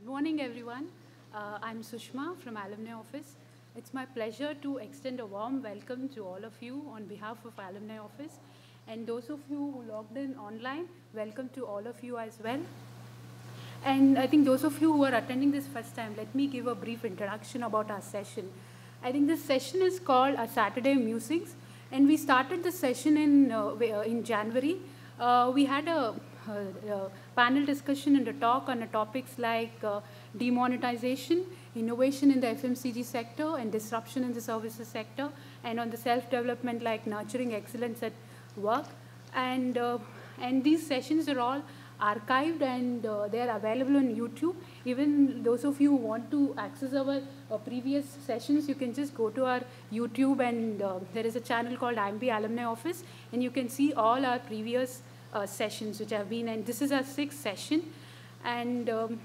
Good morning, everyone. Uh, I'm Sushma from Alumni Office. It's my pleasure to extend a warm welcome to all of you on behalf of Alumni Office. And those of you who logged in online, welcome to all of you as well. And I think those of you who are attending this first time, let me give a brief introduction about our session. I think this session is called a Saturday Musings, and we started the session in, uh, uh in January. Uh, we had a, a, a, panel discussion and a talk on topics like uh, demonetization, innovation in the FMCG sector, and disruption in the services sector, and on the self-development like nurturing excellence at work. And, uh, and these sessions are all archived and uh, they are available on YouTube. Even those of you who want to access our uh, previous sessions, you can just go to our YouTube and uh, there is a channel called IIMB Alumni Office and you can see all our previous uh, sessions which have been, and this is our sixth session. And um,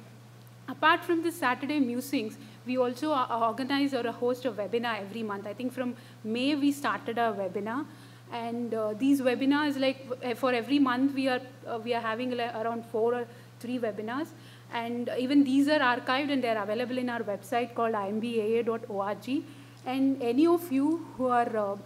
apart from the Saturday musings, we also organize or host a webinar every month. I think from May we started our webinar. And uh, these webinars, like eh, for every month, we are uh, we are having around four or three webinars, and even these are archived and they're available in our website called iimbaa.org. And any of you who are uh,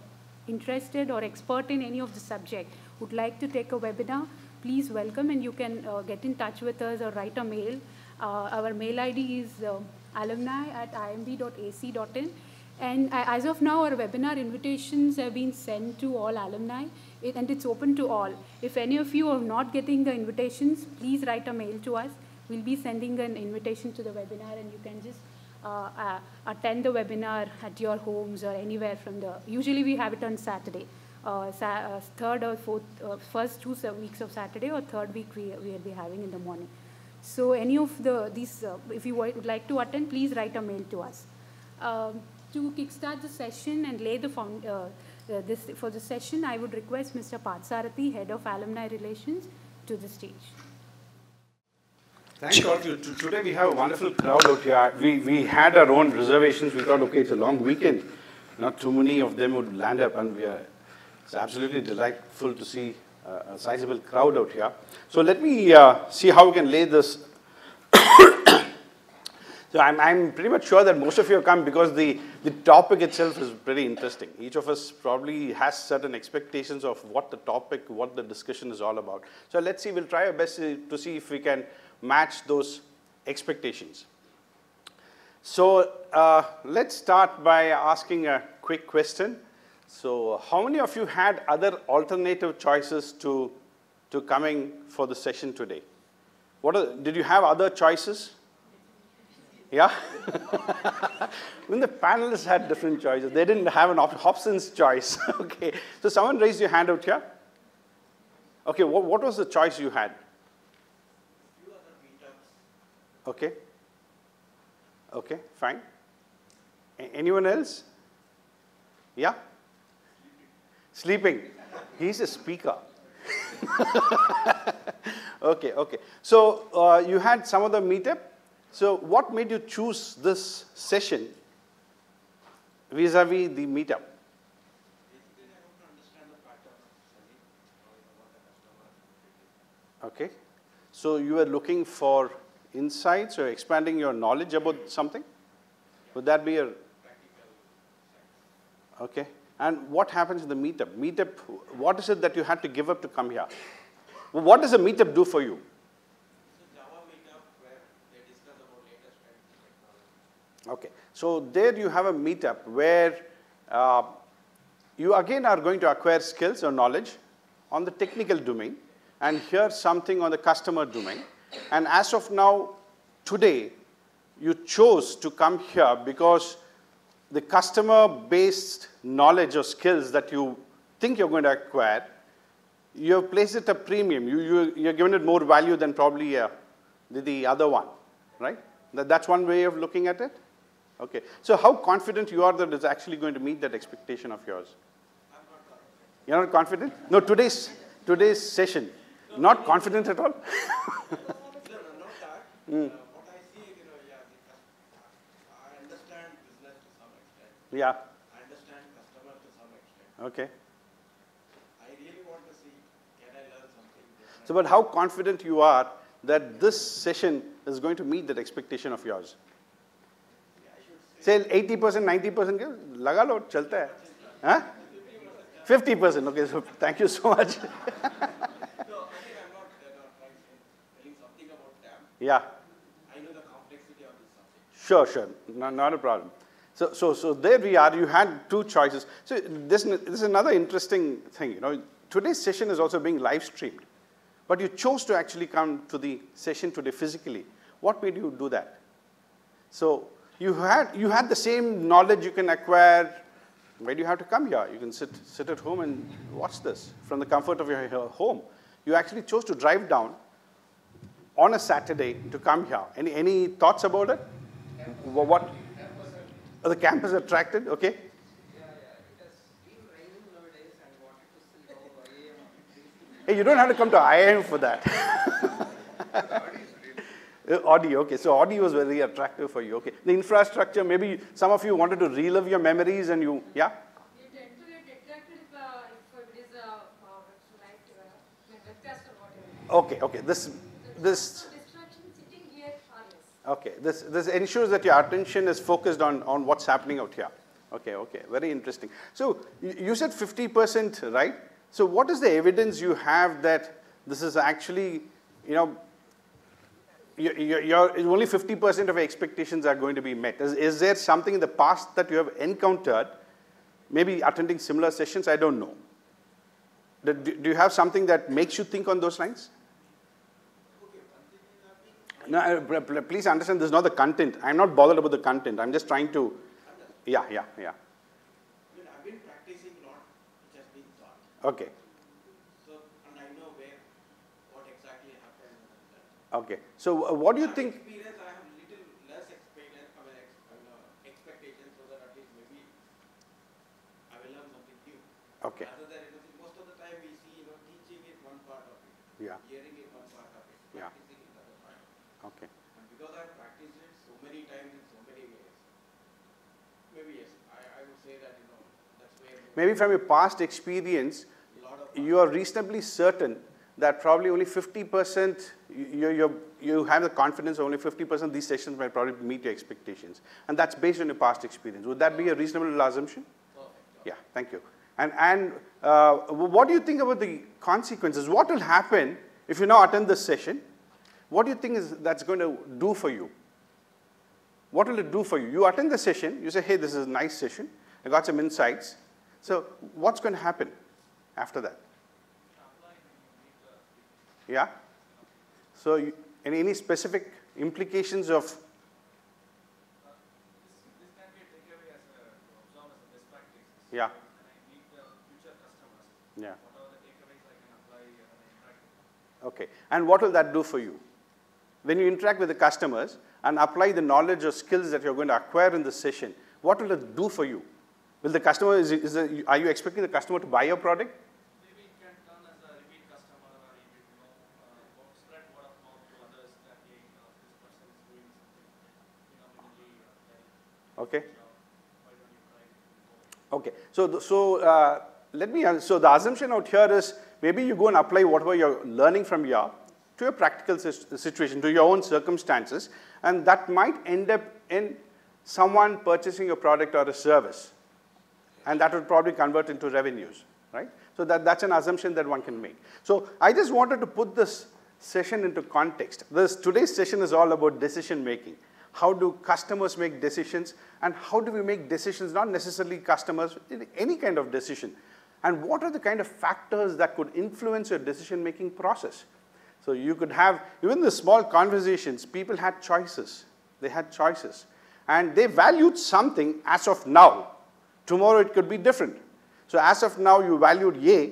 interested or expert in any of the subject would like to take a webinar, please welcome, and you can uh, get in touch with us or write a mail. Uh, our mail ID is uh, alumni at iimb.ac.in and as of now, our webinar invitations have been sent to all alumni, and it's open to all. If any of you are not getting the invitations, please write a mail to us. We'll be sending an invitation to the webinar, and you can just uh, uh, attend the webinar at your homes or anywhere from the. Usually, we have it on Saturday. Uh, uh, third or fourth, uh, first two weeks of Saturday or third week we, will be having in the morning. So any of the these, if you would like to attend, please write a mail to us. Um, to kickstart the session and lay the found, uh, uh, this for the session, I would request Mr. Parthasarathy, Head of Alumni Relations, to the stage. Thank you. Today we have a wonderful crowd out here. We, we had our own reservations. We thought, okay, it's a long weekend. Not too many of them would land up, and we are, it's absolutely delightful to see a sizable crowd out here. So let me uh, see how we can lay this so I'm, I'm pretty much sure that most of you have come because the, the topic itself is pretty interesting. Each of us probably has certain expectations of what the topic, what the discussion is all about. So let's see, we'll try our best to see if we can match those expectations. So uh, let's start by asking a quick question. So how many of you had other alternative choices to, to coming for the session today? What are, did you have other choices? Yeah? when the panelists had different choices, they didn't have an Hobson's choice. okay. So someone raised your hand out here. Okay, what, what was the choice you had? Okay. Okay, fine. A anyone else? Yeah? Sleeping. He's a speaker. okay, okay. So uh, you had some other meetup so what made you choose this session vis-a-vis -vis the meetup? Okay. So you were looking for insights or expanding your knowledge about something? Would that be a... Okay. And what happens in the meetup? Meetup, what is it that you had to give up to come here? What does a meetup do for you? Okay, so there you have a meetup where uh, you again are going to acquire skills or knowledge on the technical domain and hear something on the customer domain. And as of now, today, you chose to come here because the customer-based knowledge or skills that you think you're going to acquire, you have placed it a premium. You, you, you're giving it more value than probably uh, the, the other one, right? That, that's one way of looking at it. Okay. So how confident you are that it's actually going to meet that expectation of yours? You're not confident? No, today's, today's session. No, not confident at all? no, no, not that. Mm. Uh, what I see, you know, yeah, I understand business to some extent. Yeah. I understand customer to some extent. Okay. I really want to see, can I learn something different? So, but how confident you are that this session is going to meet that expectation of yours? Say 80%, 90%, laga lo, chalta hai. Huh? 50%, okay, so thank you so much. Yeah. I know the complexity of this subject. Sure, sure. No, not a problem. So, so, so there we are, you had two choices. So this, this is another interesting thing, you know, today's session is also being live streamed, but you chose to actually come to the session today physically. What made you do that? So you had, you had the same knowledge you can acquire. Why do you have to come here? You can sit, sit at home and watch this from the comfort of your home. You actually chose to drive down on a Saturday to come here. Any, any thoughts about it? Wha- What? Oh, the campus attracted, okay. Yeah, yeah, it has been raining nowadays and wanted to see how IIM is. Hey, you don't have to come to IIM for that. Uh, Audi, okay. So Audi was very attractive for you. Okay. The infrastructure, maybe some of you wanted to relive your memories and you, yeah? You tend to get attracted if, uh, if it is uh, uh, a, like, a webcast or whatever. Okay, okay. This, this, So distraction sitting here are less. Okay. This, this ensures that your attention is focused on, on what's happening out here. Okay, okay. Very interesting. So you, said 50%, right? So what is the evidence you have that this is actually, you know, you- you- you're, only 50% of your expectations are going to be met. Is, is there something in the past that you have encountered, maybe attending similar sessions? I don't know. Do do you have something that makes you think on those lines? No, uh, pl- pl- please understand this is not the content. I'm not bothered about the content. I'm just trying to, yeah, yeah, yeah. I mean, I've been practicing a lot, which has been taught. Okay, So, and I know where, what exactly happened. okay. So uh, what do you That think? Experience, I have little less experience, I mean, ex, I uh, expectations, so that at least maybe I will learn something new. Okay, Rather than, most of the time we see, you know, teaching is one part of it, yeah, hearing is one part of it, Yeah. practicing is other part. okay. And because I've practiced it so many times in so many ways, maybe yes, I, I would say that, you know, that's where Maybe from your past experience, a lot of. you are reasonably certain that probably only 50%, you, you, you have the confidence only 50% of these sessions might probably meet your expectations. And that's based on your past experience. Would that be a reasonable assumption? Perfect. Yeah, thank you. And, and uh, what do you think about the consequences? What will happen if you now attend this session? What do you think is that's going to do for you? What will it do for you? You attend the session, you say, hey, this is a nice session, I got some insights. So what's going to happen after that? Yeah? So you, any, any specific implications of, yeah, yeah. Okay. And what will that do for you? When you interact with the customers and apply the knowledge or skills that you're going to acquire in this session, what will it do for you? Will the customer, is, is it, are you expecting the customer to buy your product? Maybe it can turn as a repeat customer or you know, uh, spread word of mouth to others that, hey, you know, this person is doing something phenomenally uh. Okay. So you try it? Go. Okay. So, the- so uh, let me, so the assumption out here is maybe you go and apply whatever you're learning from here to your practical situation, to your own circumstances, and that might end up in someone purchasing your product or a service. And that would probably convert into revenues, right? So that, that's an assumption that one can make. So I just wanted to put this session into context. This, today's session is all about decision making. How do customers make decisions and how do we make decisions, not necessarily customers, any kind of decision. And what are the kind of factors that could influence your decision making process? So you could have, even the small conversations, people had choices. They had choices. And they valued something as of now. Tomorrow it could be different. So as of now, you valued A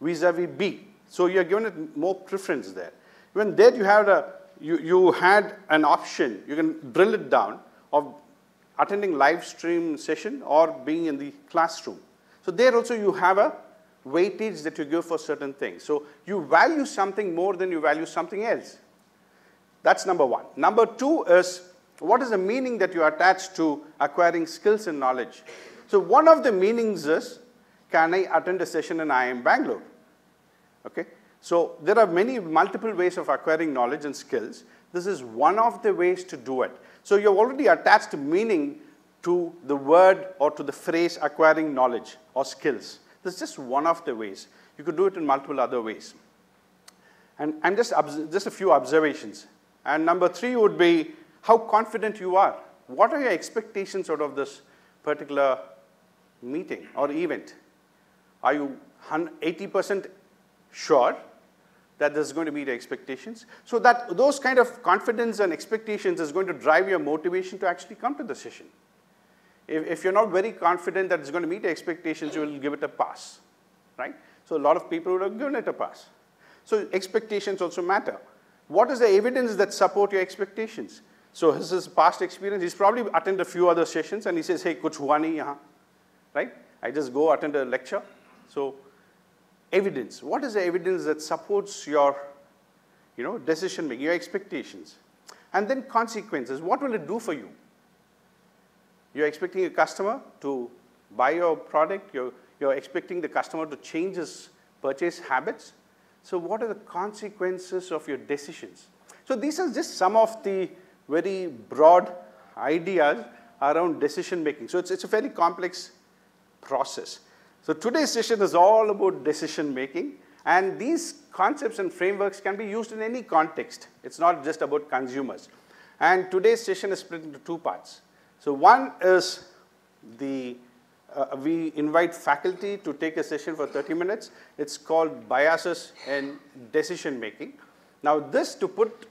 vis-a-vis B. So you're given it more preference there. Even there you had a, you, you had an option, you can drill it down of attending live stream session or being in the classroom. So there also you have a weightage that you give for certain things. So you value something more than you value something else. That's number one. Number two is what is the meaning that you attach to acquiring skills and knowledge? So one of the meanings is can I attend a session in IIM Bangalore? Okay. So there are many multiple ways of acquiring knowledge and skills. This is one of the ways to do it. So you've already attached meaning to the word or to the phrase acquiring knowledge or skills. This is just one of the ways. You could do it in multiple other ways. And, just, just a few observations. And number three would be how confident you are. What are your expectations out of this particular meeting or event? Are you 80% sure that this is going to meet expectations? So that those kind of confidence and expectations is going to drive your motivation to actually come to the session. If, if you're not very confident that it's going to meet expectations, you will give it a pass, right? So a lot of people would have given it a pass. So expectations also matter. What is the evidence that support your expectations? So his, his past experience, he's probably attended a few other sessions and he says, hey, kuch hua nahi yahan, right? I just go attend a lecture. So evidence. What is the evidence that supports your you know, decision making, your expectations? And then consequences. What will it do for you? You're expecting a customer to buy your product. You're, you're expecting the customer to change his purchase habits. So what are the consequences of your decisions? So these are just some of the very broad ideas around decision making. So it's, it's a fairly complex process. So today's session is all about decision making. And these concepts and frameworks can be used in any context. It's not just about consumers. And today's session is split into two parts. So one is the, uh, we invite faculty to take a session for 30 minutes. It's called biases in decision making. Now this, to put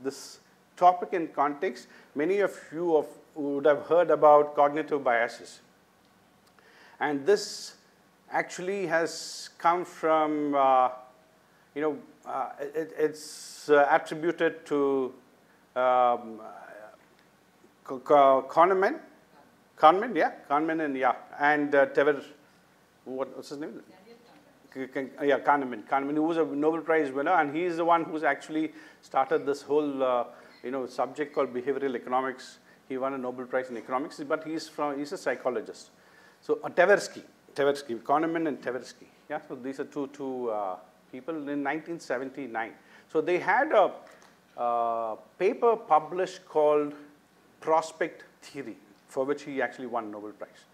this topic in context, many of you of, would have heard about cognitive biases. And this actually has come from, uh, you know, uh, it, it's uh, attributed to um, Kahneman, Kahneman, yeah, Kahneman and yeah, and uh, Tever, what, what's his name? Yeah, Kahneman. Kahneman, who was a Nobel Prize winner, and he is the one who's actually started this whole, uh, you know, subject called behavioral economics. He won a Nobel Prize in economics, but he's from, he's a psychologist. So uh, Tversky, Tversky, Kahneman and Tversky. Yeah, so these are two, two uh, people in 1979. So they had a uh, paper published called prospect theory, for which he actually won Nobel Prize.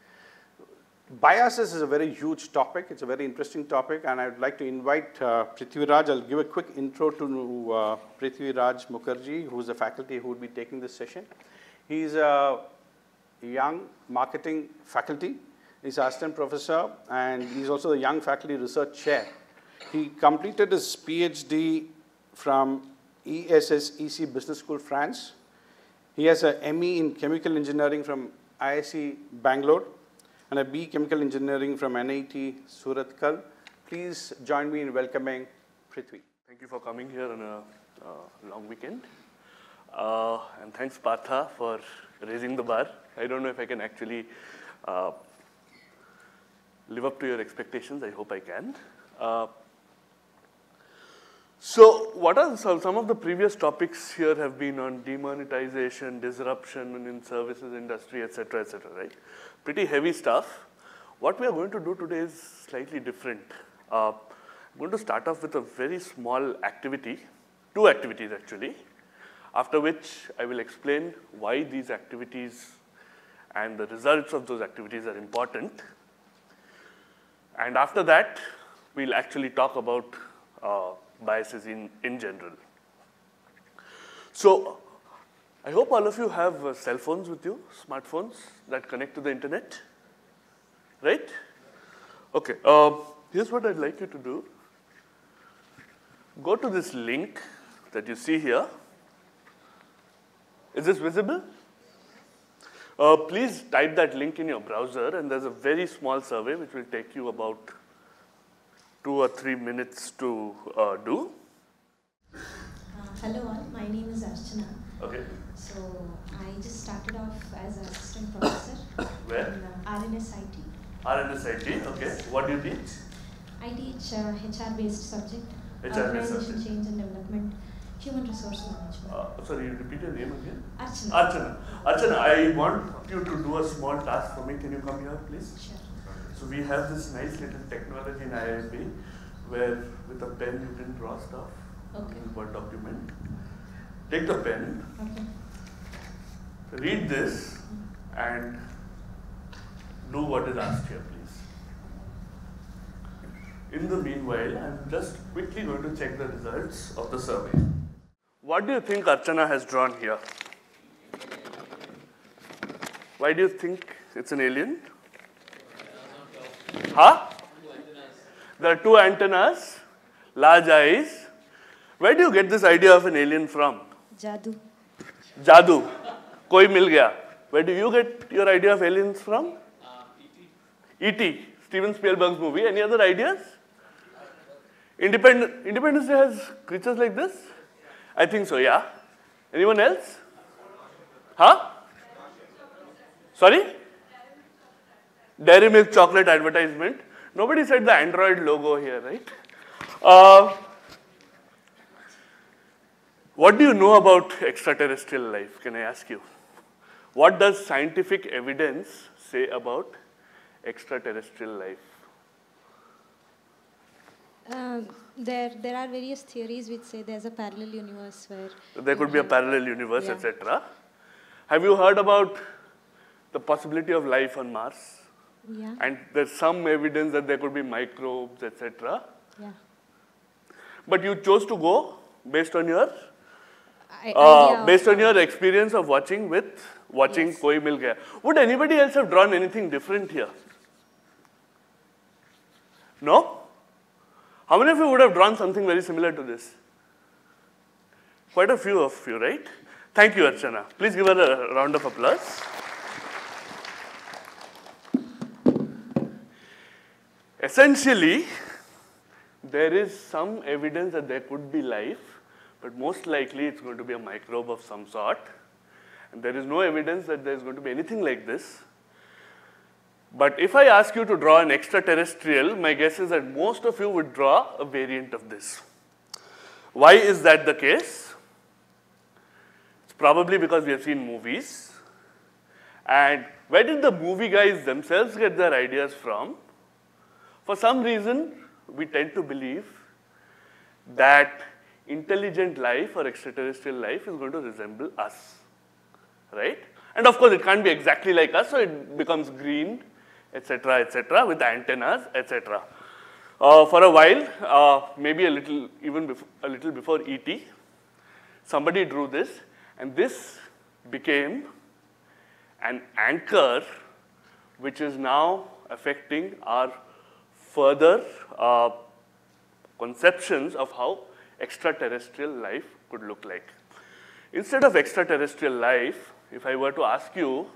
Biases is a very huge topic. It's a very interesting topic, and I'd like to invite uh, Prithwiraj. I'll give a quick intro to uh, Prithwiraj Mukherjee, who's the faculty who would be taking this session. He's a young marketing faculty. He's assistant professor, and he's also the young faculty research chair. He completed his PhD from ESSEC Business School, France, he has a ME in chemical engineering from IISc Bangalore and a B chemical engineering from NIT Surathkal. Please join me in welcoming Prithvi. Thank you for coming here on a uh, long weekend. Uh, and thanks, Partha, for raising the bar. I don't know if I can actually uh, live up to your expectations. I hope I can. Uh, so what are some, some of the previous topics here have been on demonetization, disruption in services industry, et cetera, et cetera, right? Pretty heavy stuff. What we are going to do today is slightly different. Uh, I'm going to start off with a very small activity, two activities actually, after which I will explain why these activities and the results of those activities are important. And after that, we'll actually talk about uh, biases in, in general. So I hope all of you have uh, cell phones with you, smartphones that connect to the internet, right? Okay, uh, here's what I'd like you to do. Go to this link that you see here. Is this visible? Uh, please type that link in your browser, and there's a very small survey which will take you about two or three minutes to uh, do. Uh, hello all, my name is Archana. Okay. So I just started off as an assistant professor Where? in uh, RNSIT. RNSIT, okay. What do you teach? I teach uh, HR based subject, HR based subject. change and development, human resource management. Uh, sorry, you repeat your name again? Archana. Archana. Archana, I want you to do a small task for me. Can you come here, please? Sure. So we have this nice little technology in IIMB where with a pen you can draw stuff Okay. in Word document. Take the pen, Okay. read this, and do what is asked here, please. In the meanwhile, I'm just quickly going to check the results of the survey. What do you think Archana has drawn here? Why do you think it's an alien? Huh? There are two antennas, large eyes. Where do you get this idea of an alien from? Jadoo. Jadoo. Koi mil gaya. Where do you get your idea of aliens from? E.T. Steven Spielberg's movie. Any other ideas? Independent, Independence Day has creatures like this? I think so, yeah. Anyone else? Huh? Sorry? Dairy Milk chocolate advertisement. Nobody said the Android logo here, right? Uh, what do you know about extraterrestrial life? Can I ask you? What does scientific evidence say about extraterrestrial life? Um, there, there are various theories which say there's a parallel universe where There could be a parallel universe, Yeah. etc. Have you heard about the possibility of life on Mars? yeah, And there's some evidence that there could be microbes, etc. yeah. But you chose to go based on your I, uh, based on your experience of watching with watching Yes. Koi Mil Gaya. Would anybody else have drawn anything different here? No? How many of you would have drawn something very similar to this? Quite a few of you, right? Thank you, Archana. Please give her a round of applause. Essentially, there is some evidence that there could be life, but most likely it's going to be a microbe of some sort. And there is no evidence that there's going to be anything like this. But if I ask you to draw an extraterrestrial, my guess is that most of you would draw a variant of this. Why is that the case? It's probably because we have seen movies. And where did the movie guys themselves get their ideas from? For some reason, we tend to believe that intelligent life or extraterrestrial life is going to resemble us, right? And of course, it can't be exactly like us, so it becomes green, etc., etc., with antennas, etc. Uh, for a while, uh, maybe a little, even before, a little before ET, somebody drew this, and this became an anchor which is now affecting our further uh, conceptions of how extraterrestrial life could look like. Instead of extraterrestrial life, if I were to ask you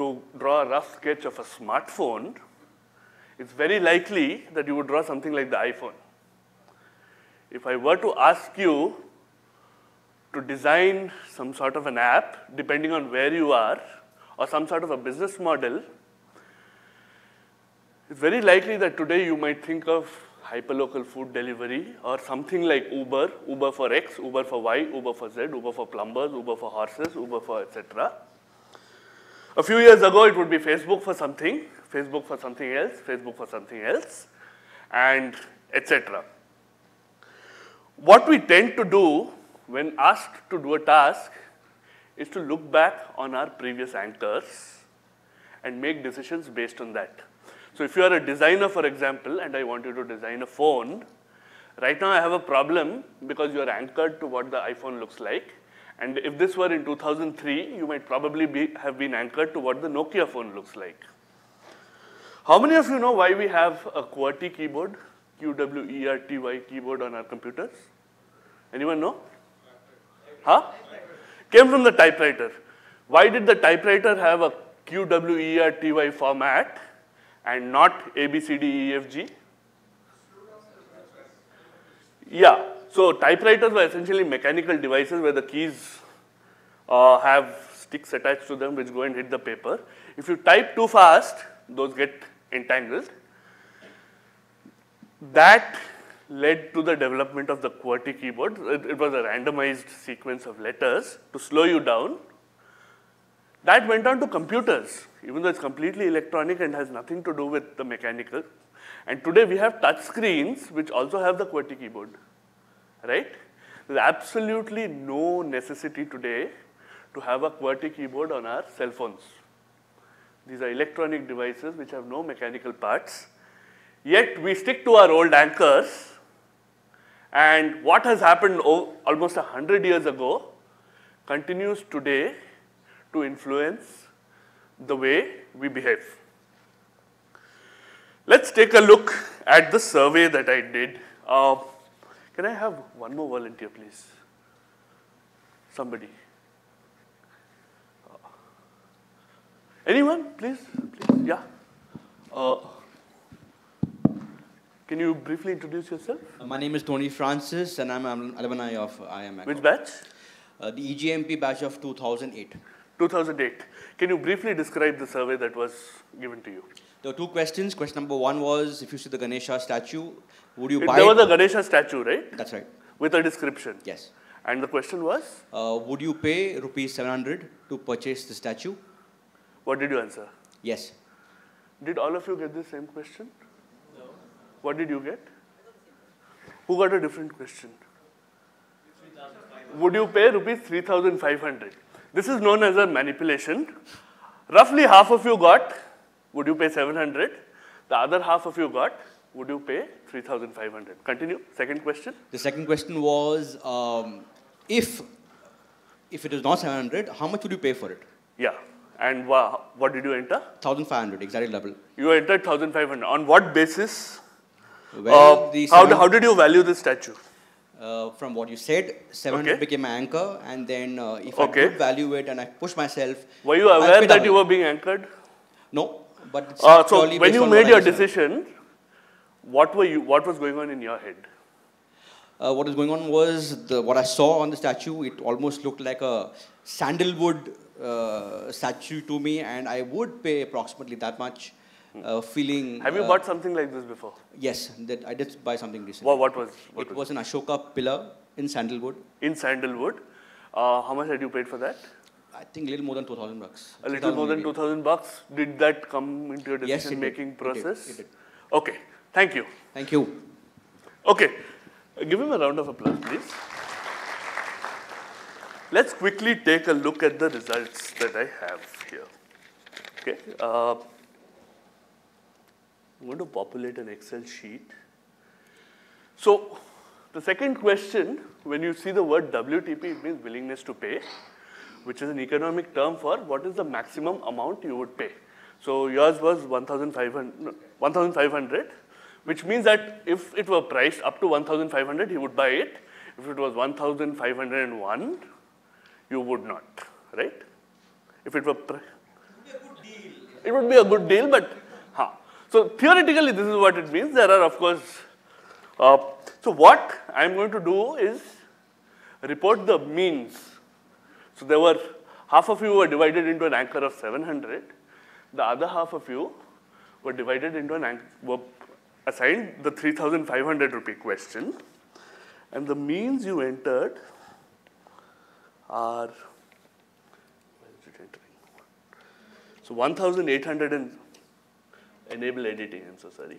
to draw a rough sketch of a smartphone, it's very likely that you would draw something like the iPhone. If I were to ask you to design some sort of an app, depending on where you are, or some sort of a business model, it's very likely that today you might think of hyperlocal food delivery or something like Uber, Uber for X, Uber for Y, Uber for Z, Uber for plumbers, Uber for horses, Uber for etc. A few years ago, it would be Facebook for something, Facebook for something else, Facebook for something else, and etc. What we tend to do when asked to do a task is to look back on our previous anchors and make decisions based on that. So if you are a designer, for example, and I want you to design a phone, right now I have a problem because you are anchored to what the iPhone looks like. And if this were in 2003, you might probably be, have been anchored to what the Nokia phone looks like. How many of you know why we have a QWERTY keyboard, Q-W-E-R-T-Y keyboard on our computers? Anyone know? Huh? Came from the typewriter. Why did the typewriter have a QWERTY format and not ABCDEFG? Yeah, so typewriters were essentially mechanical devices where the keys uh, have sticks attached to them which go and hit the paper. If you type too fast, those get entangled. That led to the development of the QWERTY keyboard. It, it was a randomized sequence of letters to slow you down That went on to computers, even though it's completely electronic and has nothing to do with the mechanical. And today we have touch screens which also have the QWERTY keyboard, right? There's absolutely no necessity today to have a QWERTY keyboard on our cell phones. These are electronic devices which have no mechanical parts. Yet we stick to our old anchors and what has happened almost 100 years ago continues today to influence the way we behave. Let's take a look at the survey that I did. Uh, can I have one more volunteer, please? Somebody. Uh, anyone, please? Please, yeah. Uh, can you briefly introduce yourself? Uh, My name is Tony Francis, and I'm an alumni of IIM. Which batch? Uh, the EGMP batch of 2008. 2008. Can you briefly describe the survey that was given to you? There were two questions. Question number one was, if you see the Ganesha statue, would you It- buy there was it? a Ganesha statue, right? That's right. With a description. Yes. And the question was, Uh, would you pay rupees 700 to purchase the statue? what did you answer? Yes. Did all of you get the same question? No. What did you get? Who got a different question? Would you pay rupees 3,500? This is known as a manipulation. Roughly half of you got, would you pay 700? The other half of you got, would you pay 3,500? Continue. Second question. The second question was, um, if, if it is not 700, how much would you pay for it? Yeah. And wha- what did you enter? 1500, exactly double. You entered 1,500. On what basis? Well, Uh, the how, how did you value this statue? uh, from what you said, 700 Okay. became my anchor, and then uh, if Okay. I could value it and I push myself. Were you aware that double. you were being anchored? No, but Uh, so when you made your decision, what were you? What was going on in your head? Uh, what was going on was the, what I saw on the statue. It almost looked like a sandalwood uh, statue to me, and I would pay approximately that much. Uh, feeling. Have you uh, bought something like this before? Yes, that I did buy something recently. What, what was? What it was an Ashoka pillar in sandalwood. in sandalwood. Uh, how much had you paid for that? I think a little more than two thousand bucks. A little 3,000 more than two thousand bucks. Did that come into your Yes, it did. decision-making It did. process? It did. Okay. Thank you. Thank you. Okay. Give him a round of applause, please. Let's quickly take a look at the results that I have here. Okay. Uh, I'm going to populate an Excel sheet. So, the second question, when you see the word WTP, it means willingness to pay, which is an economic term for what is the maximum amount you would pay. So, yours was 1,500, no, 1,500, which means that if it were priced up to 1,500, he would buy it. If it was 1,501, you would not, right? If it were, it would be a good deal, but huh. So theoretically, this is what it means. There are, of course, uh, so what I'm going to do is report the means. So there were half of you were divided into an anchor of 700. The other half of you were divided into an anchor, were assigned the 3,500 rupee question. And the means you entered are? So 1,800 and enable editing, I'm so sorry.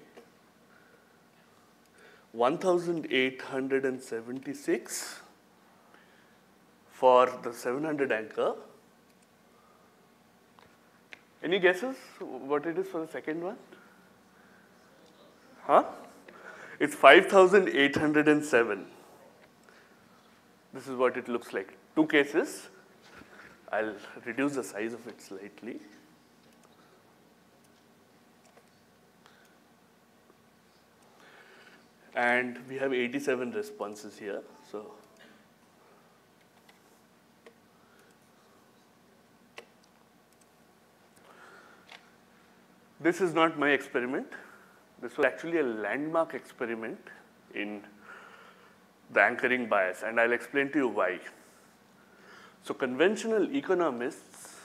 1,876 for the 700 anchor. Any guesses what it is for the second one? Huh? It's 5,807. This is what it looks like. Two cases. I'll reduce the size of it slightly. And we have 87 responses here. So this is not my experiment. This was actually a landmark experiment in the anchoring bias, and I'll explain to you why. So conventional economists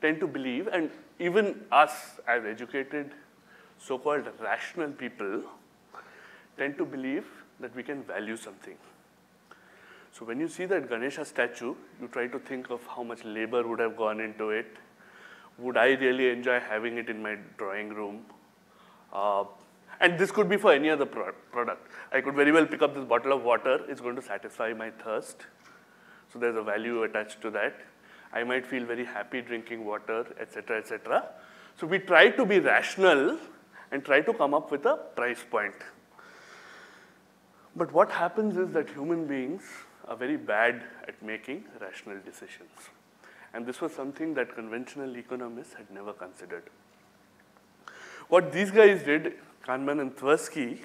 tend to believe, and even us as educated, so-called rational people, tend to believe that we can value something. So when you see that Ganesha statue, you try to think of how much labor would have gone into it. Would I really enjoy having it in my drawing room? Uh, and this could be for any other pro product. I could very well pick up this bottle of water. It's going to satisfy my thirst. So there's a value attached to that. I might feel very happy drinking water, etc., etc. So we try to be rational and try to come up with a price point. But what happens is that human beings are very bad at making rational decisions. And this was something that conventional economists had never considered. What these guys did, Kahneman and Tversky,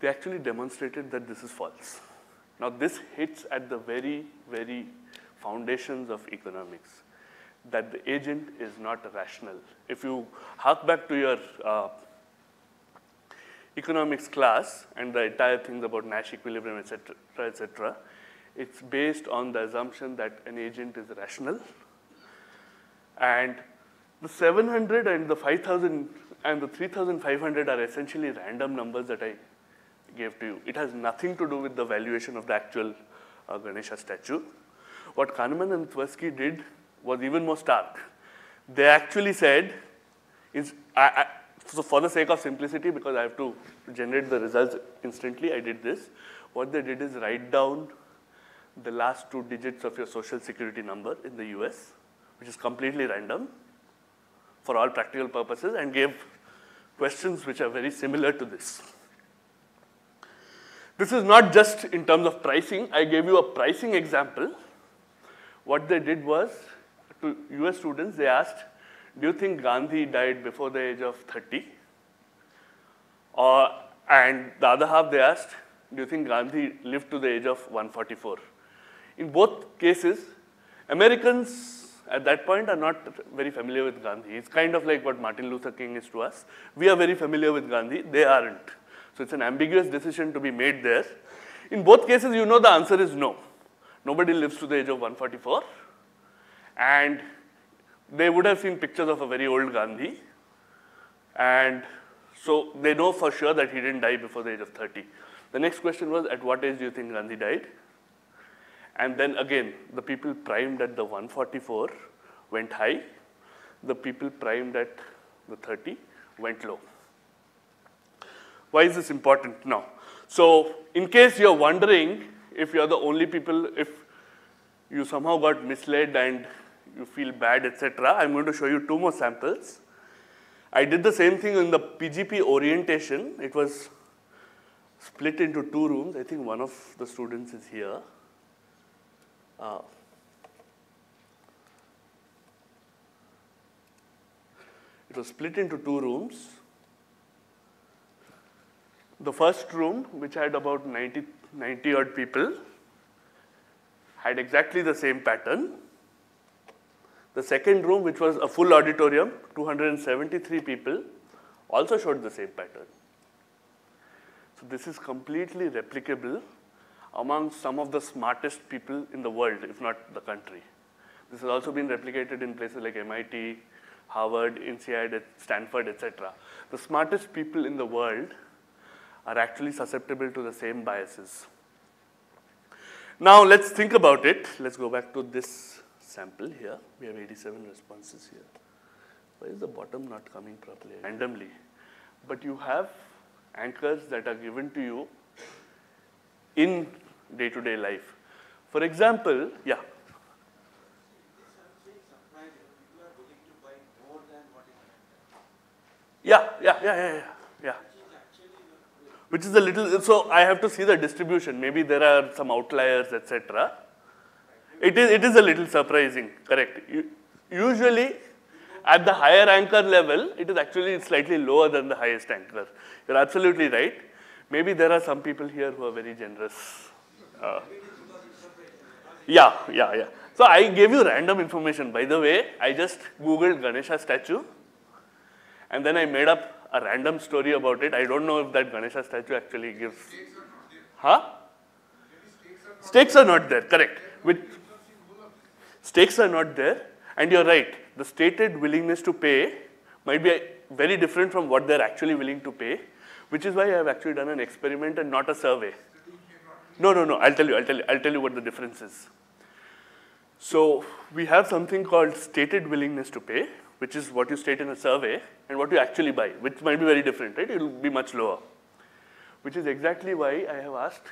they actually demonstrated that this is false. Now, this hits at the very, very foundations of economics, that the agent is not rational. If you hark back to your uh, economics class and the entire things about Nash equilibrium, etc., etc., it's based on the assumption that an agent is rational. And the 700 and the 5000 and the 3500 are essentially random numbers that I gave to you. It has nothing to do with the valuation of the actual uh, Ganesha statue. What Kahneman and Tversky did was even more stark. They actually said, is, I, I, so for the sake of simplicity, because I have to generate the results instantly, I did this. What they did is write down the last two digits of your social security number in the US, which is completely random for all practical purposes, and gave questions which are very similar to this. This is not just in terms of pricing. I gave you a pricing example. What they did was, to US students, they asked, do you think Gandhi died before the age of 30? Or, and the other half they asked, do you think Gandhi lived to the age of 144? In both cases, Americans at that point are not very familiar with Gandhi. It's kind of like what Martin Luther King is to us. We are very familiar with Gandhi, they aren't. So it's an ambiguous decision to be made there. In both cases, you know the answer is no. Nobody lives to the age of 144. And they would have seen pictures of a very old Gandhi. And so they know for sure that he didn't die before the age of 30. The next question was, at what age do you think Gandhi died? And then again, the people primed at the 144 went high. The people primed at the 30 went low. Why is this important now? So in case you're wondering if you're the only people, if you somehow got misled and you feel bad, etc., I'm going to show you two more samples. I did the same thing in the PGP orientation. It was split into two rooms. I think one of the students is here. Uh, it was split into two rooms. The first room, which had about 90, 90 odd people, had exactly the same pattern. The second room, which was a full auditorium, 273 people, also showed the same pattern. So this is completely replicable among some of the smartest people in the world, if not the country. This has also been replicated in places like MIT, Harvard, INSEAD, Stanford, etc. The smartest people in the world are actually susceptible to the same biases. Now let's think about it. Let's go back to this sample here. We have 87 responses here. Why is the bottom not coming properly? Randomly. But you have anchors that are given to you in day-to-day -day life. For example, yeah. Yeah, yeah, yeah, yeah, yeah, yeah. Which is a little, so I have to see the distribution. Maybe there are some outliers, etc. It is, it is a little surprising, correct. Usually, at the higher anchor level, it is actually slightly lower than the highest anchor. You're absolutely right. Maybe there are some people here who are very generous. Uh, yeah, yeah, yeah. So I gave you random information. By the way, I just Googled Ganesha statue and then I made up a random story about it. I don't know if that Ganesha statue actually gives. Huh? Stakes are not there, correct. With stakes are not there, and you're right. The stated willingness to pay might be very different from what they're actually willing to pay, which is why I have actually done an experiment and not a survey. No, no, no. I'll tell you. I'll tell you. I'll tell you what the difference is. So we have something called stated willingness to pay, which is what you state in a survey, and what you actually buy, which might be very different, right? It will be much lower. Which is exactly why I have asked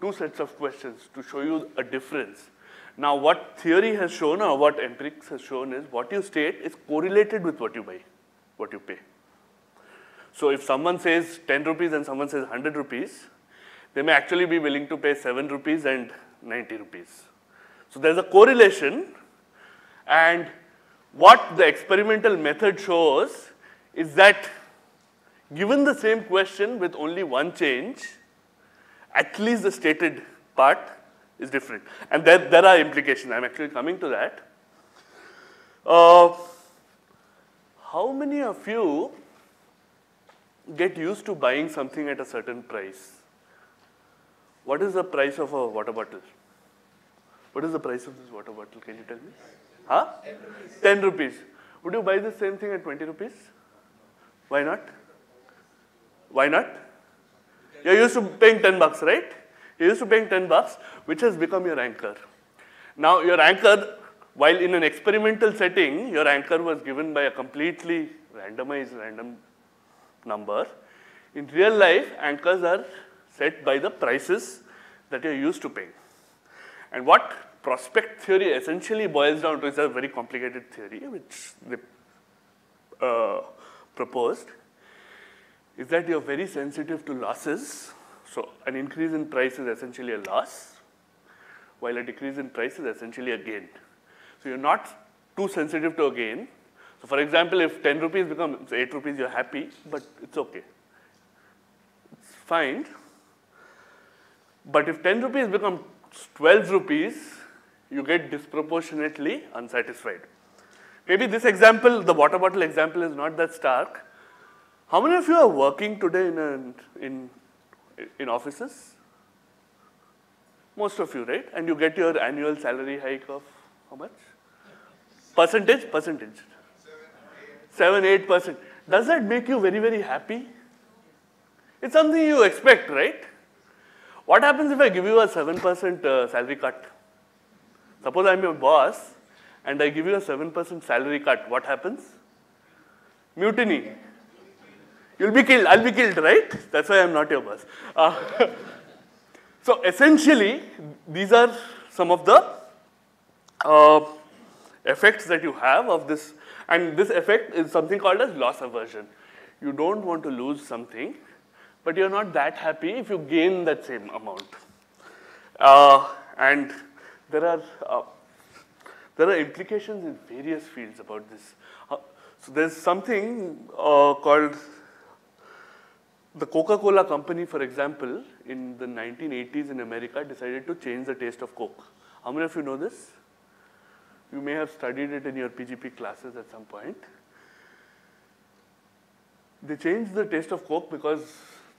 two sets of questions to show you a difference. Now, what theory has shown or what empirics has shown is what you state is correlated with what you buy, what you pay. So if someone says 10 rupees and someone says 100 rupees, they may actually be willing to pay 7 rupees and 90 rupees. So there's a correlation and what the experimental method shows is that given the same question with only one change, at least the stated part is different. And there, there are implications. I'm actually coming to that. Uh, how many of you get used to buying something at a certain price? What is the price of a water bottle? What is the price of this water bottle? Can you tell me? Huh? 10 rupees. Would you buy the same thing at 20 rupees? Why not? Why not? You're used to paying 10 bucks, right? You're used to paying 10 bucks, which has become your anchor. Now, your anchor, while in an experimental setting, your anchor was given by a completely randomized random number. In real life, anchors are set by the prices that you're used to paying. And what prospect theory essentially boils down to is a very complicated theory which they uh, proposed is that you're very sensitive to losses. So an increase in price is essentially a loss, while a decrease in price is essentially a gain. So you're not too sensitive to a gain. So for example, if 10 rupees becomes 8 rupees, you're happy, but it's okay. It's fine. But if 10 rupees becomes 12 rupees, you get disproportionately unsatisfied. Maybe this example, the water bottle example is not that stark. How many of you are working today in, in, in offices? Most of you, right? And you get your annual salary hike of how much? Percentage? Percentage. 7, 8%. Does that make you very, very happy? It's something you expect, right? What happens if I give you a 7% uh, salary cut? Suppose I'm your boss and I give you a 7% salary cut. What happens? Mutiny. You'll be killed. I'll be killed, right? That's why I'm not your boss. Uh, so essentially, these are some of the uh, effects that you have of this. And this effect is something called as loss aversion. You don't want to lose something, but you're not that happy if you gain that same amount. Uh, and there are uh, there are implications in various fields about this. Uh, so there's something uh, called the Coca-Cola company, for example, in the 1980s in America decided to change the taste of Coke. How many of you know this? You may have studied it in your PGP classes at some point. They changed the taste of Coke because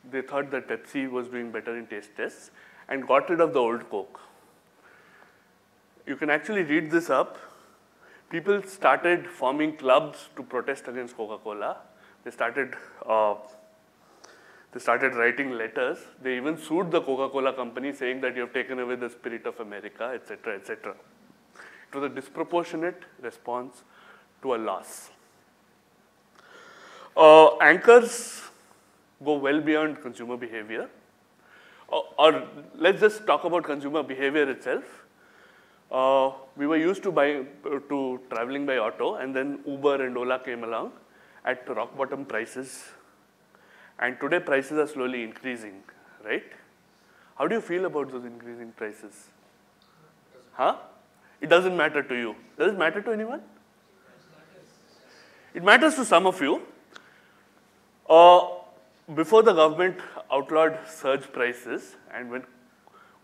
they thought that Pepsi was doing better in taste tests and got rid of the old Coke. You can actually read this up. People started forming clubs to protest against Coca-Cola. They started uh, they started writing letters. They even sued the Coca-Cola company saying that you have taken away the spirit of America, etc., etc. It the disproportionate response to a loss. Uh, anchors go well beyond consumer behavior. Or, or, let's just talk about consumer behavior itself. Uh, we were used to buy uh, to traveling by auto, and then Uber and Ola came along at rock bottom prices and today prices are slowly increasing, right? How do you feel about those increasing prices? Huh? It doesn't matter to you. Does it matter to anyone? It matters to some of you. Uh, before the government outlawed surge prices, and when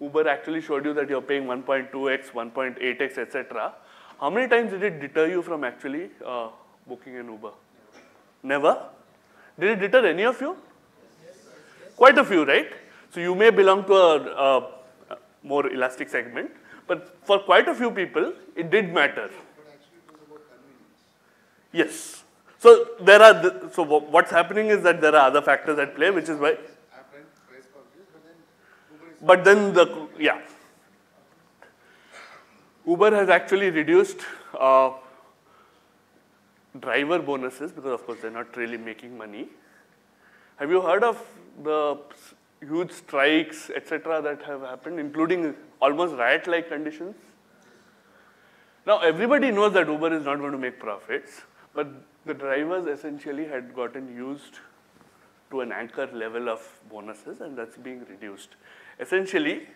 Uber actually showed you that you're paying 1.2x, 1.8x, etc., how many times did it deter you from actually uh, booking an Uber? Never? Did it deter any of you? Quite a few, right? So you may belong to a, a, more elastic segment, but for quite a few people, it did matter. Yes. So there are, the, so what's happening is that there are other factors at play, which is why. but then the, yeah. Uber has actually reduced uh, driver bonuses because of course they're not really making money. Have you heard of the huge strikes, etc., that have happened, including almost riot-like conditions? Now everybody knows that Uber is not going to make profits, but the drivers essentially had gotten used to an anchor level of bonuses and that's being reduced. Essentially,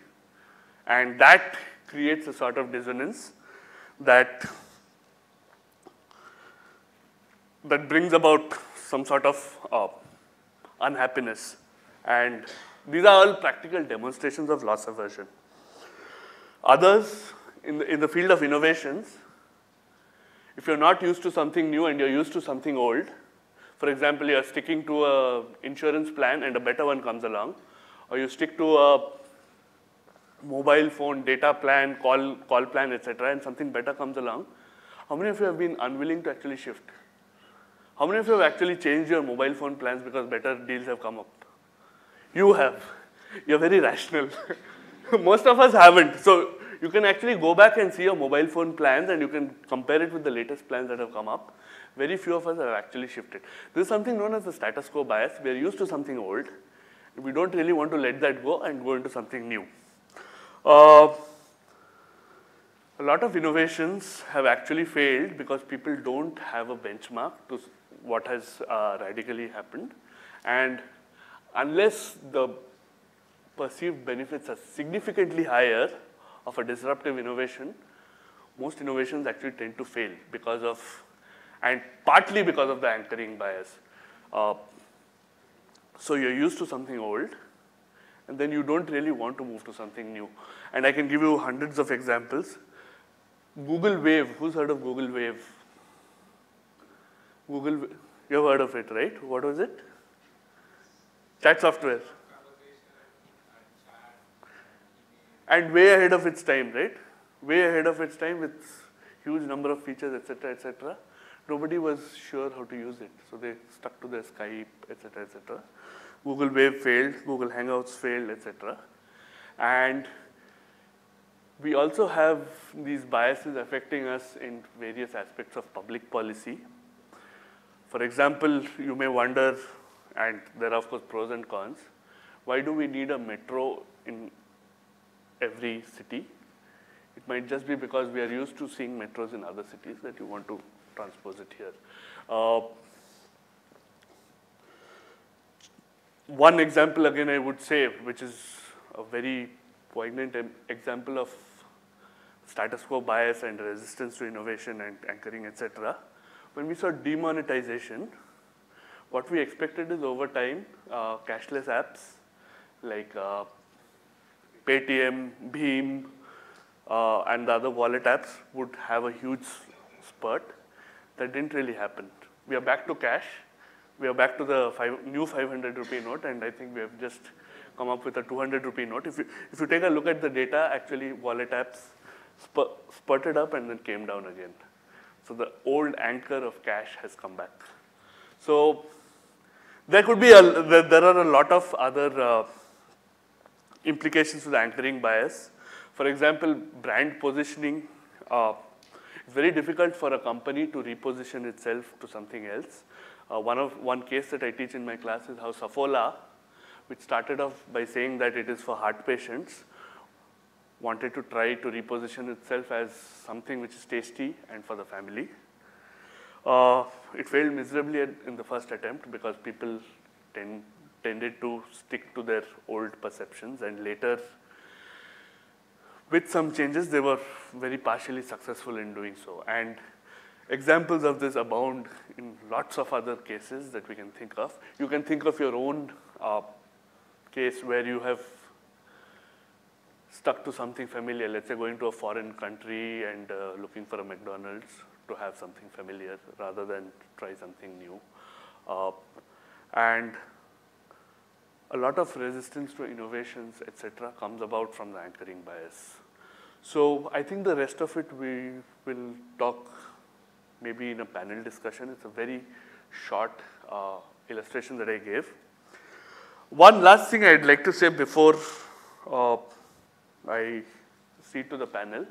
and that creates a sort of dissonance that that brings about some sort of uh, unhappiness. And these are all practical demonstrations of loss aversion. Others, in the, in the field of innovations, if you're not used to something new and you're used to something old, for example, you're sticking to a insurance plan and a better one comes along, or you stick to a mobile phone data plan, call, call plan, etc., and something better comes along, how many of you have been unwilling to actually shift? How many of you have actually changed your mobile phone plans because better deals have come up? You have. You're very rational. Most of us haven't. So you can actually go back and see your mobile phone plans and you can compare it with the latest plans that have come up. Very few of us have actually shifted. This is something known as the status quo bias. We are used to something old. We don't really want to let that go and go into something new. Uh, a lot of innovations have actually failed because people don't have a benchmark to what has uh, radically happened. And unless the perceived benefits are significantly higher of a disruptive innovation, most innovations actually tend to fail because of, and partly because of the anchoring bias. Uh, so you're used to something old, and then you don't really want to move to something new. And I can give you hundreds of examples. Google Wave, who's heard of Google Wave? Google, you've heard of it, right? What was it? Chat software. And way ahead of its time, right? Way ahead of its time with huge number of features, etc., etc. Nobody was sure how to use it, so they stuck to their Skype, etc., etc. Google Wave failed, Google Hangouts failed, etc. And we also have these biases affecting us in various aspects of public policy. For example, you may wonder, and there are of course pros and cons, why do we need a metro in every city? It might just be because we are used to seeing metros in other cities that you want to transpose it here. Uh, one example again I would say, which is a very poignant example of status quo bias and resistance to innovation and anchoring, etc. When we saw demonetization, what we expected is over time, uh, cashless apps like uh, Paytm, BHIM, uh, and the other wallet apps would have a huge spurt. That didn't really happen. We are back to cash. We are back to the five, new 500 rupee note, and I think we have just come up with a 200 rupee note. If you, if you take a look at the data, actually wallet apps sp spurted up and then came down again. So the old anchor of cash has come back. So there could be, a, there, are a lot of other uh, implications with anchoring bias. For example, brand positioning. Uh, it's very difficult for a company to reposition itself to something else. Uh, one, of, one case that I teach in my class is how Saffola, which started off by saying that it is for heart patients, wanted to try to reposition itself as something which is tasty and for the family. Uh, it failed miserably in the first attempt because people tend, tended to stick to their old perceptions and later with some changes they were very partially successful in doing so. And examples of this abound in lots of other cases that we can think of. You can think of your own uh, case where you have stuck to something familiar, let's say going to a foreign country and uh, looking for a McDonald's to have something familiar rather than try something new. Uh, and a lot of resistance to innovations, etc., comes about from the anchoring bias. So I think the rest of it we will talk maybe in a panel discussion. It's a very short uh, illustration that I gave. One last thing I'd like to say before uh, I see to the panel.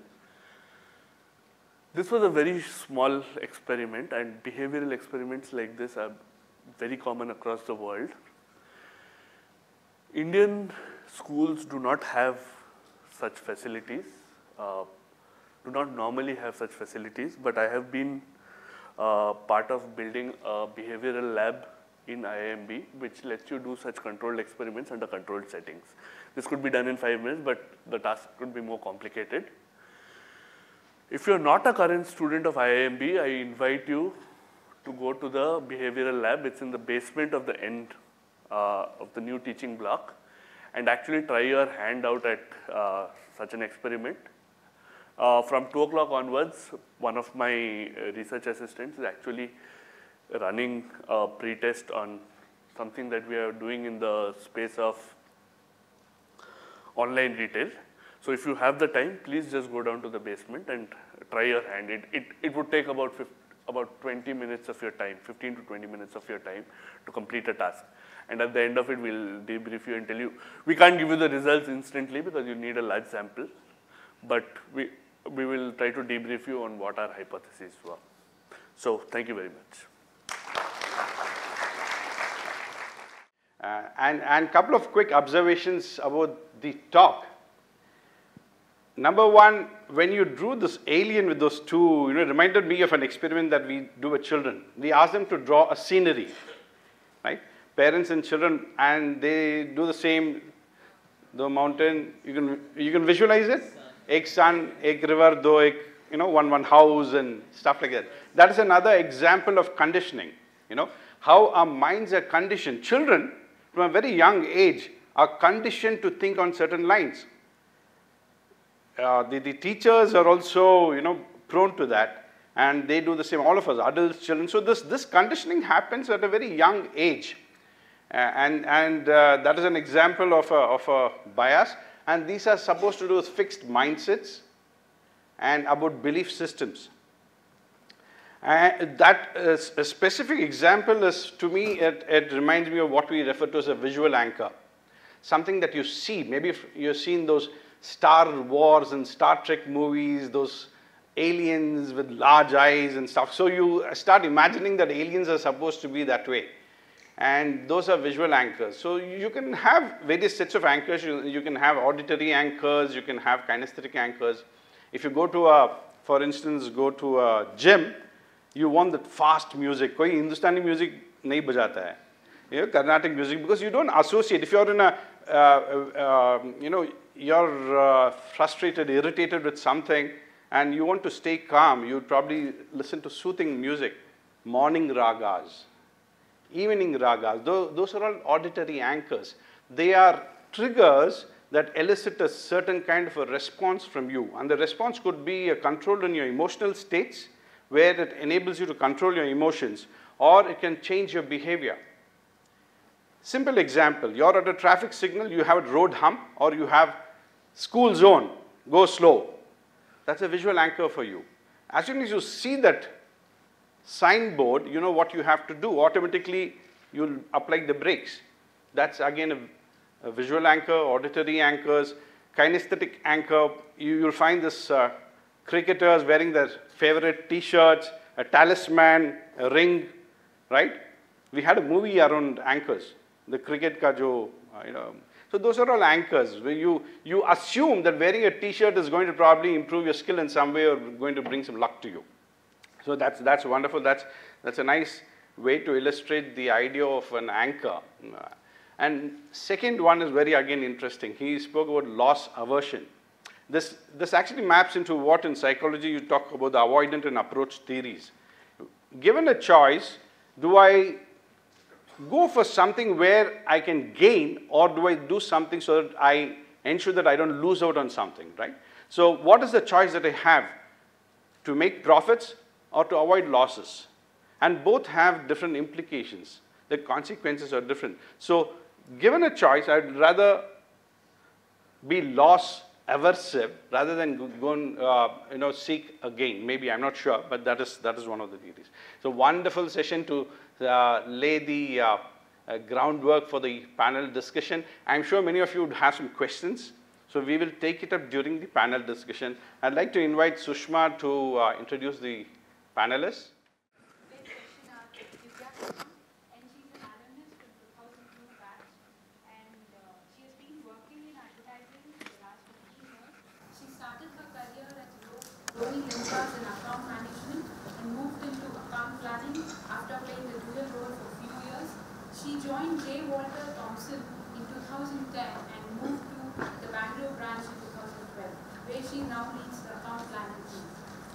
This was a very small experiment and behavioral experiments like this are very common across the world. Indian schools do not have such facilities, uh, do not normally have such facilities, but I have been uh, part of building a behavioral lab in IIMB, which lets you do such controlled experiments under controlled settings. This could be done in five minutes, but the task could be more complicated. If you're not a current student of IIMB, I invite you to go to the behavioral lab. It's in the basement of the end uh, of the new teaching block and actually try your hand out at uh, such an experiment. Uh, from 2 o'clock onwards, one of my uh, research assistants is actually running a pre-test on something that we are doing in the space of online retail. So if you have the time, please just go down to the basement and try your hand. It, it, it would take about 50, about 20 minutes of your time, 15 to 20 minutes of your time to complete a task. And at the end of it, we'll debrief you and tell you. We can't give you the results instantly because you need a large sample, but we, we will try to debrief you on what our hypotheses were. So thank you very much. Uh, and and couple of quick observations about the talk. Number one, when you drew this alien with those two, you know, it reminded me of an experiment that we do with children. We ask them to draw a scenery, right? Parents and children, and they do the same. The mountain, you can you can visualize it. Ek sun, ek river, do ek, you know, one one house and stuff like that. That is another example of conditioning. You know, how our minds are conditioned. Children, from a very young age, are conditioned to think on certain lines. Uh, the, the teachers are also, you know, prone to that, and they do the same, all of us, adults, children. So this, this conditioning happens at a very young age. Uh, and and uh, that is an example of a, of a bias. And these are supposed to do with fixed mindsets and about belief systems. And that is a specific example is, to me, it, it reminds me of what we refer to as a visual anchor. Something that you see, maybe you've seen those Star Wars and Star Trek movies, those aliens with large eyes and stuff. So you start imagining that aliens are supposed to be that way. And those are visual anchors. So you can have various sets of anchors. You, you can have auditory anchors, you can have kinesthetic anchors. If you go to a, for instance, go to a gym, you want that fast music. कोई Hindustani music नहीं बजाता है. You know, Carnatic music because you don't associate. If you're in a, uh, uh, you know, you're uh, frustrated, irritated with something, and you want to stay calm, You'd probably listen to soothing music, morning ragas, evening ragas. Those, those are all auditory anchors. They are triggers that elicit a certain kind of a response from you. And the response could be a control in your emotional states, where it enables you to control your emotions, or it can change your behavior. Simple example, you're at a traffic signal, you have a road hump, or you have school zone, go slow. That's a visual anchor for you. As soon as you see that signboard, you know what you have to do. Automatically, you'll apply the brakes. That's again a, a visual anchor, auditory anchors, kinesthetic anchor. You, will find this uh, cricketers wearing their favorite t-shirts, a talisman, a ring, right? We had a movie around anchors, the cricket ka jo, uh, you know. So those are all anchors where you, you assume that wearing a t-shirt is going to probably improve your skill in some way or going to bring some luck to you. So that's, that's wonderful. That's, that's a nice way to illustrate the idea of an anchor. And second one is very, again, interesting. He spoke about loss aversion. This, this actually maps into what in psychology you talk about the avoidant and approach theories. Given a choice, do I go for something where I can gain or do I do something so that I ensure that I don't lose out on something, right? So what is the choice that I have? To make profits or to avoid losses. And both have different implications. The consequences are different. So given a choice, I'd rather be loss aversive rather than go and uh, you know seek a gain. Maybe I'm not sure, but that is that is one of the theories. So wonderful session to lay the uh, uh groundwork for the panel discussion. I'm sure many of you would have some questions. So we will take it up during the panel discussion. I'd like to invite Sushma to uh, introduce the panelists. and she's an alumnus from 2002 batch, and uh, she has been working in advertising for the last 15 years. She started her career at Rohini Infras in account management and moved into account planning after playing the dual role for a few years. She joined J. Walter Thompson in 2010 and moved to the Bangalore branch in 2012, where she now leads the account planning team.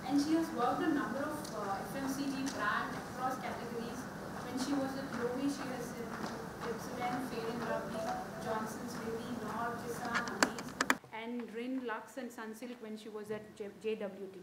And she has worked a number of uh, FMCG brands across categories. When she was at Lowe, she has in Pepsodent, Fair Lovely, Johnson's Baby, Knorr, Kisan, Amaze, and Rin, Lux and Sunsilk when she was at J- JWT.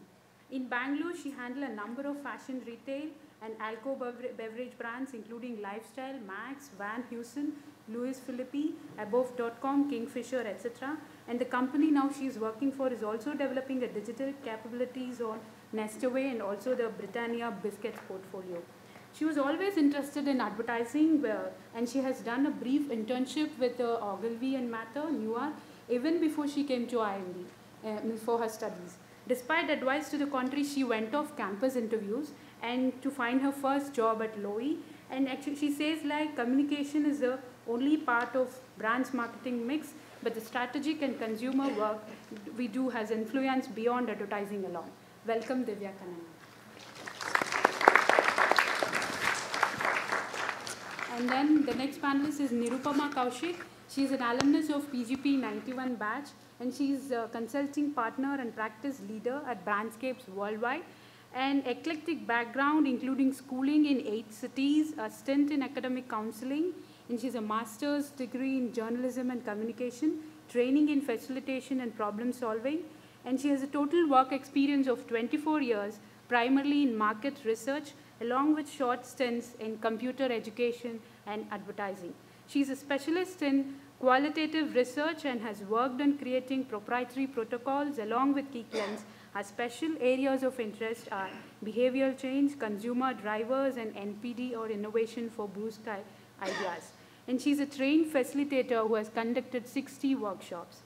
In Bangalore, she handled a number of fashion retail and alcohol beverage brands including Lifestyle, Max, Van Heusen, Louis Philippe, Above.com, Kingfisher, etc. And the company now she is working for is also developing a digital capabilities on Nestaway and also the Britannia biscuits portfolio. She was always interested in advertising uh, and she has done a brief internship with uh, Ogilvy and Mather, Newark, even before she came to IIMB uh, for her studies. Despite advice to the contrary, she went off campus interviews and to find her first job at Lowe. And actually, she says like communication is the only part of brand's marketing mix, but the strategic and consumer work we do has influence beyond advertising alone. Welcome, Divya. And then the next panelist is Nirupama Kaushik. She is an alumnus of PGP 91 batch and she is a consulting partner and practice leader at Brandscapes Worldwide. An eclectic background including schooling in eight cities, a stint in academic counseling, and she's a master's degree in journalism and communication, training in facilitation and problem solving, and she has a total work experience of 24 years, primarily in market research, along with short stints in computer education and advertising. She's a specialist in qualitative research and has worked on creating proprietary protocols along with key clients. Her special areas of interest are behavioral change, consumer drivers, and NPD or innovation for blue sky ideas. And she's a trained facilitator who has conducted 60 workshops.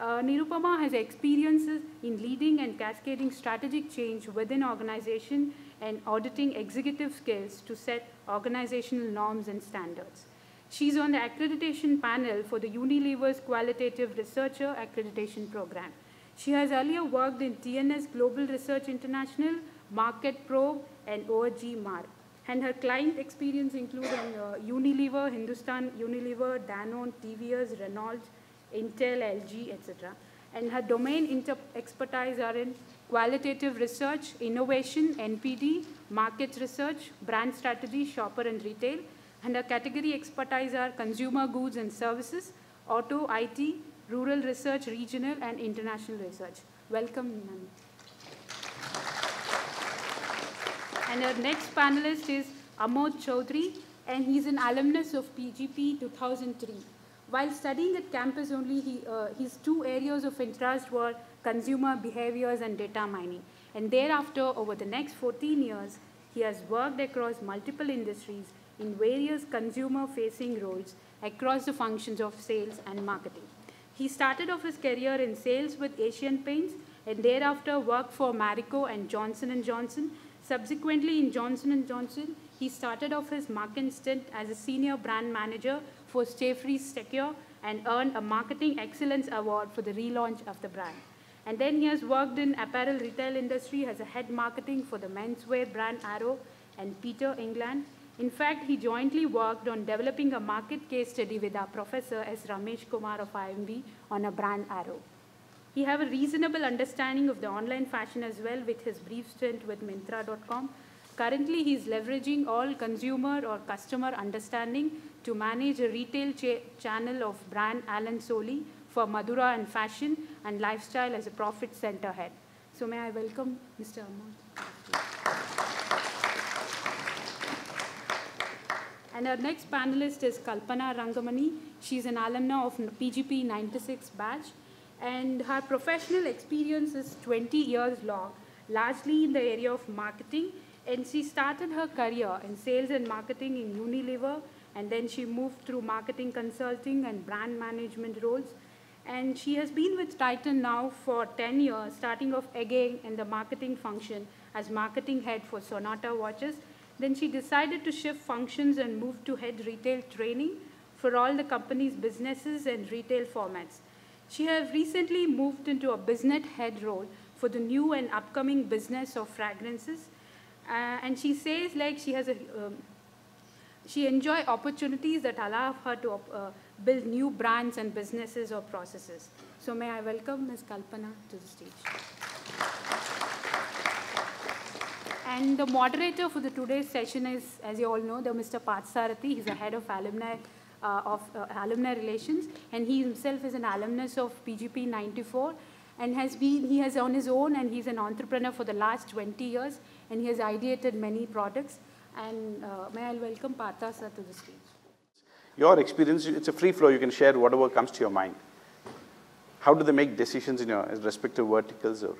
Uh, Nirupama has experiences in leading and cascading strategic change within organization and auditing executive skills to set organizational norms and standards. She's on the accreditation panel for the Unilever's Qualitative Researcher Accreditation Program. She has earlier worked in TNS Global Research International, Market Probe, and ORG Marg. And her client experience includes uh, Unilever, Hindustan Unilever, Danone, TVS, Renault, Intel, LG, etc. And her domain expertise are in qualitative research, innovation, NPD, market research, brand strategy, shopper and retail. And her category expertise are consumer goods and services, auto, IT, rural research, regional and international research. Welcome, Nani. And our next panelist is Amod Choudhary, and he's an alumnus of PGP 2003. While studying at campus only, he, uh, his two areas of interest were consumer behaviors and data mining. And thereafter, over the next 14 years, he has worked across multiple industries in various consumer-facing roles across the functions of sales and marketing. He started off his career in sales with Asian Paints and thereafter worked for Marico and Johnson & Johnson. Subsequently, in Johnson & Johnson, he started off his marketing stint as a senior brand manager for Stayfree Secure and earned a Marketing Excellence Award for the relaunch of the brand. And then he has worked in apparel retail industry as a head marketing for the menswear brand Arrow and Peter England. In fact, he jointly worked on developing a market case study with our professor S. Ramesh Kumar of IIMB on a brand Arrow. He have a reasonable understanding of the online fashion as well with his brief stint with Myntra.com. Currently, he is leveraging all consumer or customer understanding to manage a retail cha- channel of brand Allen Solly for Madura and fashion and lifestyle as a profit center head. So may I welcome Mr. Amod. And our next panelist is Kalpana Rangamani. She's an alumna of PGP 96 batch and her professional experience is 20 years long, largely in the area of marketing. And she started her career in sales and marketing in Unilever, and then she moved through marketing consulting and brand management roles. And she has been with Titan now for 10 years, starting off again in the marketing function as marketing head for Sonata watches. Then she decided to shift functions and move to head retail training for all the company's businesses and retail formats. She has recently moved into a business head role for the new and upcoming business of fragrances. Uh, and she says like she has a, um, she enjoy opportunities that allow her to uh, build new brands and businesses or processes. So may I welcome Ms. Kalpana to the stage. And the moderator for the today's session is, as you all know, the Mr. Parthasarathy. He's the head of alumni of uh, alumni relations, and he himself is an alumnus of PGP 94, and has been he has on his own, and he's an entrepreneur for the last 20 years, and he has ideated many products. And uh, may I welcome Partha sir to the stage. Your experience, it's a free flow. You can share whatever comes to your mind. How do they make decisions in your respective verticals or?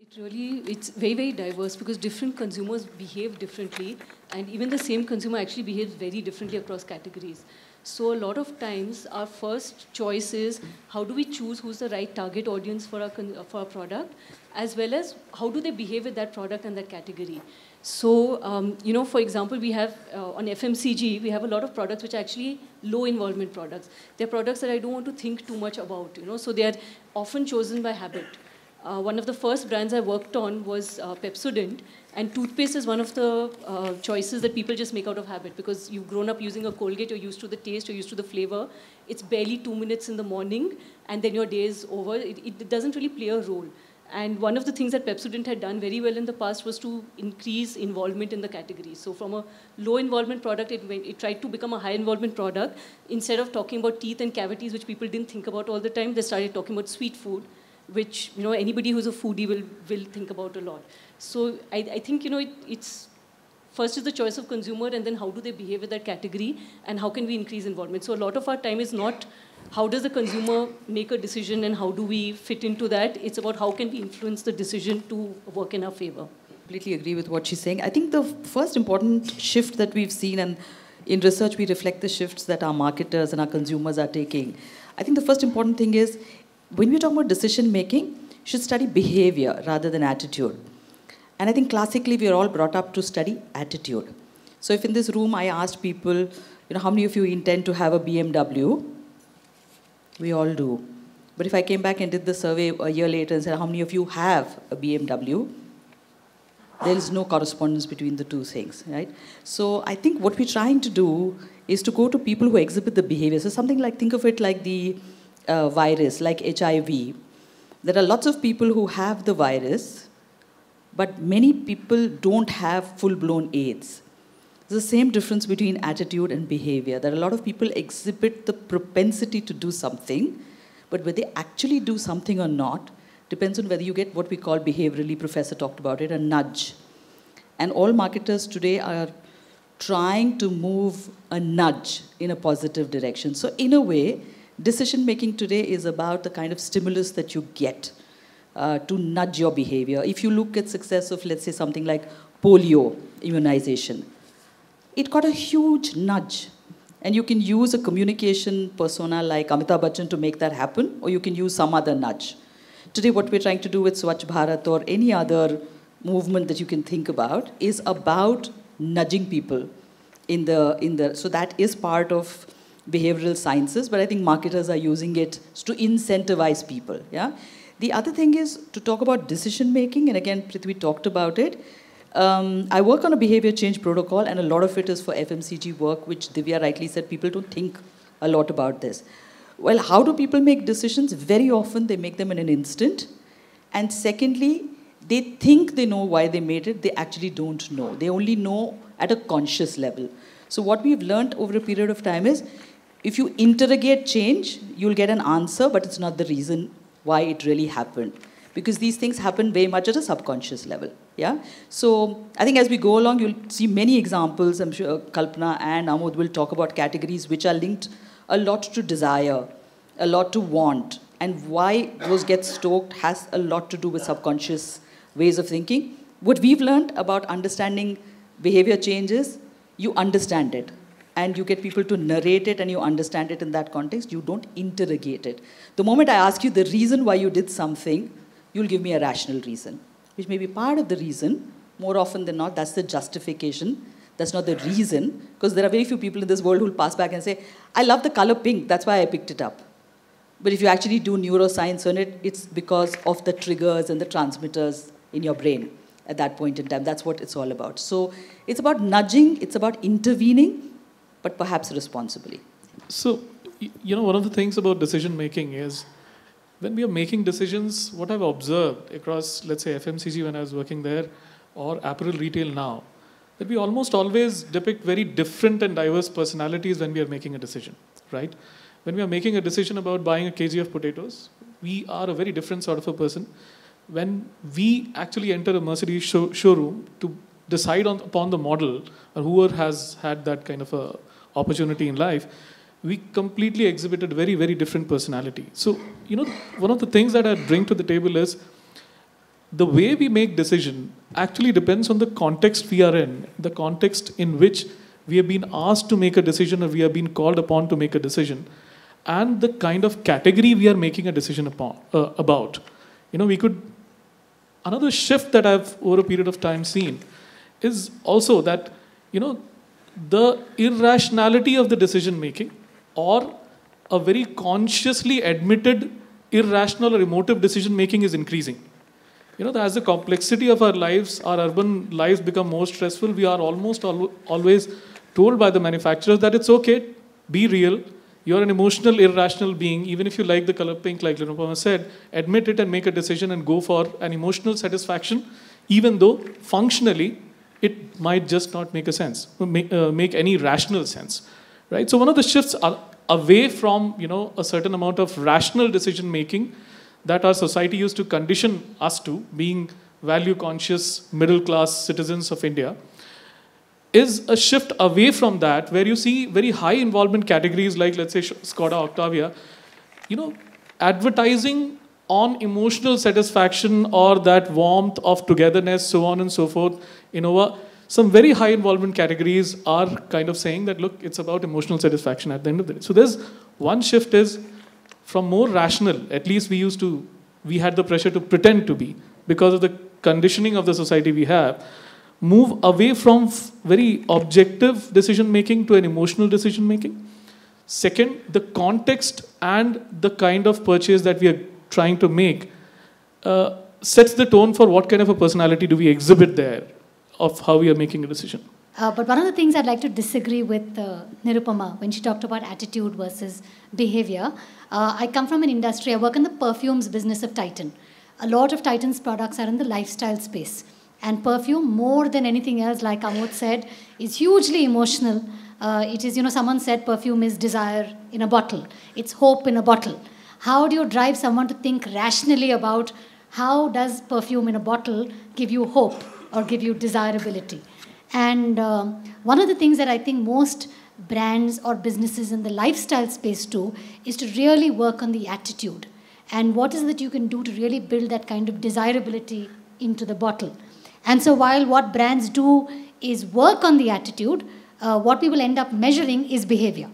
It really, it's very, very diverse because different consumers behave differently and even the same consumer actually behaves very differently across categories. So a lot of times our first choice is how do we choose who's the right target audience for our, for our product as well as how do they behave with that product and that category. So, um, you know, for example, we have uh, on FMCG, we have a lot of products which are actually low involvement products. They're products that I don't want to think too much about, you know, so they are often chosen by habit. Uh, one of the first brands I worked on was uh, Pepsodent, and toothpaste is one of the uh, choices that people just make out of habit because you've grown up using a Colgate, you're used to the taste, you're used to the flavor. It's barely two minutes in the morning, and then your day is over. It, it doesn't really play a role. And one of the things that Pepsodent had done very well in the past was to increase involvement in the category. So from a low involvement product, it, it tried to become a high involvement product. Instead of talking about teeth and cavities, which people didn't think about all the time, they started talking about sweet food which you know anybody who's a foodie will will think about a lot. So I, I think you know it, it's first is the choice of consumer and then how do they behave with that category and how can we increase involvement. So a lot of our time is not how does the consumer make a decision and how do we fit into that. It's about how can we influence the decision to work in our favor. Completely agree with what she's saying. I think the first important shift that we've seen and in research we reflect the shifts that our marketers and our consumers are taking. I think the first important thing is when we talk about decision making, you should study behavior rather than attitude. And I think classically we are all brought up to study attitude. So if in this room I asked people, you know, how many of you intend to have a BMW? We all do. But if I came back and did the survey a year later and said, how many of you have a BMW? There is no correspondence between the two things, right? So I think what we're trying to do is to go to people who exhibit the behavior. So something like, think of it like the uh, virus like HIV, there are lots of people who have the virus, but many people don't have full blown AIDS. There's the same difference between attitude and behavior. That a lot of people exhibit the propensity to do something, but whether they actually do something or not depends on whether you get what we call behaviorally, Professor talked about it, a nudge. And all marketers today are trying to move a nudge in a positive direction. So, in a way, Decision making today is about the kind of stimulus that you get uh, to nudge your behavior. If you look at success of, let's say, something like polio immunization, it got a huge nudge. And you can use a communication persona like Amitabh Bachchan to make that happen, or you can use some other nudge. Today, what we're trying to do with Swachh Bharat or any other movement that you can think about is about nudging people in the in the so that is part of behavioral sciences, but I think marketers are using it to incentivize people. Yeah. The other thing is to talk about decision making, and again, Prithvi talked about it. Um, I work on a behavior change protocol, and a lot of it is for FMCG work, which Divya rightly said people don't think a lot about this. Well, how do people make decisions? Very often they make them in an instant. And secondly, they think they know why they made it, they actually don't know. They only know at a conscious level. So, what we've learned over a period of time is if you interrogate change, you'll get an answer, but it's not the reason why it really happened. Because these things happen very much at a subconscious level. Yeah? So I think as we go along, you'll see many examples. I'm sure Kalpana and Amod will talk about categories which are linked a lot to desire, a lot to want. And why those get stoked has a lot to do with subconscious ways of thinking. What we've learned about understanding behavior changes, you understand it and you get people to narrate it and you understand it in that context, you don't interrogate it. The moment I ask you the reason why you did something, you'll give me a rational reason, which may be part of the reason. More often than not, that's the justification. That's not the reason, because there are very few people in this world who will pass back and say, I love the color pink, that's why I picked it up. But if you actually do neuroscience on it, it's because of the triggers and the transmitters in your brain at that point in time. That's what it's all about. So it's about nudging, it's about intervening, but perhaps responsibly. So, you know, one of the things about decision making is when we are making decisions, what I've observed across, let's say, FMCG when I was working there, or apparel retail now, that we almost always depict very different and diverse personalities when we are making a decision, right? When we are making a decision about buying a kg of potatoes, we are a very different sort of a person. When we actually enter a Mercedes show, showroom to decide on, upon the model, or whoever has had that kind of a opportunity in life, we completely exhibited very, very different personality. So, you know, one of the things that I bring to the table is the way we make decision actually depends on the context we are in, the context in which we have been asked to make a decision or we have been called upon to make a decision, and the kind of category we are making a decision upon, uh, about. You know, we could, another shift that I've over a period of time seen is also that, you know, the irrationality of the decision making or a very consciously admitted irrational or emotive decision making is increasing. You know, as the complexity of our lives, our urban lives become more stressful, we are almost al always told by the manufacturers that it's okay, be real, you're an emotional, irrational being, even if you like the color pink, like Nirupama said, admit it and make a decision and go for an emotional satisfaction, even though functionally it might just not make a sense, make, uh, make any rational sense, right? So one of the shifts are away from you know a certain amount of rational decision making that our society used to condition us to, being value conscious middle class citizens of India, is a shift away from that where you see very high involvement categories like let's say Skoda Octavia, you know, advertising on emotional satisfaction or that warmth of togetherness, so on and so forth, Innova, some very high involvement categories are kind of saying that, look, it's about emotional satisfaction at the end of the day. So there's one shift is from more rational, at least we used to, we had the pressure to pretend to be because of the conditioning of the society we have, move away from very objective decision making to an emotional decision making. Second, the context and the kind of purchase that we are trying to make uh, sets the tone for what kind of a personality do we exhibit there of how we are making a decision. Uh, but one of the things I'd like to disagree with uh, Nirupama when she talked about attitude versus behavior. Uh, I come from an industry, I work in the perfumes business of Titan. A lot of Titan's products are in the lifestyle space. And perfume, more than anything else, like Amod said, is hugely emotional. Uh, it is, you know, someone said perfume is desire in a bottle, it's hope in a bottle. How do you drive someone to think rationally about how does perfume in a bottle give you hope or give you desirability? And um, one of the things that I think most brands or businesses in the lifestyle space do is to really work on the attitude. And what is it that you can do to really build that kind of desirability into the bottle? And so, while what brands do is work on the attitude, uh, what will end up measuring is behavior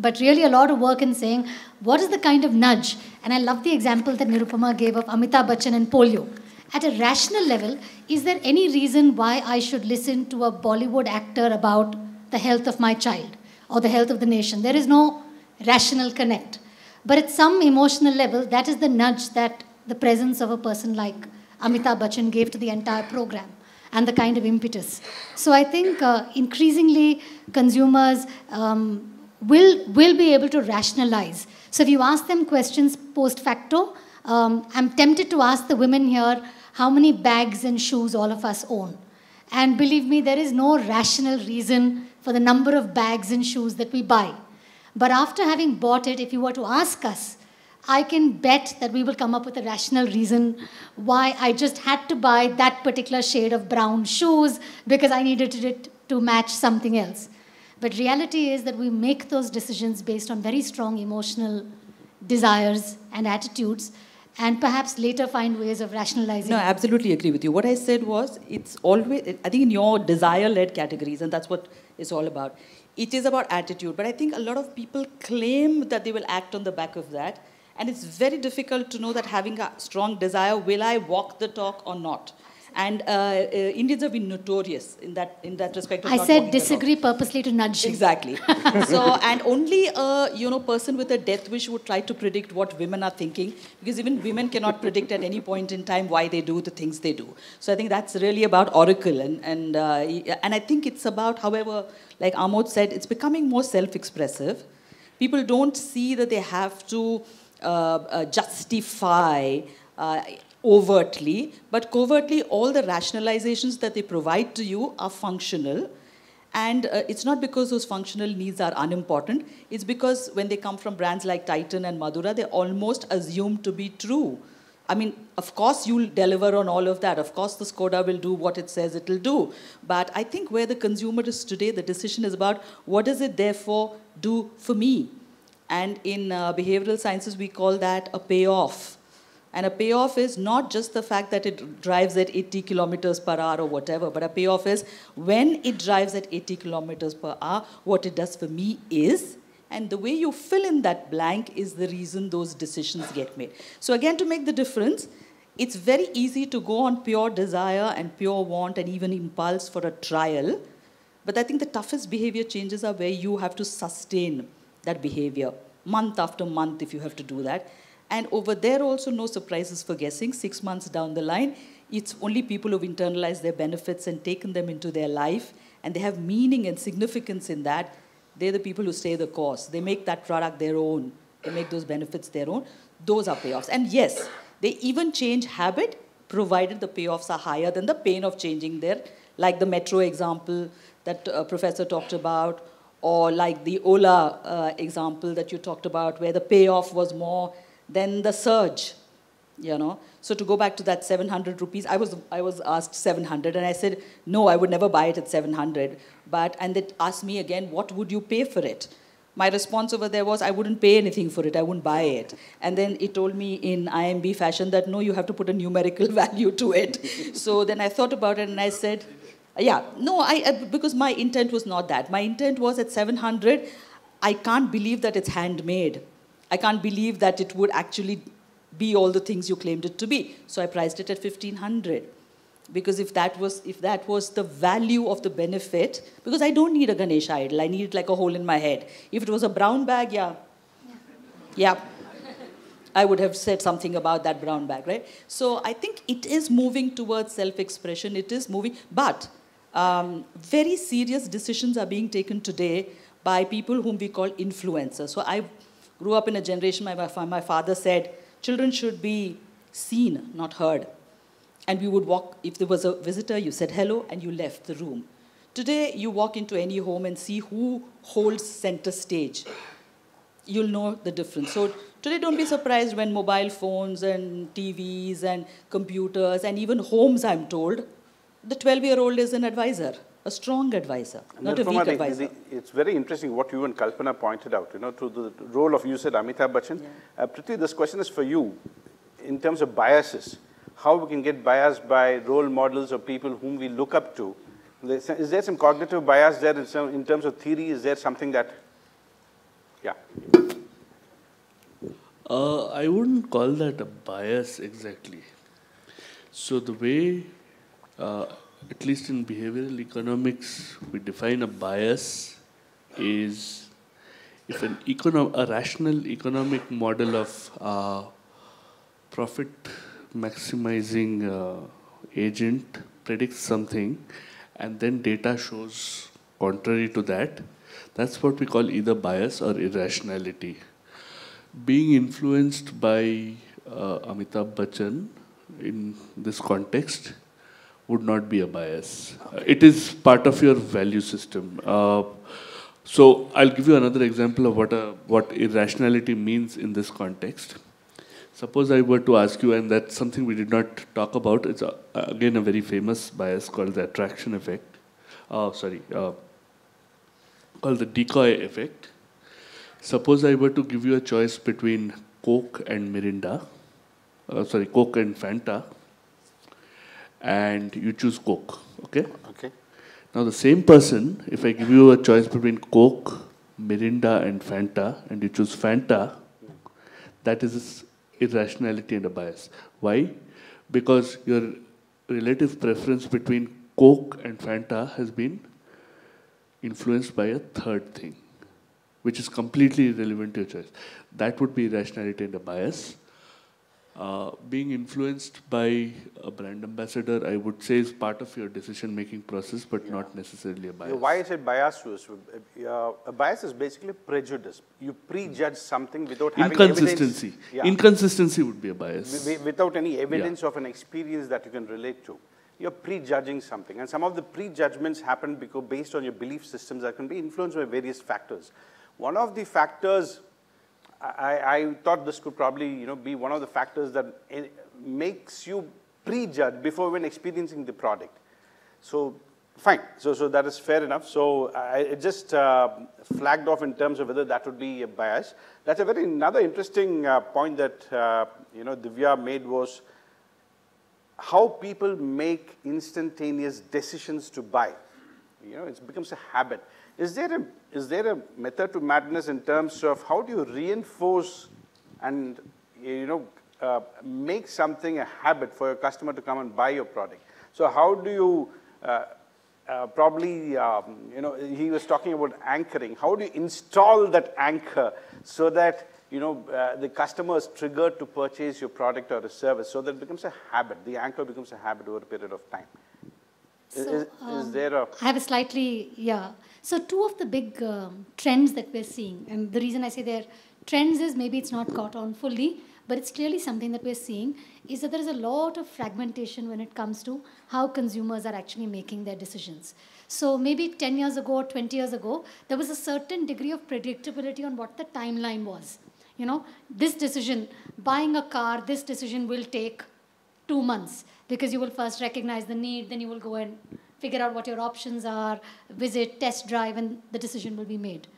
but really a lot of work in saying what is the kind of nudge. And I love the example that Nirupama gave of Amitabh Bachchan and polio. At a rational level, is there any reason why I should listen to a Bollywood actor about the health of my child or the health of the nation? There is no rational connect. But at some emotional level, that is the nudge that the presence of a person like Amitabh Bachchan gave to the entire program and the kind of impetus. So I think uh, increasingly consumers um, will, will be able to rationalize. So if you ask them questions post facto, um, I'm tempted to ask the women here how many bags and shoes all of us own. And believe me, there is no rational reason for the number of bags and shoes that we buy. But after having bought it, if you were to ask us, I can bet that we will come up with a rational reason why I just had to buy that particular shade of brown shoes because I needed it to match something else. But reality is that we make those decisions based on very strong emotional desires and attitudes. and perhaps later find ways of rationalizing. No, I absolutely agree with you. What I said was it's always, I think in your desire led categories, and that's what it's all about, it is about attitude. But I think a lot of people claim that they will act on the back of that. And it's very difficult to know that having a strong desire, will I walk the talk or not? And uh, uh, Indians have been notorious in that in that respect. I said disagree purposely to nudge you. Exactly. so, and only a you know person with a death wish would try to predict what women are thinking, because even women cannot predict at any point in time why they do the things they do. So, I think that's really about oracle, and and uh, and I think it's about, however, like Amod said, it's becoming more self-expressive. People don't see that they have to uh, uh justify. Overtly, but covertly, all the rationalizations that they provide to you are functional. And uh, it's not because those functional needs are unimportant. It's because when they come from brands like Titan and Madura, they're almost assumed to be true. I mean, of course, you'll deliver on all of that. Of course, the Skoda will do what it says it'll do. But I think where the consumer is today, the decision is about what does it therefore do for me? And in uh, behavioral sciences, we call that a payoff. And a payoff is not just the fact that it drives at 80 kilometers per hour or whatever, but a payoff is when it drives at 80 kilometers per hour, what it does for me is, and the way you fill in that blank is the reason those decisions get made. So, again, to make the difference, it's very easy to go on pure desire and pure want and even impulse for a trial. But I think the toughest behavior changes are where you have to sustain that behavior month after month if you have to do that. And over there also no surprises for guessing. Six months down the line, it's only people who've internalized their benefits and taken them into their life, and they have meaning and significance in that. They're the people who stay the course. They make that product their own. They make those benefits their own. Those are payoffs. And yes, they even change habit, provided the payoffs are higher than the pain of changing their, like the metro example that uh, Professor talked about, or like the Ola uh, example that you talked about, where the payoff was more then the surge, you know. So to go back to that 700 rupees, I was, I was asked 700 and I said, no, I would never buy it at 700. But, and they asked me again, what would you pay for it? My response over there was, I wouldn't pay anything for it, I wouldn't buy it. And then it told me in IIMB fashion that, no, you have to put a numerical value to it. so then I thought about it and I said, yeah, no, I, I, because my intent was not that. My intent was at 700, I can't believe that it's handmade. I can't believe that it would actually be all the things you claimed it to be. So I priced it at 1500 because if that was if that was the value of the benefit because i don't need a ganesh idol i need like a hole in my head. If it was a brown bag yeah. Yeah, yeah. i would have said something about that brown bag right? So i think it is moving towards self expression it is moving but um, very serious decisions are being taken today by people whom we call influencers. So i grew up in a generation, my, my father said, children should be seen, not heard. And we would walk, if there was a visitor, you said hello and you left the room. Today, you walk into any home and see who holds center stage. You'll know the difference. So today, don't be surprised when mobile phones and TVs and computers and even homes, I'm told, the 12-year-old is an advisor a strong advisor, not a weak advisor. The, it's very interesting what you and Kalpana pointed out, you know, to the role of, you said Amitabh Bachchan. Yeah. Uh, Prithvi, this question is for you. In terms of biases, how we can get biased by role models or people whom we look up to. Is there some cognitive bias there in, some, in terms of theory? Is there something that, yeah? Uh, I wouldn't call that a bias exactly. So the way uh, at least in behavioral economics, we define a bias is if an econo- a rational economic model of uh, profit maximizing uh, agent predicts something and then data shows contrary to that, that's what we call either bias or irrationality. Being influenced by uh, Amitabh Bachchan in this context would not be a bias. It is part of your value system. Uh, so I'll give you another example of what, a, what irrationality means in this context. Suppose I were to ask you, and that's something we did not talk about, it's a, again a very famous bias called the attraction effect. Sorry, uh, called the decoy effect. Suppose I were to give you a choice between Coke and Mirinda, uh, sorry, Coke and Fanta, and you choose Coke, okay? Okay. Now the same person, if I give you a choice between Coke, Mirinda and Fanta, and you choose Fanta, that is irrationality and a bias. Why? Because your relative preference between Coke and Fanta has been influenced by a third thing, which is completely irrelevant to your choice. That would be irrationality and a bias. Uh, being influenced by a brand ambassador, I would say, is part of your decision-making process, but not necessarily a bias. Yeah, Why is it bias uh, a bias is basically prejudice. You prejudge something without having Inconsistency. evidence. Yeah. Inconsistency would be a bias. Wi- Without any evidence of an experience that you can relate to. You're prejudging something. And some of the prejudgments happen because based on your belief systems that can be influenced by various factors. One of the factors, I, I thought this could probably you know, be one of the factors that makes you prejudge before even experiencing the product. So fine, so, so that is fair enough. So I it just uh, flagged off in terms of whether that would be a bias. That's a very another interesting uh, point that uh, you know Divya made was how people make instantaneous decisions to buy. You know, it becomes a habit. Is there a, is there a method to madness in terms of how do you reinforce and, you know, uh, make something a habit for your customer to come and buy your product? So how do you, uh, uh, probably, um, you know, he was talking about anchoring. How do you install that anchor so that, you know, uh, the customer is triggered to purchase your product or a service so that it becomes a habit. The anchor becomes a habit over a period of time. Is, So, is, is um, there a... I have a slightly, yeah. So two of the big um, trends that we're seeing, and the reason I say they're trends is maybe it's not caught on fully, but it's clearly something that we're seeing, is that there is a lot of fragmentation when it comes to how consumers are actually making their decisions. So maybe 10 years ago or 20 years ago, there was a certain degree of predictability on what the timeline was. You know, this decision, buying a car, this decision will take two months because you will first recognize the need, then you will go and figure out what your options are, visit, test drive, and the decision will be made.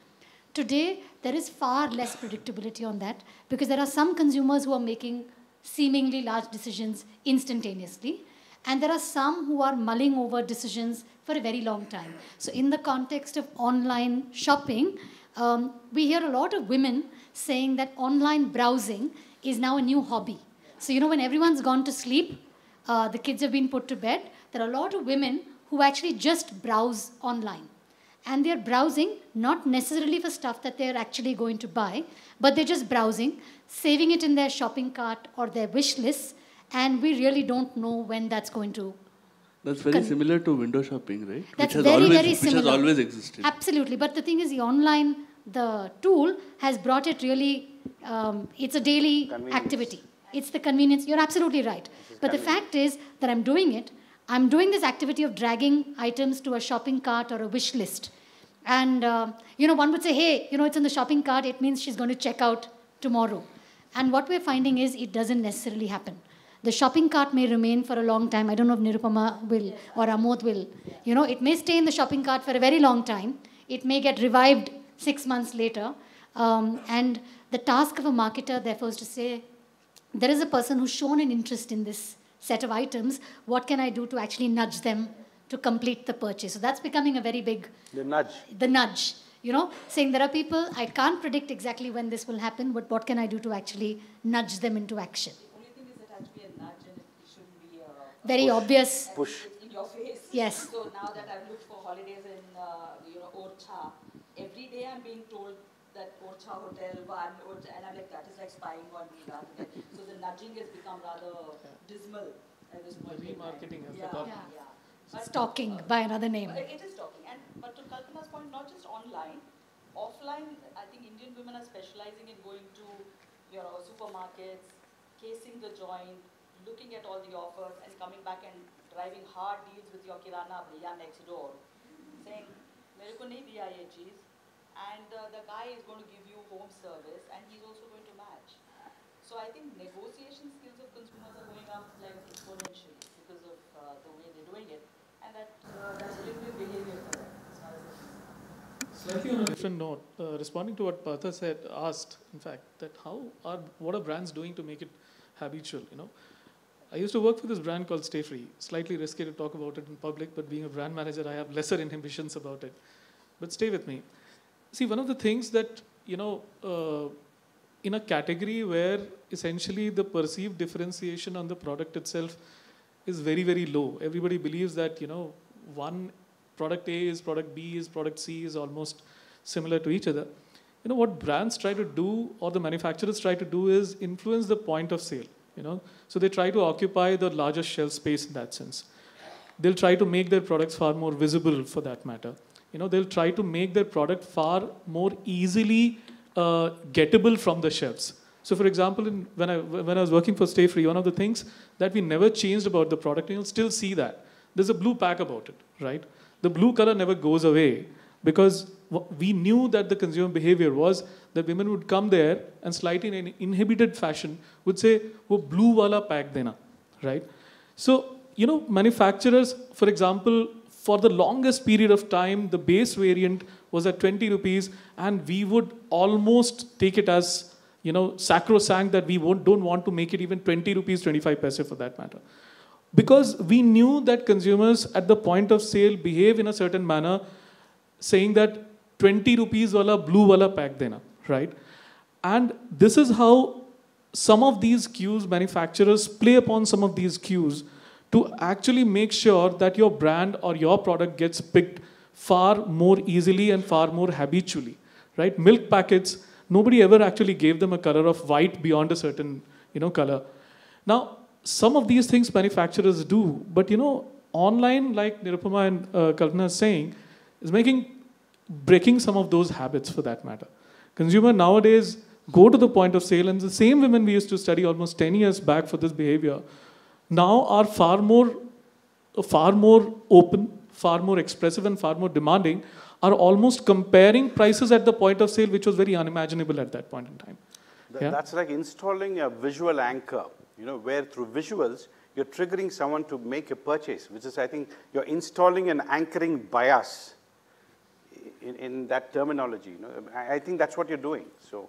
Today, there is far less predictability on that because there are some consumers who are making seemingly large decisions instantaneously, and there are some who are mulling over decisions for a very long time. So, in the context of online shopping, um, we hear a lot of women saying that online browsing is now a new hobby. So, you know, when everyone's gone to sleep, uh, the kids have been put to bed, there are a lot of women who actually just browse online. And they're browsing not necessarily for stuff that they're actually going to buy, but they're just browsing, saving it in their shopping cart or their wish list, and we really don't know when that's going to. That's very Con- similar to window shopping, right? That's which has very, always, very which similar. has always existed. Absolutely. But the thing is, the online, the tool has brought it really, um, it's a daily activity. It's the convenience. You're absolutely right. But the fact is that I'm doing it. I'm doing this activity of dragging items to a shopping cart or a wish list. And, uh, you know, one would say, hey, you know, it's in the shopping cart. It means she's going to check out tomorrow. And what we're finding is it doesn't necessarily happen. The shopping cart may remain for a long time. I don't know if Nirupama will or Amod will. You know, it may stay in the shopping cart for a very long time. It may get revived six months later. Um, and the task of a marketer, therefore, is to say, there is a person who's shown an interest in this set of items. What can I do to actually nudge them to complete the purchase? So that's becoming a very big The nudge. the nudge you know saying there are people i can't predict exactly when this will happen but what can i do to actually nudge them into action very obvious Push. in your face. Yes. So now that I've looked for holidays in, uh, you know, Orchha, every day I'm being told that Orcha Hotel, one, Orcha, and I'm like, that is like spying on me rather than, so the nudging has become rather dismal at this point. in time. Remarketing has yeah, become- Yeah, yeah. But- stalking by another name But It is stalking. And, but to Kalpana's point, not just online, offline, I think Indian women are specializing in going to, you know, supermarkets, casing the joint, looking at all the offers and coming back and driving hard deals with your kirana bhaiya next door, saying, मेरे को नहीं दिया ये चीज, and uh, the guy is going to give you home service and he's also going to match. So I think negotiation skills of consumers are going up like exponentially because of uh, the way they're doing it, and that uh, that's liquid behavior for them. as far as it's Slightly on a different note, uh, responding to what Partha said, asked, in fact, that how are what are brands doing to make it habitual. You know, I used to work for this brand called Stayfree. Slightly risky to talk about it in public, but being a brand manager, I have lesser inhibitions about it. But stay with me. See, one of the things that you know, uh, in a category where essentially the perceived differentiation on the product itself is very very low. Everybody believes that you know one product A is product B is product C is almost similar to each other. You know what brands try to do or the manufacturers try to do is influence the point of sale. You know, so they try to occupy the largest shelf space in that sense. They'll try to make their products far more visible for that matter. You know, they'll try to make their product far more easily uh, gettable from the shelves. So, for example, in, when, I, when I was working for Stayfree, one of the things that we never changed about the product, and you'll still see that, there's a blue pack about it, right? The blue color never goes away because we knew that the consumer behavior was that women would come there and slightly in an inhibited fashion would say, wo blue wala pack dena, right? So, you know, manufacturers, for example, for the longest period of time, the base variant was at 20 rupees, and we would almost take it as, you know, sacrosanct that we won't, don't want to make it even 20 rupees, 25 paise for that matter. Because we knew that consumers at the point of sale behave in a certain manner, saying that 20 rupees wala blue wala pack dena, right? And this is how some of these cues, manufacturers play upon some of these cues to actually make sure that your brand or your product gets picked far more easily and far more habitually, right? Milk packets, nobody ever actually gave them a color of white beyond a certain, you know, color. Now, some of these things manufacturers do, but you know, online, like Nirupama and uh, Kalpana is saying, is making, breaking some of those habits for that matter. Consumer nowadays go to the point of sale, and the same women we used to study almost 10 years back for this behavior now are far more, far more open, far more expressive, and far more demanding, are almost comparing prices at the point of sale, which was very unimaginable at that point in time. yeah? That's like installing a visual anchor, you know, where through visuals, you're triggering someone to make a purchase, which is, I think, you're installing an anchoring bias in, in that terminology. You know? I, I think that's what you're doing. So,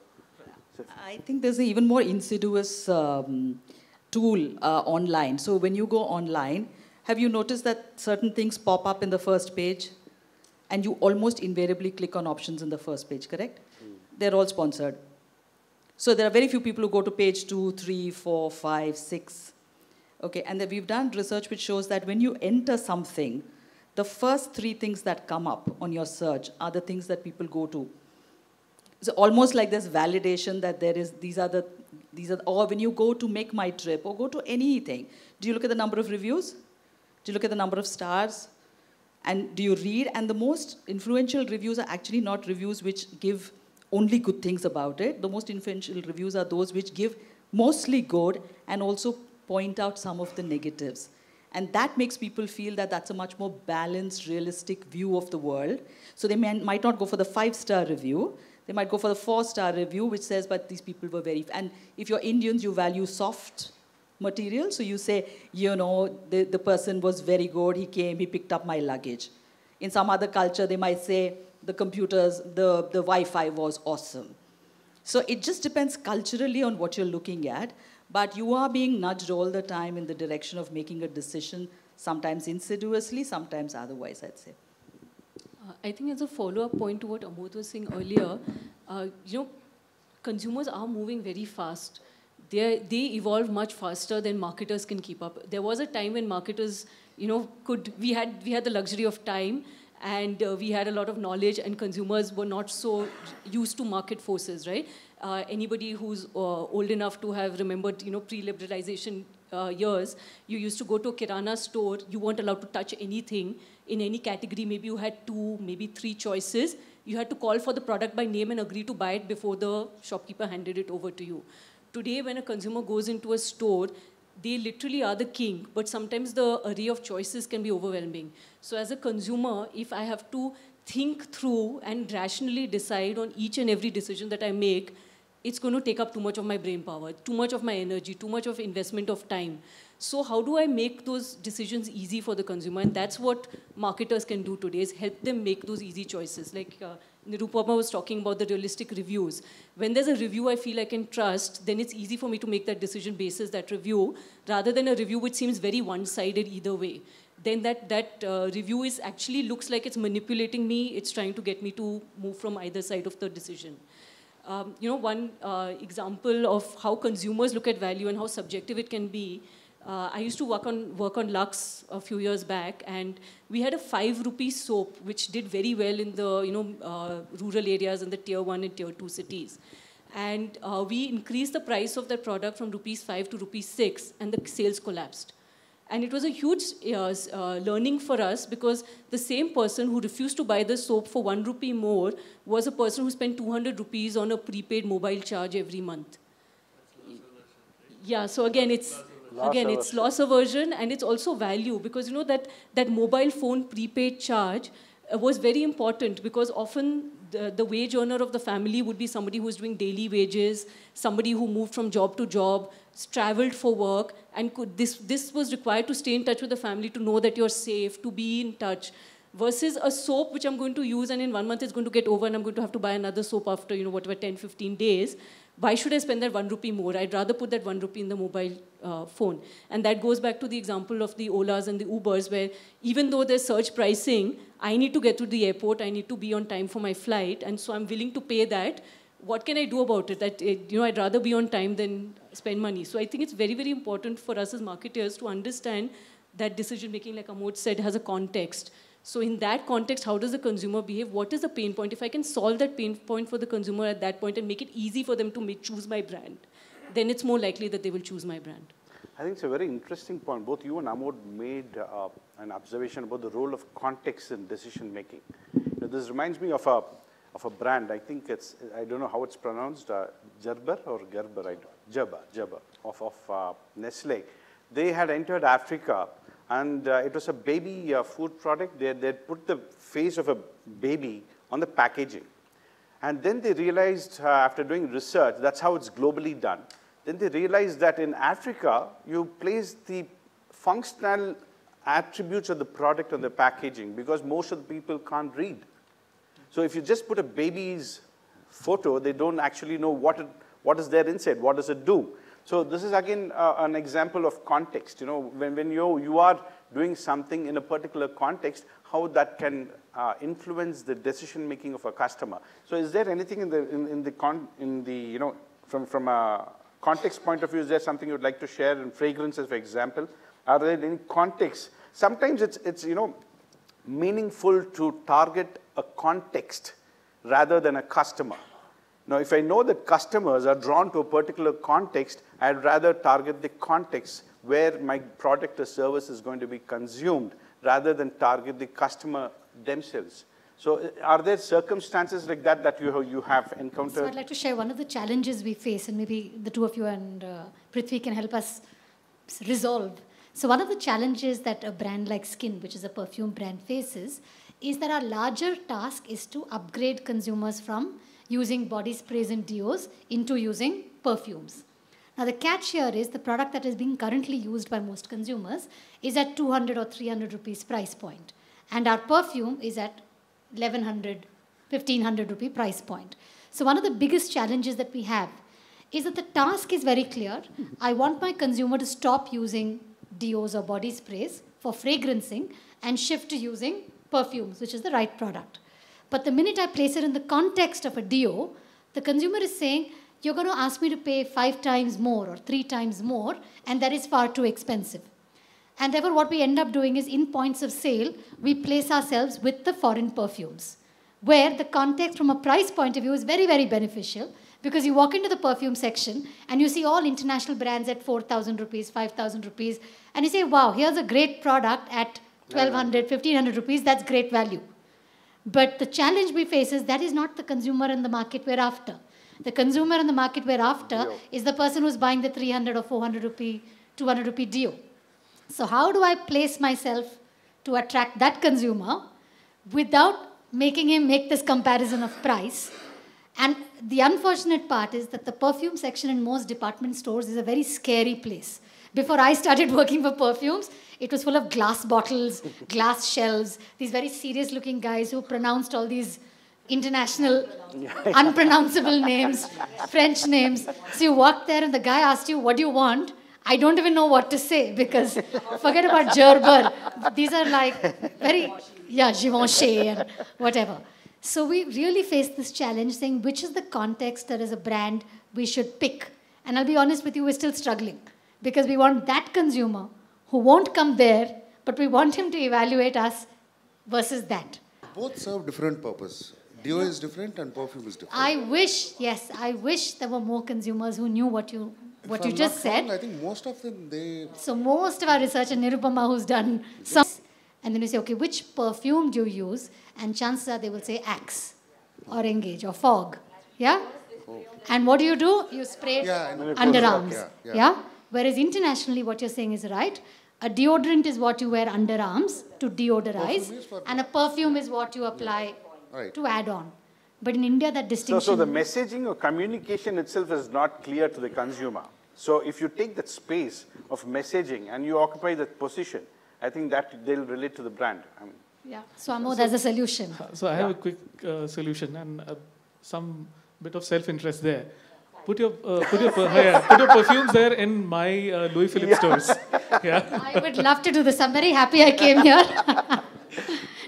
so I think there's an even more insidious um, tool uh, online. So when you go online, have you noticed that certain things pop up in the first page and you almost invariably click on options in the first page, correct? Mm. They're all sponsored. So there are very few people who go to page two, three, four, five, six. Okay, and we've done research which shows that when you enter something, the first three things that come up on your search are the things that people go to. It's almost like there's validation that there is, these are the these are, or when you go to make my trip or go to anything, do you look at the number of reviews? Do you look at the number of stars? And do you read? And the most influential reviews are actually not reviews which give only good things about it. The most influential reviews are those which give mostly good and also point out some of the negatives. And that makes people feel that that's a much more balanced, realistic view of the world. So they may, might not go for the five star review, they might go for the four-star review, which says, but these people were very, and if you're Indians, you value soft material. So you say, you know, the, the person was very good, he came, he picked up my luggage. In some other culture, they might say, the computers, the, the Wi-Fi was awesome. So it just depends culturally on what you're looking at, but you are being nudged all the time in the direction of making a decision, sometimes insidiously, sometimes otherwise, I'd say. Uh, I think as a follow-up point to what Amod was saying earlier, uh, you know, consumers are moving very fast. They they evolve much faster than marketers can keep up. There was a time when marketers, you know, could we had we had the luxury of time and uh, we had a lot of knowledge and consumers were not so used to market forces, right? Uh, anybody who's uh, old enough to have remembered, you know, pre-liberalization uh, years, you used to go to a kirana store, you weren't allowed to touch anything in any category. Maybe you had two, maybe three choices. You had to call for the product by name and agree to buy it before the shopkeeper handed it over to you. Today, when a consumer goes into a store, they literally are the king, but sometimes the array of choices can be overwhelming. So as a consumer, if I have to think through and rationally decide on each and every decision that I make, it's going to take up too much of my brain power, too much of my energy, too much of investment of time. So how do I make those decisions easy for the consumer? And that's what marketers can do today is help them make those easy choices. Like uh, Nirupama was talking about the realistic reviews. When there's a review I feel I can trust, then it's easy for me to make that decision basis that review, rather than a review which seems very one-sided either way. Then that, that uh, review is actually looks like it's manipulating me, it's trying to get me to move from either side of the decision. Um, you know, one uh, example of how consumers look at value and how subjective it can be. Uh, I used to work on work on Lux a few years back, and we had a five rupee soap which did very well in the you know uh, rural areas and the tier one and tier two cities. And uh, we increased the price of that product from rupees five to rupees six, and the sales collapsed. And it was a huge uh, uh, learning for us because the same person who refused to buy the soap for one rupee more was a person who spent 200 rupees on a prepaid mobile charge every month. Yeah, so again, it's Loss again it's aversion. loss aversion and it's also value because you know that that mobile phone prepaid charge uh, was very important because often the, the wage earner of the family would be somebody who's doing daily wages, somebody who moved from job to job, traveled for work, and could, this, this was required to stay in touch with the family to know that you're safe, to be in touch. Versus a soap which I'm going to use and in one month it's going to get over and I'm going to have to buy another soap after, you know, whatever, 10, 15 days. Why should I spend that one rupee more? I'd rather put that one rupee in the mobile uh, phone. And that goes back to the example of the Olas and the Ubers, where even though there's surge pricing, I need to get to the airport, I need to be on time for my flight, and so I'm willing to pay that. What can I do about it? That eh, you know, I'd rather be on time than spend money. So I think it's very, very important for us as marketers to understand that decision making, like Amod said, has a context. So in that context, how does the consumer behave? What is the pain point? If I can solve that pain point for the consumer at that point and make it easy for them to make, choose my brand, then it's more likely that they will choose my brand. I think it's a very interesting point. Both you and Amod made uh, an observation about the role of context in decision making. Know, this reminds me of a of a brand. I think it's I don't know how it's pronounced, uh, Gerber or Gerber. I don't, Gerber, Gerber of of uh, Nestle. They had entered Africa, and uh, it was a baby uh, food product. They they put the face of a baby on the packaging. And then they realized, uh, after doing research, that's how it's globally done. Then they realized that in Africa, you place the functional attributes of the product on the packaging because most of the people can't read. So if you just put a baby's photo, they don't actually know what, it, what is there inside, what does it do. So this is again uh, an example of context. You know, when, when you, you are doing something in a particular context, how that can uh, influence the decision making of a customer. So is there anything in the, in, in the, con, in the you know, from, from a context point of view, is there something you'd like to share in fragrances, for example? Are there any contexts? Sometimes it's, it's you know, meaningful to target a context rather than a customer. Now, if I know that customers are drawn to a particular context, I'd rather target the context where my product or service is going to be consumed rather than target the customer themselves. So are there circumstances like that that you have, you have encountered? So? I'd like to share one of the challenges we face, and maybe the two of you and uh, Prithvi can help us resolve. So one of the challenges that a brand like Skinn, which is a perfume brand, faces is that our larger task is to upgrade consumers from using body sprays and deos into using perfumes. Now the catch here is the product that is being currently used by most consumers is at 200 or 300 rupees price point, and our perfume is at 1100 1500 rupee price point. So one of the biggest challenges that we have is that the task is very clear. I want my consumer to stop using deos or body sprays for fragrancing and shift to using perfumes which is the right product but the minute i place it in the context of a deo the consumer is saying you're going to ask me to pay five times more or three times more and that is far too expensive and therefore, what we end up doing is in points of sale, we place ourselves with the foreign perfumes, where the context from a price point of view is very, very beneficial because you walk into the perfume section and you see all international brands at 4,000 rupees, 5,000 rupees, and you say, wow, here's a great product at 1,200, 1,500 rupees, that's great value. But the challenge we face is that is not the consumer in the market we're after. The consumer in the market we're after is the person who's buying the 300 or 400 rupee, 200 rupee deal. So, how do I place myself to attract that consumer without making him make this comparison of price And the unfortunate part is that the perfume section in most department stores is a very scary place. Before I started working for perfumes, it was full of glass bottles, glass shelves, these very serious looking guys who pronounced all these international unpronounceable names, French names. So you walked there and the guy asked you, What do you want? I don't even know what to say because forget about Gerber. These are like very, yeah, Givenchy and whatever. So we really faced this challenge saying which is the context that as a brand we should pick. And I'll be honest with you, we're still struggling because we want that consumer who won't come there, but we want him to evaluate us versus that. Both serve different purpose. Deo is different and perfume is different. I wish, yes, I wish there were more consumers who knew what you what If you I'm just said. wrong, I think most of them they So most of our research, and Nirupama who's done some, and then you say, okay, which perfume do you use? And chances are they will say Axe or Engage or Fog. Yeah? And what do you do? You spray it Yeah, and then it underarms. Yeah, yeah, yeah. Whereas internationally, what you're saying is right. A deodorant is what you wear underarms to deodorize, Perfume is for- and a perfume is what you apply Right. to add on. But in India, that distinction. so so the messaging or communication itself is not clear to the consumer. So if you take that space of messaging and you occupy that position, I think that they'll relate to the brand. I mean, yeah. So Amod, there's a solution. So I have a quick uh, solution and uh, some bit of self-interest there. Put your uh, put your per- yeah, put your perfumes there in my uh, Louis Philippe stores. Yeah. I would love to do this. I'm very happy I came here.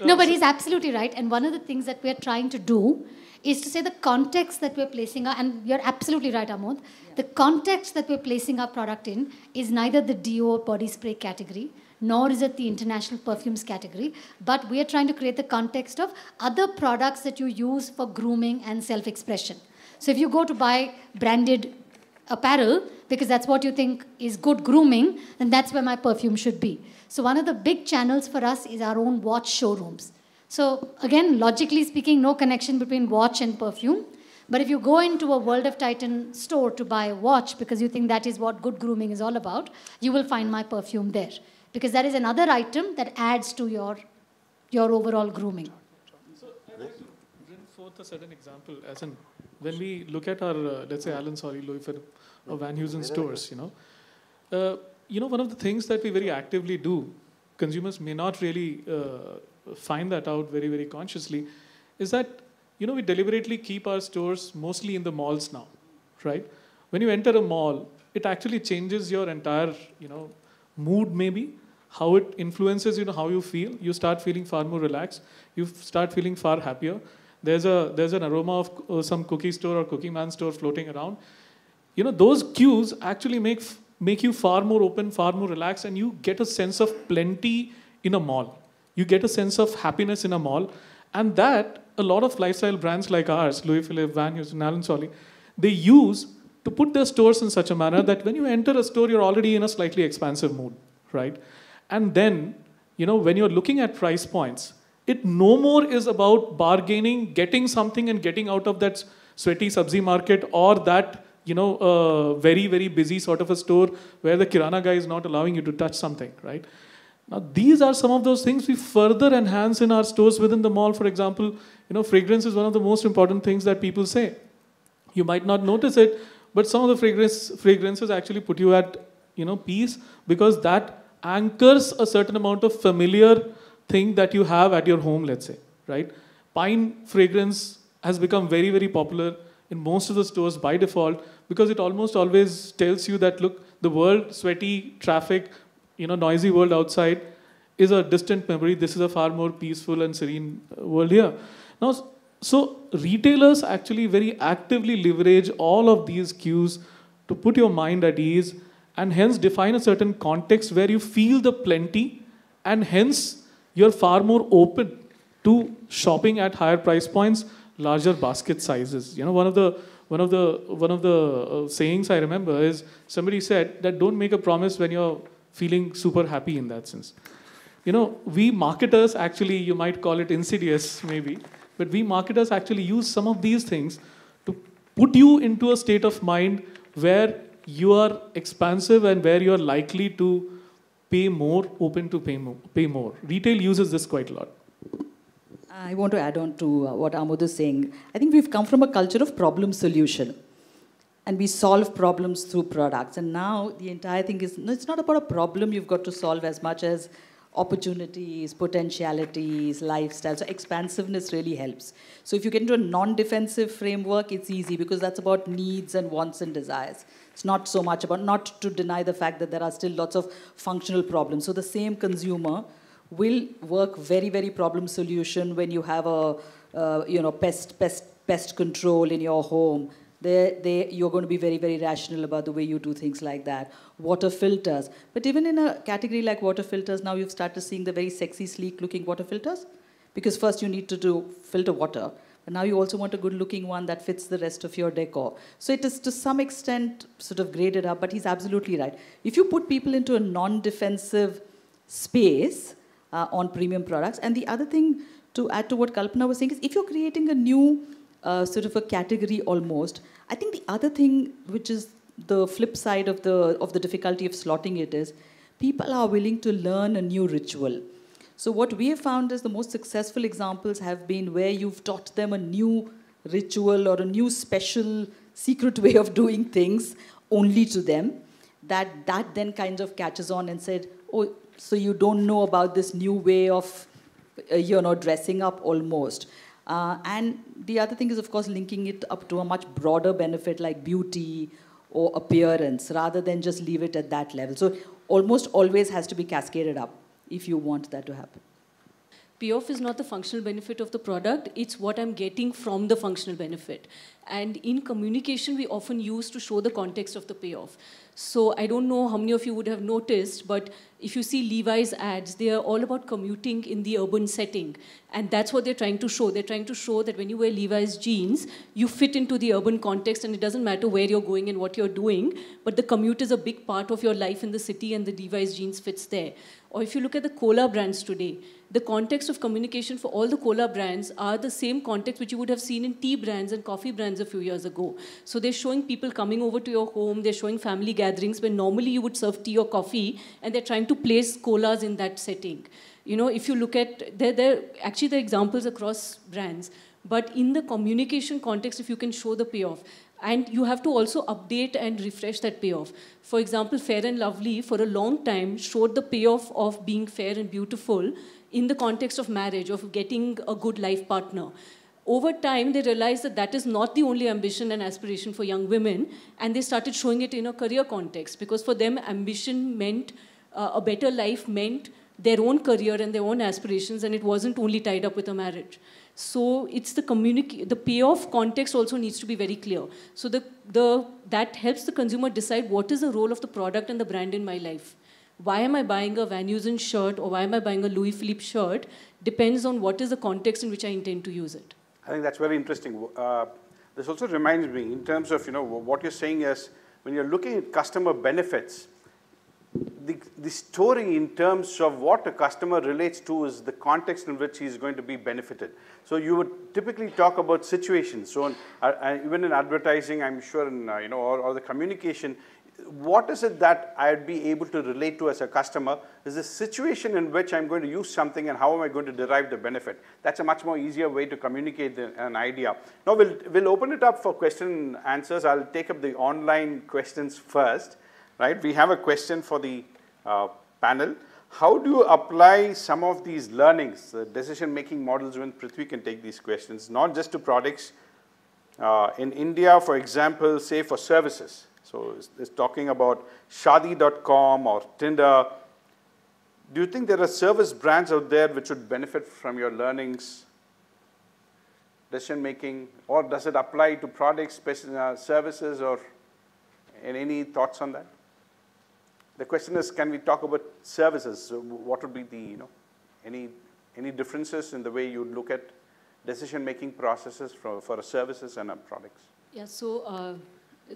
no, but he's absolutely right. And one of the things that we're trying to do is to say the context that we're placing our, and you're absolutely right, Amod. The context that we're placing our product in is neither the deo or body spray category, nor is it the international perfumes category, but we are trying to create the context of other products that you use for grooming and self expression. So if you go to buy branded apparel because that's what you think is good grooming, then that's where my perfume should be. So one of the big channels for us is our own watch showrooms. So again, logically speaking, no connection between watch and perfume. But if you go into a World of Titan store to buy a watch because you think that is what good grooming is all about, you will find my perfume there. Because that is another item that adds to your, your overall grooming. bring forth a certain example, as in when we look at our, uh, let's say, Allen Solly, Louis or Van Heusen stores, you know, uh, you know, one of the things that we very actively do, consumers may not really uh, find that out very, very consciously, is that, you know, we deliberately keep our stores mostly in the malls now, right? When you enter a mall, it actually changes your entire, you know, mood maybe, how it influences, you know, how you feel. You start feeling far more relaxed. You start feeling far happier. There's a there's an aroma of uh, some cookie store or cookie man store floating around. You know, those cues actually make make you far more open, far more relaxed, and you get a sense of plenty in a mall. You get a sense of happiness in a mall, and that a lot of lifestyle brands like ours, Louis Philippe, Van Heusen, Allen Solly, they use to put their stores in such a manner that when you enter a store, you're already in a slightly expansive mood, right? And then, you know, when you're looking at price points, it no more is about bargaining, getting something and getting out of that sweaty subzi market or that, you know, uh, very, very busy sort of a store where the kirana guy is not allowing you to touch something, right? Now, these are some of those things we further enhance in our stores within the mall. For example, you know, fragrance is one of the most important things that people say. You might not notice it, but some of the fragrance, fragrances actually put you at, you know, peace because that anchors a certain amount of familiar thing that you have at your home, let's say, right? Pine fragrance has become very, very popular in most of the stores by default because it almost always tells you that, look, the world, sweaty, traffic, you know, noisy world outside is a distant memory. This is a far more peaceful and serene uh, world here. Now, so retailers actually very actively leverage all of these cues to put your mind at ease and hence define a certain context where you feel the plenty and hence you're far more open to shopping at higher price points, larger basket sizes. You know, one of the one of the one of the uh, sayings I remember is somebody said that don't make a promise when you're feeling super happy in that sense. You know, we marketers actually, you might call it insidious maybe, but we marketers actually use some of these things to put you into a state of mind where you are expansive and where you are likely to pay more, open to pay more. Pay more. Retail uses this quite a lot. I want to add on to uh, what Amod is saying. I think we've come from a culture of problem solution. And we solve problems through products. And now the entire thing is, no, it's not about a problem you've got to solve as much as opportunities, potentialities, lifestyle. So expansiveness really helps. So if you get into a non-defensive framework, it's easy because that's about needs and wants and desires. It's not so much about, not to deny the fact that there are still lots of functional problems. So the same consumer will work very, very problem solution when you have a, uh, you know, pest, pest, pest control in your home. They, they, you're going to be very, very rational about the way you do things like that. Water filters. But even in a category like water filters, now you've started seeing the very sexy, sleek looking water filters. Because first you need to do filter water. But now you also want a good looking one that fits the rest of your decor. So it is to some extent sort of graded up, but he's absolutely right. If you put people into a non defensive space, uh, on premium products. And the other thing to add to what Kalpana was saying is if you're creating a new uh, sort of a category almost, I think the other thing which is the flip side of the, of the difficulty of slotting it is people are willing to learn a new ritual. So what we have found is the most successful examples have been where you've taught them a new ritual or a new special secret way of doing things only to them that that then kind of catches on and said oh so you don't know about this new way of, uh, you know, dressing up almost. Uh, and the other thing is, of course, linking it up to a much broader benefit like beauty or appearance rather than just leave it at that level. So almost always has to be cascaded up if you want that to happen. Payoff is not the functional benefit of the product, it's what I'm getting from the functional benefit. And in communication, we often use to show the context of the payoff. So I don't know how many of you would have noticed, but if you see Levi's ads, they are all about commuting in the urban setting. And that's what they're trying to show. They're trying to show that when you wear Levi's jeans, you fit into the urban context and it doesn't matter where you're going and what you're doing, but the commute is a big part of your life in the city and the Levi's jeans fits there. Or if you look at the cola brands today, the context of communication for all the cola brands are the same context which you would have seen in tea brands and coffee brands a few years ago. So they're showing people coming over to your home, they're showing family gatherings where normally you would serve tea or coffee, and they're trying to place colas in that setting. You know, if you look at, there, there actually there are examples across brands, but in the communication context, if you can show the payoff, and you have to also update and refresh that payoff. For example, Fair and Lovely, for a long time, showed the payoff of being fair and beautiful in the context of marriage, of getting a good life partner. Over time, they realized that that is not the only ambition and aspiration for young women, and they started showing it in a career context because for them, ambition meant uh, a better life, meant their own career and their own aspirations, and it wasn't only tied up with a marriage. So it's the communic- the payoff context also needs to be very clear. So the, the, that helps the consumer decide what is the role of the product and the brand in my life why am I buying a Van Heusen shirt or why am I buying a Louis Philippe shirt depends on what is the context in which I intend to use it. I think that's very interesting. Uh, this also reminds me, in terms of, you know, what you're saying is, when you're looking at customer benefits, the, the story in terms of what a customer relates to is the context in which he's going to be benefited. So you would typically talk about situations. So in, uh, uh even in advertising, I'm sure in, uh, you know, or, or the communication, what is it that I'd be able to relate to as a customer? Is the situation in which I'm going to use something and how am I going to derive the benefit? That's a much more easier way to communicate the, an idea. Now we'll, we'll open it up for question and answers. I'll take up the online questions first, right? We have a question for the uh, panel. How do you apply some of these learnings, the decision-making models when Prithvi can take these questions, not just to products, uh, in India, for example, say for services, so it's, it's talking about Shaadi.com or Tinder. Do you think there are service brands out there which would benefit from your learnings, decision making, or does it apply to products, uh, services, or any thoughts on that? The question is, can we talk about services? So what would be the, you know, any, any differences in the way you look at decision-making processes for, for services and products? Yeah, so uh,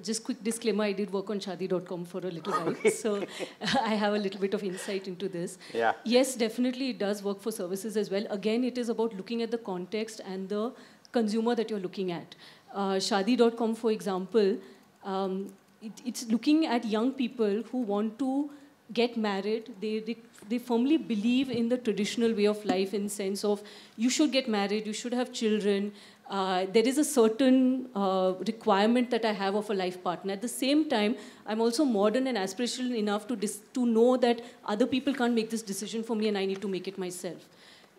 just quick disclaimer, I did work on Shaadi.com for a little while, so I have a little bit of insight into this. Yeah. Yes, definitely it does work for services as well. Again, it is about looking at the context and the consumer that you're looking at. Uh, Shaadi.com, for example, um, it, it's looking at young people who want to get married. They, they, they firmly believe in the traditional way of life in sense of you should get married, you should have children. Uh, there is a certain uh, requirement that I have of a life partner. At the same time, I'm also modern and aspirational enough to, to know that other people can't make this decision for me and I need to make it myself.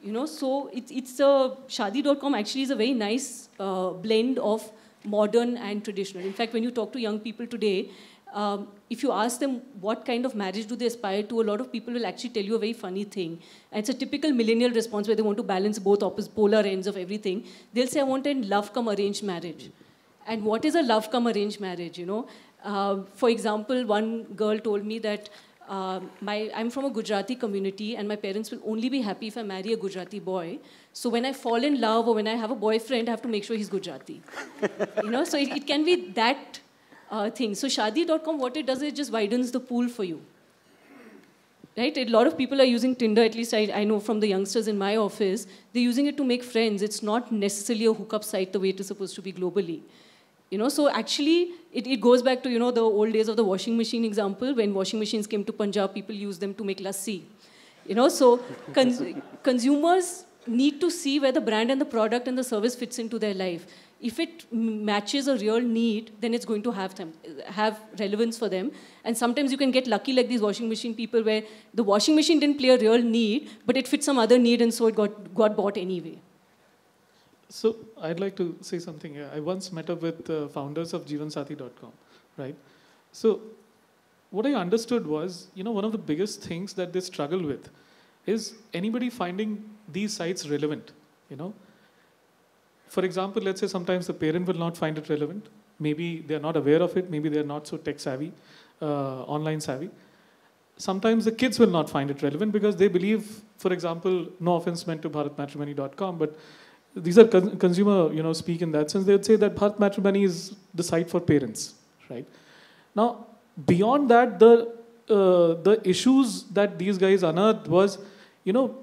You know, so it, it's a Shaadi.com actually is a very nice uh, blend of modern and traditional. In fact, when you talk to young people today, um, if you ask them what kind of marriage do they aspire to, a lot of people will actually tell you a very funny thing. And it's a typical millennial response where they want to balance both opposite polar ends of everything. They'll say, I want a love come arranged marriage. And what is a love come arranged marriage, you know? Uh, for example, one girl told me that uh, my, I'm from a Gujarati community and my parents will only be happy if I marry a Gujarati boy. So when I fall in love or when I have a boyfriend, I have to make sure he's Gujarati. you know, so it, it can be that uh, thing. So Shaadi.com, what it does is it just widens the pool for you. Right? A lot of people are using Tinder, at least I, I know from the youngsters in my office, they're using it to make friends. It's not necessarily a hookup site the way it is supposed to be globally. You know, so actually, it, it goes back to, you know, the old days of the washing machine example. When washing machines came to Punjab, people used them to make lassi. You know, so cons consumers need to see where the brand and the product and the service fits into their life if it matches a real need, then it's going to have them have relevance for them. And sometimes you can get lucky like these washing machine people where the washing machine didn't play a real need, but it fit some other need and so it got, got bought anyway. So I'd like to say something here. I once met up with uh, founders of Jeevansathi.com, right? So what I understood was, you know, one of the biggest things that they struggle with is anybody finding these sites relevant, you know? For example, let's say sometimes the parent will not find it relevant. Maybe they're not aware of it. Maybe they're not so tech savvy, uh, online savvy. Sometimes the kids will not find it relevant because they believe, for example, no offense meant to bharatmatrimony.com, but these are con consumer, you know, speak in that sense. They would say that Bharat Matrimony is the site for parents, right? Now, beyond that, the uh, the issues that these guys unearthed was, you know,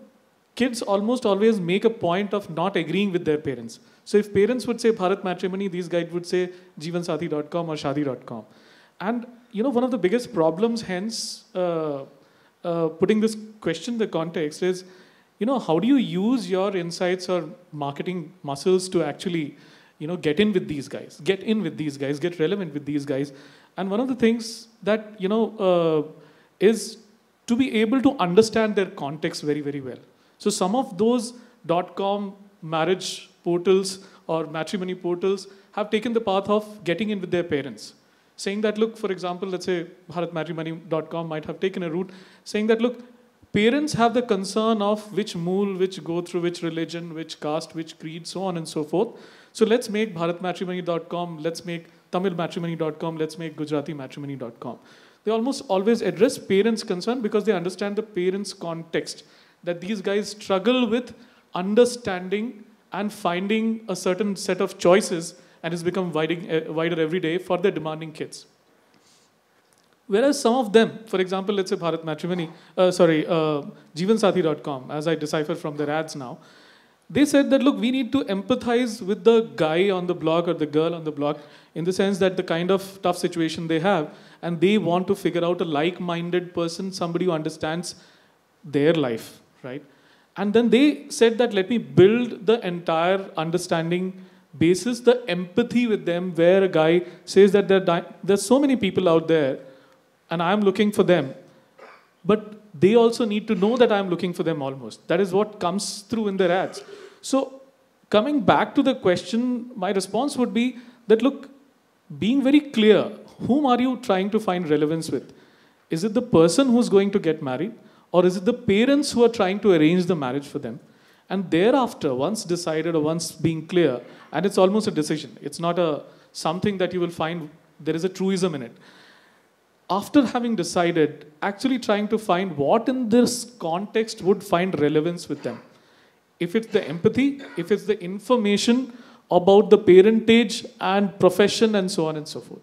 kids almost always make a point of not agreeing with their parents. So if parents would say Bharat Matrimony, these guys would say jeevansathi.com or Shaadi.com. And you know, one of the biggest problems, hence, uh, uh, putting this question in the context is, you know, how do you use your insights or marketing muscles to actually, you know, get in with these guys, get in with these guys, get relevant with these guys. And one of the things that, you know, uh, is to be able to understand their context very, very well. So some of those dot-com marriage portals or matrimony portals have taken the path of getting in with their parents. Saying that, look, for example, let's say bharatmatrimony.com might have taken a route saying that, look, parents have the concern of which mool, which go through which religion, which caste, which creed, so on and so forth. So let's make bharatmatrimony.com, let's make tamilmatrimony.com, let's make gujaratimatrimony.com. They almost always address parents' concern because they understand the parents' context, that these guys struggle with understanding and finding a certain set of choices and it's become uh, wider every day for their demanding kids. Whereas some of them, for example, let's say Bharat Matrimony, uh, sorry, uh, Jeevansathi.com, as I decipher from their ads now, they said that, look, we need to empathize with the guy on the block or the girl on the block in the sense that the kind of tough situation they have, and they want to figure out a like minded person, somebody who understands their life, right? And then they said that let me build the entire understanding basis, the empathy with them, where a guy says that there are there's so many people out there and I'm looking for them. But they also need to know that I'm looking for them almost. That is what comes through in their ads. So, coming back to the question, my response would be that look, being very clear, whom are you trying to find relevance with? Is it the person who's going to get married? Or is it the parents who are trying to arrange the marriage for them? And thereafter, once decided or once being clear, and it's almost a decision, it's not a something that you will find there is a truism in it. After having decided, actually trying to find what in this context would find relevance with them. If it's the empathy, if it's the information about the parentage and profession and so on and so forth.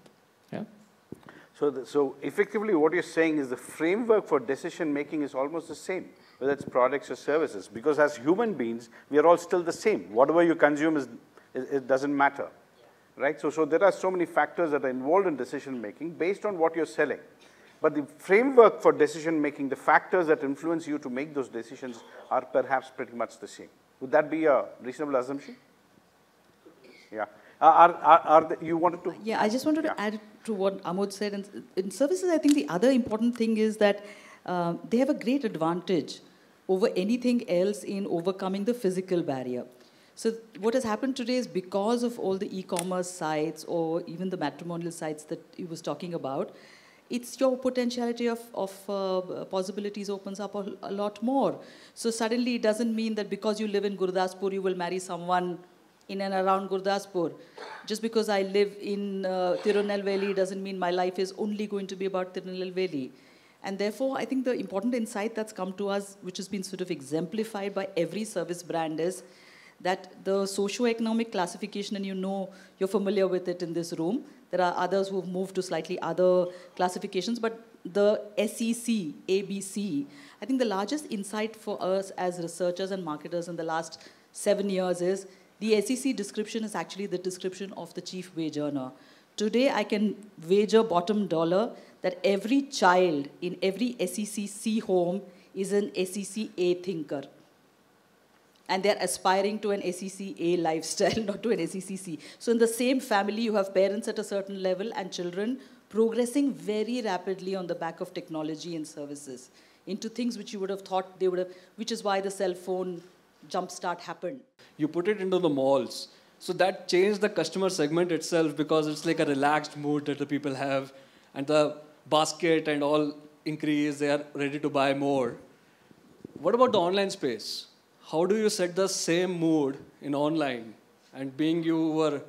So, the, so effectively what you're saying is the framework for decision making is almost the same, whether it's products or services, because as human beings, we are all still the same. Whatever you consume, is, it, it doesn't matter, right? So, so there are so many factors that are involved in decision making based on what you're selling. but the framework for decision making, the factors that influence you to make those decisions are perhaps pretty much the same. Would that be a reasonable assumption? Yeah. Are, are, are the, you wanted to? Yeah, I just wanted Yeah. to add to what Amod said. In, in services, I think the other important thing is that uh, they have a great advantage over anything else in overcoming the physical barrier. So what has happened today is because of all the e-commerce sites or even the matrimonial sites that he was talking about, it's your potentiality of, of uh, possibilities opens up a, a lot more. So suddenly it doesn't mean that because you live in Gurdaspur, you will marry someone in and around Gurdaspur. Just because I live in uh, Tirunelveli doesn't mean my life is only going to be about Tirunelveli. And therefore, I think the important insight that's come to us, which has been sort of exemplified by every service brand, is that the socio-economic classification, and you know, you're familiar with it in this room. There are others who've moved to slightly other classifications, but the SEC, ABC, I think the largest insight for us as researchers and marketers in the last seven years is the SEC description is actually the description of the chief wage earner. Today, I can wager bottom dollar that every child in every SEC C home is an SEC A thinker. And they're aspiring to an SEC A lifestyle, not to an SEC C. So, in the same family, you have parents at a certain level and children progressing very rapidly on the back of technology and services into things which you would have thought they would have, which is why the cell phone jumpstart happened. you put it into the malls. So that changed the customer segment itself because it's like a relaxed mood that the people have, and the basket and all increase, they are ready to buy more. What about the online space? How do you set the same mood in online? And being you were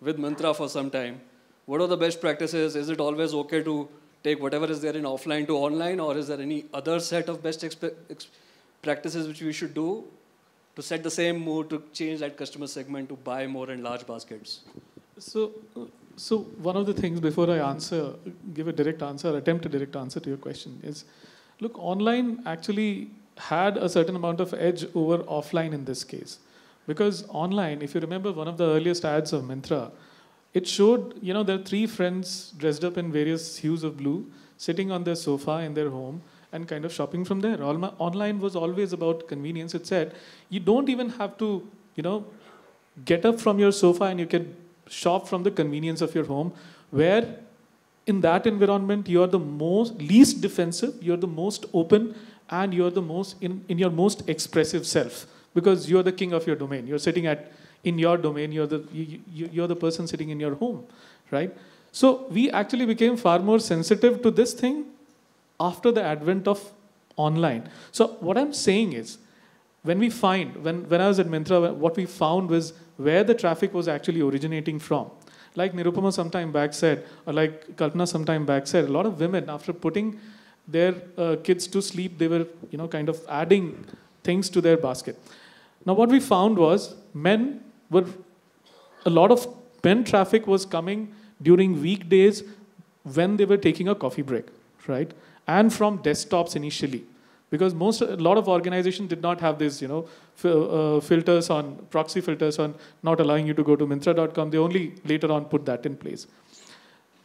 with Myntra for some time, what are the best practices? Is it always okay to take whatever is there in offline to online, or is there any other set of best practices which we should do to set the same mood to change that customer segment to buy more in large baskets? So, so one of the things before I answer, give a direct answer, attempt a direct answer to your question is, look, online actually had a certain amount of edge over offline in this case, because online, if you remember one of the earliest ads of Myntra, it showed you know there are three friends dressed up in various hues of blue, sitting on their sofa in their home and kind of shopping from there. Online was always about convenience. It said you don't even have to you know get up from your sofa and you can shop from the convenience of your home where in that environment you are the most least defensive you're the most open and you're the most in, in your most expressive self because you're the king of your domain. You're sitting at in your domain you're the you, you, you're the person sitting in your home right? So we actually became far more sensitive to this thing after the advent of online. So what i'm saying is when we find when, when i was at myntra what we found was where the traffic was actually originating from. Like nirupama some time back said or like kalpana some time back said a lot of women after putting their uh, kids to sleep they were you know kind of adding things to their basket. Now what we found was men were a lot of men traffic was coming during weekdays when they were taking a coffee break right? And from desktops initially because most a lot of organizations did not have this you know uh, filters on proxy filters on not allowing you to go to myntra.com they only later on put that in place.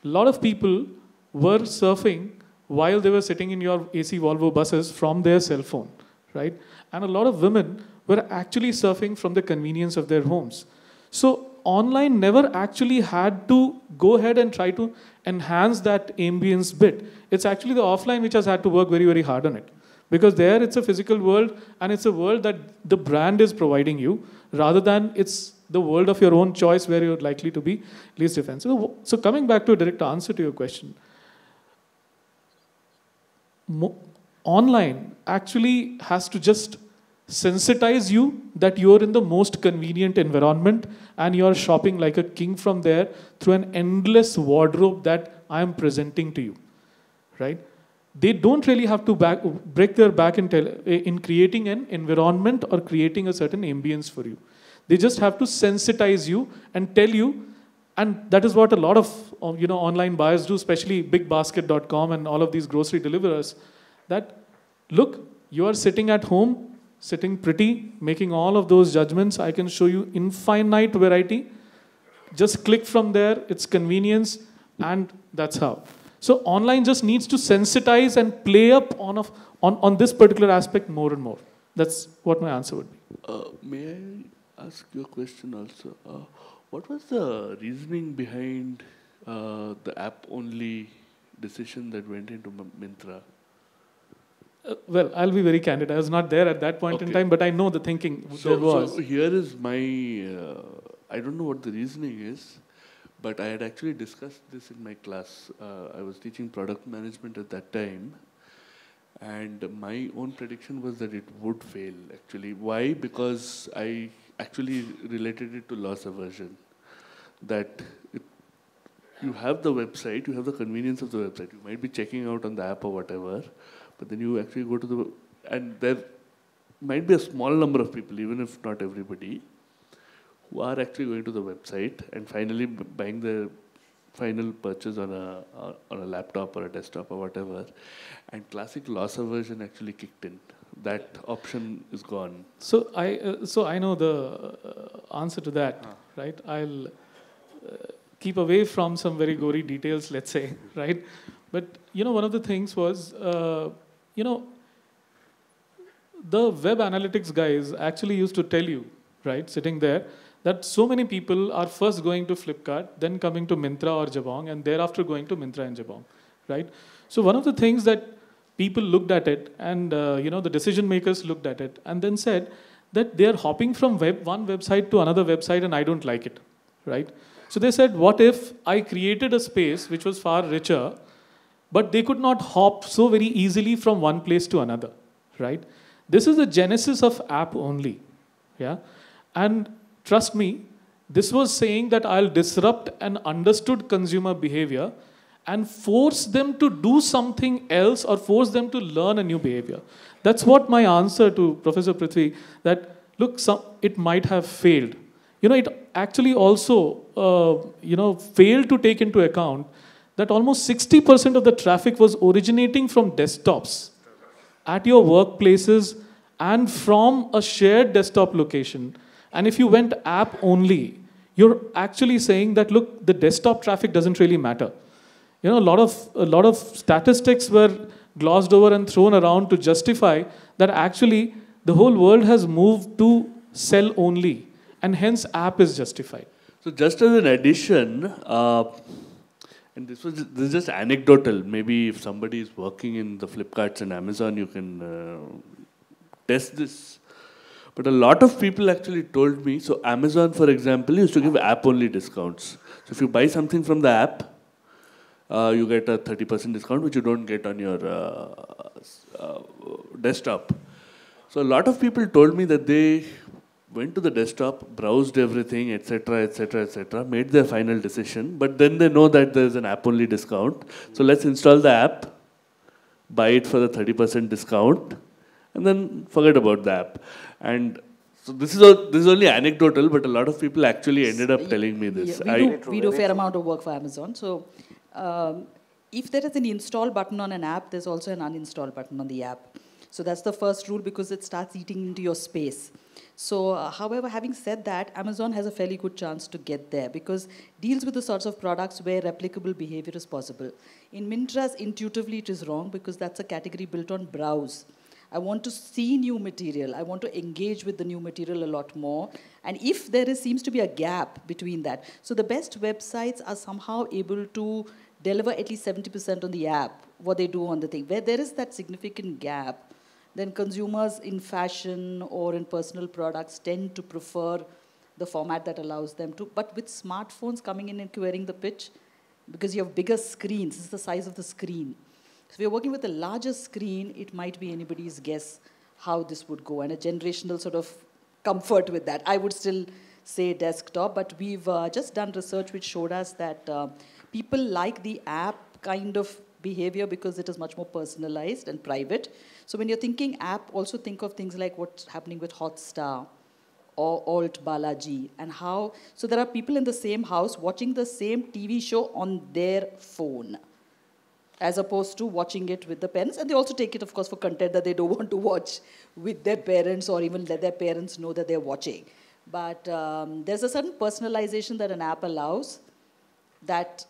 A lot of people were surfing while they were sitting in your AC Volvo buses from their cell phone, right? And a lot of women were actually surfing from the convenience of their homes. So online never actually had to go ahead and try to enhance that ambience bit. It's actually the offline which has had to work very, very hard on it. Because there it's a physical world and it's a world that the brand is providing you rather than it's the world of your own choice where you're likely to be least defensive. So coming back to a direct answer to your question, online actually has to just sensitize you that you're in the most convenient environment and you're shopping like a king from there through an endless wardrobe that I am presenting to you, right? They don't really have to back, break their back in, tel- in creating an environment or creating a certain ambience for you. They just have to sensitize you and tell you, and that is what a lot of you know online buyers do, especially BigBasket.com and all of these grocery deliverers. That look, you are sitting at home, sitting pretty, making all of those judgments. I can show you infinite variety. Just click from there. It's convenience, and that's how. So online just needs to sensitize and play up on, of, on, on this particular aspect more and more. That's what my answer would be. Uh, may I ask you a question also? Uh, what was the reasoning behind uh, the app-only decision that went into Myntra? Uh, well, I'll be very candid. I was not there at that point in time, but I know the thinking So, there was. so here is my, uh, I don't know what the reasoning is, but I had actually discussed this in my class. Uh, I was teaching product management at that time, and my own prediction was that it would fail actually. Why? Because I actually related it to loss aversion. That you have the website, you have the convenience of the website. You might be checking out on the app or whatever, but then you actually go to the, and there might be a small number of people, even if not everybody, who are actually going to the website and finally buying the final purchase on a uh, on a laptop or a desktop or whatever, and classic loss aversion actually kicked in. That option is gone. So I, uh, so I know the uh, answer to that, right? I'll uh, keep away from some very gory details, let's say, right? But you know, one of the things was, uh, you know, the web analytics guys actually used to tell you, right, sitting there, that so many people are first going to Flipkart, then coming to Myntra or Jabong, and thereafter going to Myntra and Jabong, right? So one of the things that people looked at it, and uh, you know the decision makers looked at it, and then said that they are hopping from web, one website to another website, and I don't like it, right? So they said, what if I created a space which was far richer, but they could not hop so very easily from one place to another, right? This is the genesis of app only, yeah? And trust me, this was saying that I'll disrupt an understood consumer behavior and force them to do something else or force them to learn a new behavior. That's what my answer to Professor Prithvi, that look, some, it might have failed. You know, it actually also, uh, you know, failed to take into account that almost 60% of the traffic was originating from desktops at your workplaces and from a shared desktop location. And if you went app only, you're actually saying that look, the desktop traffic doesn't really matter. You know, a lot of a lot of statistics were glossed over and thrown around to justify that actually the whole world has moved to sell only, and hence app is justified. So just as an addition, uh, and this was this is just anecdotal. Maybe if somebody is working in the Flipkarts and Amazon, you can uh, test this. But a lot of people actually told me. So Amazon, for example, used to give app-only discounts. So if you buy something from the app, uh, you get a 30% discount, which you don't get on your uh, uh, desktop. So a lot of people told me that they went to the desktop, browsed everything, etc., etc., etc., made their final decision, but then they know that there's an app-only discount. So let's install the app, buy it for the 30% discount, and then forget about the app. And so this is a, this is only anecdotal, but a lot of people actually ended up telling me this. Yeah, I- we, do, we do a fair amount of work for Amazon. So um, if there is an install button on an app, there's also an uninstall button on the app. So that's the first rule because it starts eating into your space. So, uh, however, having said that, Amazon has a fairly good chance to get there because deals with the sorts of products where replicable behavior is possible. In Myntra's, intuitively it is wrong because that's a category built on browse. I want to see new material. I want to engage with the new material a lot more. And if there is, seems to be a gap between that, so the best websites are somehow able to deliver at least 70% on the app, what they do on the thing. Where there is that significant gap, then consumers in fashion or in personal products tend to prefer the format that allows them to. But with smartphones coming in and querying the pitch, because you have bigger screens, this is the size of the screen. So you're working with a larger screen, it might be anybody's guess how this would go and a generational sort of comfort with that. I would still say desktop, but we've uh, just done research which showed us that uh, people like the app kind of behavior because it is much more personalized and private. So when you're thinking app, also think of things like what's happening with Hotstar or Alt Balaji and how. So there are people in the same house watching the same TV show on their phone as opposed to watching it with the parents. And they also take it, of course, for content that they don't want to watch with their parents or even let their parents know that they're watching. But um, there's a certain personalization that an app allows that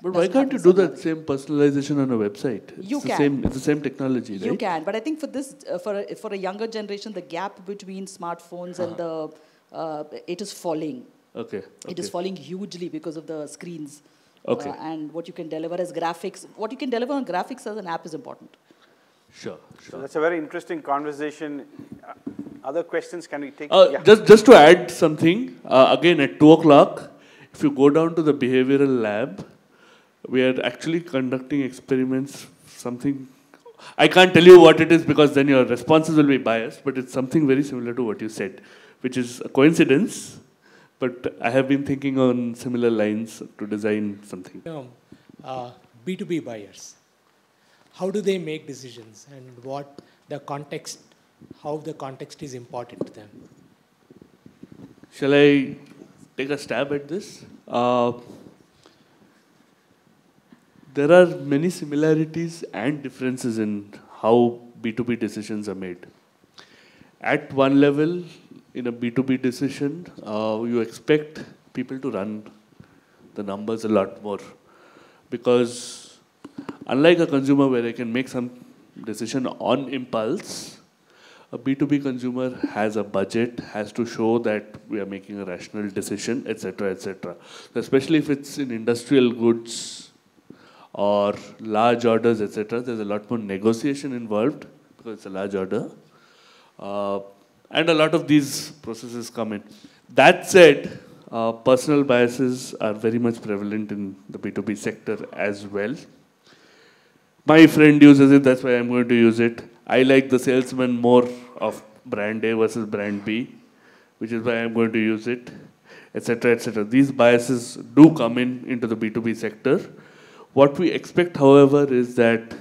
But why can't you do that same personalization on a website? It's You the can. Same, it's the same technology, right? You can, but I think for this, uh, for a, for a younger generation, the gap between smartphones and the uh, it is falling. Okay. It is falling hugely because of the screens. Okay. Uh, and what you can deliver as graphics, what you can deliver on graphics as an app is important. Sure, Sure. So that's a very interesting conversation. Uh, Other questions can we take? Uh, Yeah. just, just to add something, uh, again at 2 o'clock, if you go down to the behavioral lab, we are actually conducting experiments, something, I can't tell you what it is because then your responses will be biased, but it's something very similar to what you said, which is a coincidence, but I have been thinking on similar lines to design something. Um, uh, B2B buyers. How do they make decisions and what the context, how the context is important to them? Shall I take a stab at this? Uh, there are many similarities and differences in how B2B decisions are made. At one level, in a B2B decision, uh, you expect people to run the numbers a lot more. Because unlike a consumer where I can make some decision on impulse, a B2B consumer has a budget, has to show that we are making a rational decision, etc., etc. Especially if it's in industrial goods or large orders, etc., there's a lot more negotiation involved because it's a large order. Uh, and a lot of these processes come in. That said, uh, personal biases are very much prevalent in the B2B sector as well. My friend uses it, that's why I'm going to use it. I like the salesman more of brand A versus brand B, which is why I'm going to use it, etc., etc. These biases do come in into the B2B sector. What we expect, however, is that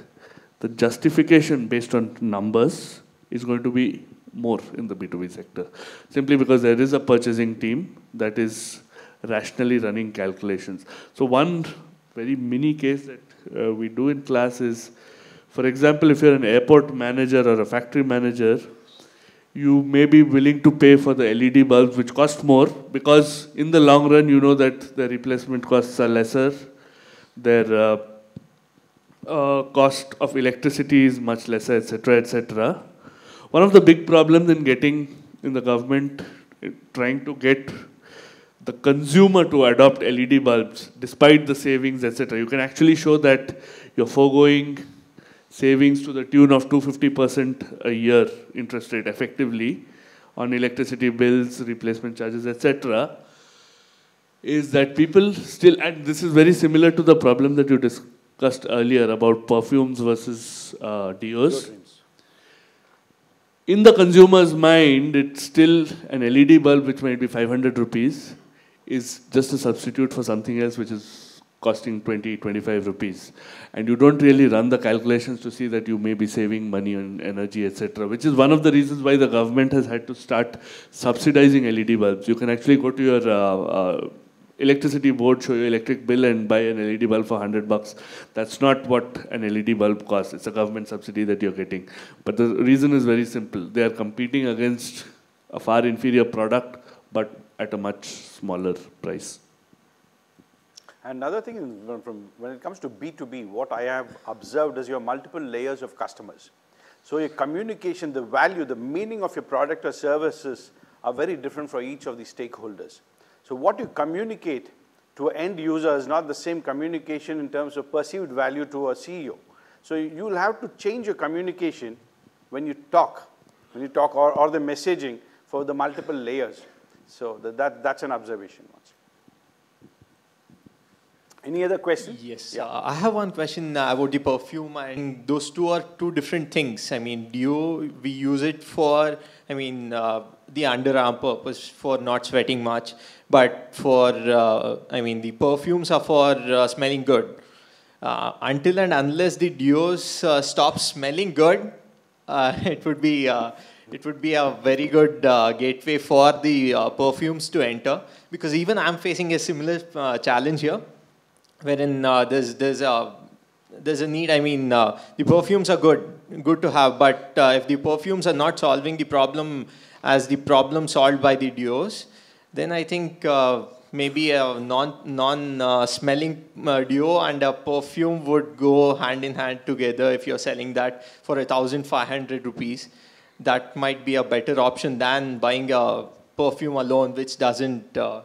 the justification based on numbers is going to be more in the B2B sector, simply because there is a purchasing team that is rationally running calculations. So one very mini case that uh, we do in class is, for example, if you're an airport manager or a factory manager, you may be willing to pay for the LED bulbs which cost more because in the long run you know that the replacement costs are lesser, their uh, uh, cost of electricity is much lesser, etc., etc. One of the big problems in getting in the government, trying to get the consumer to adopt LED bulbs, despite the savings, etc. You can actually show that you're foregoing savings to the tune of 250% a year interest rate effectively on electricity bills, replacement charges, etc. Is that people still, and this is very similar to the problem that you discussed earlier about perfumes versus uh, deos. In the consumer's mind, it's still an LED bulb which might be 500 rupees is just a substitute for something else which is costing 20, 25 rupees. And you don't really run the calculations to see that you may be saving money on energy, etc., which is one of the reasons why the government has had to start subsidizing LED bulbs. You can actually go to your uh, uh, electricity board, show you electric bill and buy an LED bulb for 100 bucks. That's not what an LED bulb costs. It's a government subsidy that you're getting. But the reason is very simple. They are competing against a far inferior product, but at a much smaller price. Another thing, when it comes to B2B, what I have observed is your multiple layers of customers. So your communication, the value, the meaning of your product or services are very different for each of the stakeholders. So what you communicate to an end user is not the same communication in terms of perceived value to a CEO. So you will have to change your communication when you talk, when you talk or, or the messaging for the multiple layers. So that, that that's an observation. Any other questions? Yes. Uh, I have one question uh, about the perfume, and those two are two different things. I mean, do you, we use it for, I mean, uh, the underarm purpose for not sweating much, but for, uh, I mean, the perfumes are for uh, smelling good. Uh, until and unless the deos uh, stop smelling good, it would be it would be a very good uh, gateway for the uh, perfumes to enter because even I'm facing a similar uh, challenge here, wherein there's there's a there's a need. I mean, the perfumes are good, good to have, but if the perfumes are not solving the problem as the problem solved by the deos, then I think maybe a non non uh, smelling uh, deo and a perfume would go hand in hand together if you're selling that for a thousand five hundred rupees. That might be a better option than buying a perfume alone, which doesn't. Uh,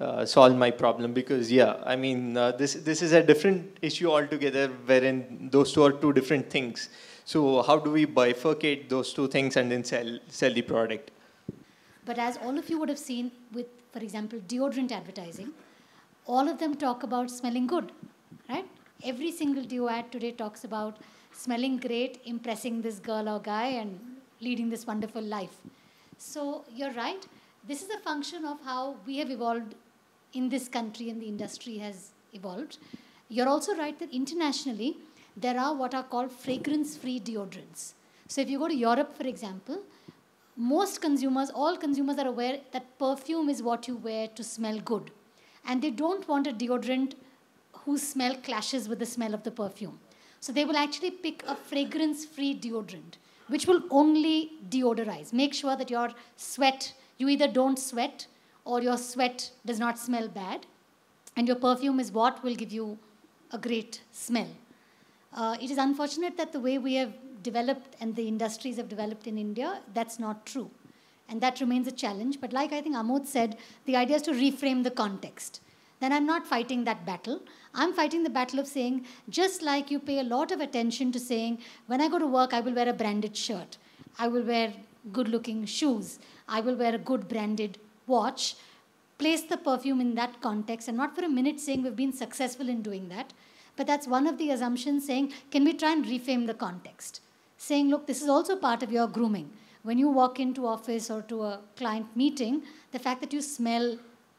uh, solve my problem because yeah i mean uh, this this is a different issue altogether wherein those two are two different things so how do we bifurcate those two things and then sell sell the product But as all of you would have seen with, for example, deodorant advertising, all of them talk about smelling good, right? Every single deo ad today talks about smelling great, impressing this girl or guy, and leading this wonderful life. So you're right. This is a function of how we have evolved in this country and the industry has evolved. You're also right that internationally, there are what are called fragrance free deodorants. So if you go to Europe, for example, most consumers, all consumers are aware that perfume is what you wear to smell good. And they don't want a deodorant whose smell clashes with the smell of the perfume. So they will actually pick a fragrance free deodorant, which will only deodorize. Make sure that your sweat, you either don't sweat or your sweat does not smell bad. And your perfume is what will give you a great smell. Uh, it is unfortunate that the way we have developed and the industries have developed in India, that's not true. And that remains a challenge. But like I think Amod said, the idea is to reframe the context. Then I'm not fighting that battle. I'm fighting the battle of saying, just like you pay a lot of attention to saying, when I go to work, I will wear a branded shirt, I will wear good looking shoes, I will wear a good branded watch, place the perfume in that context, and not for a minute saying we've been successful in doing that. But that's one of the assumptions saying, can we try and reframe the context? Saying, look, this is also part of your grooming. When you walk into office or to a client meeting, the fact that you smell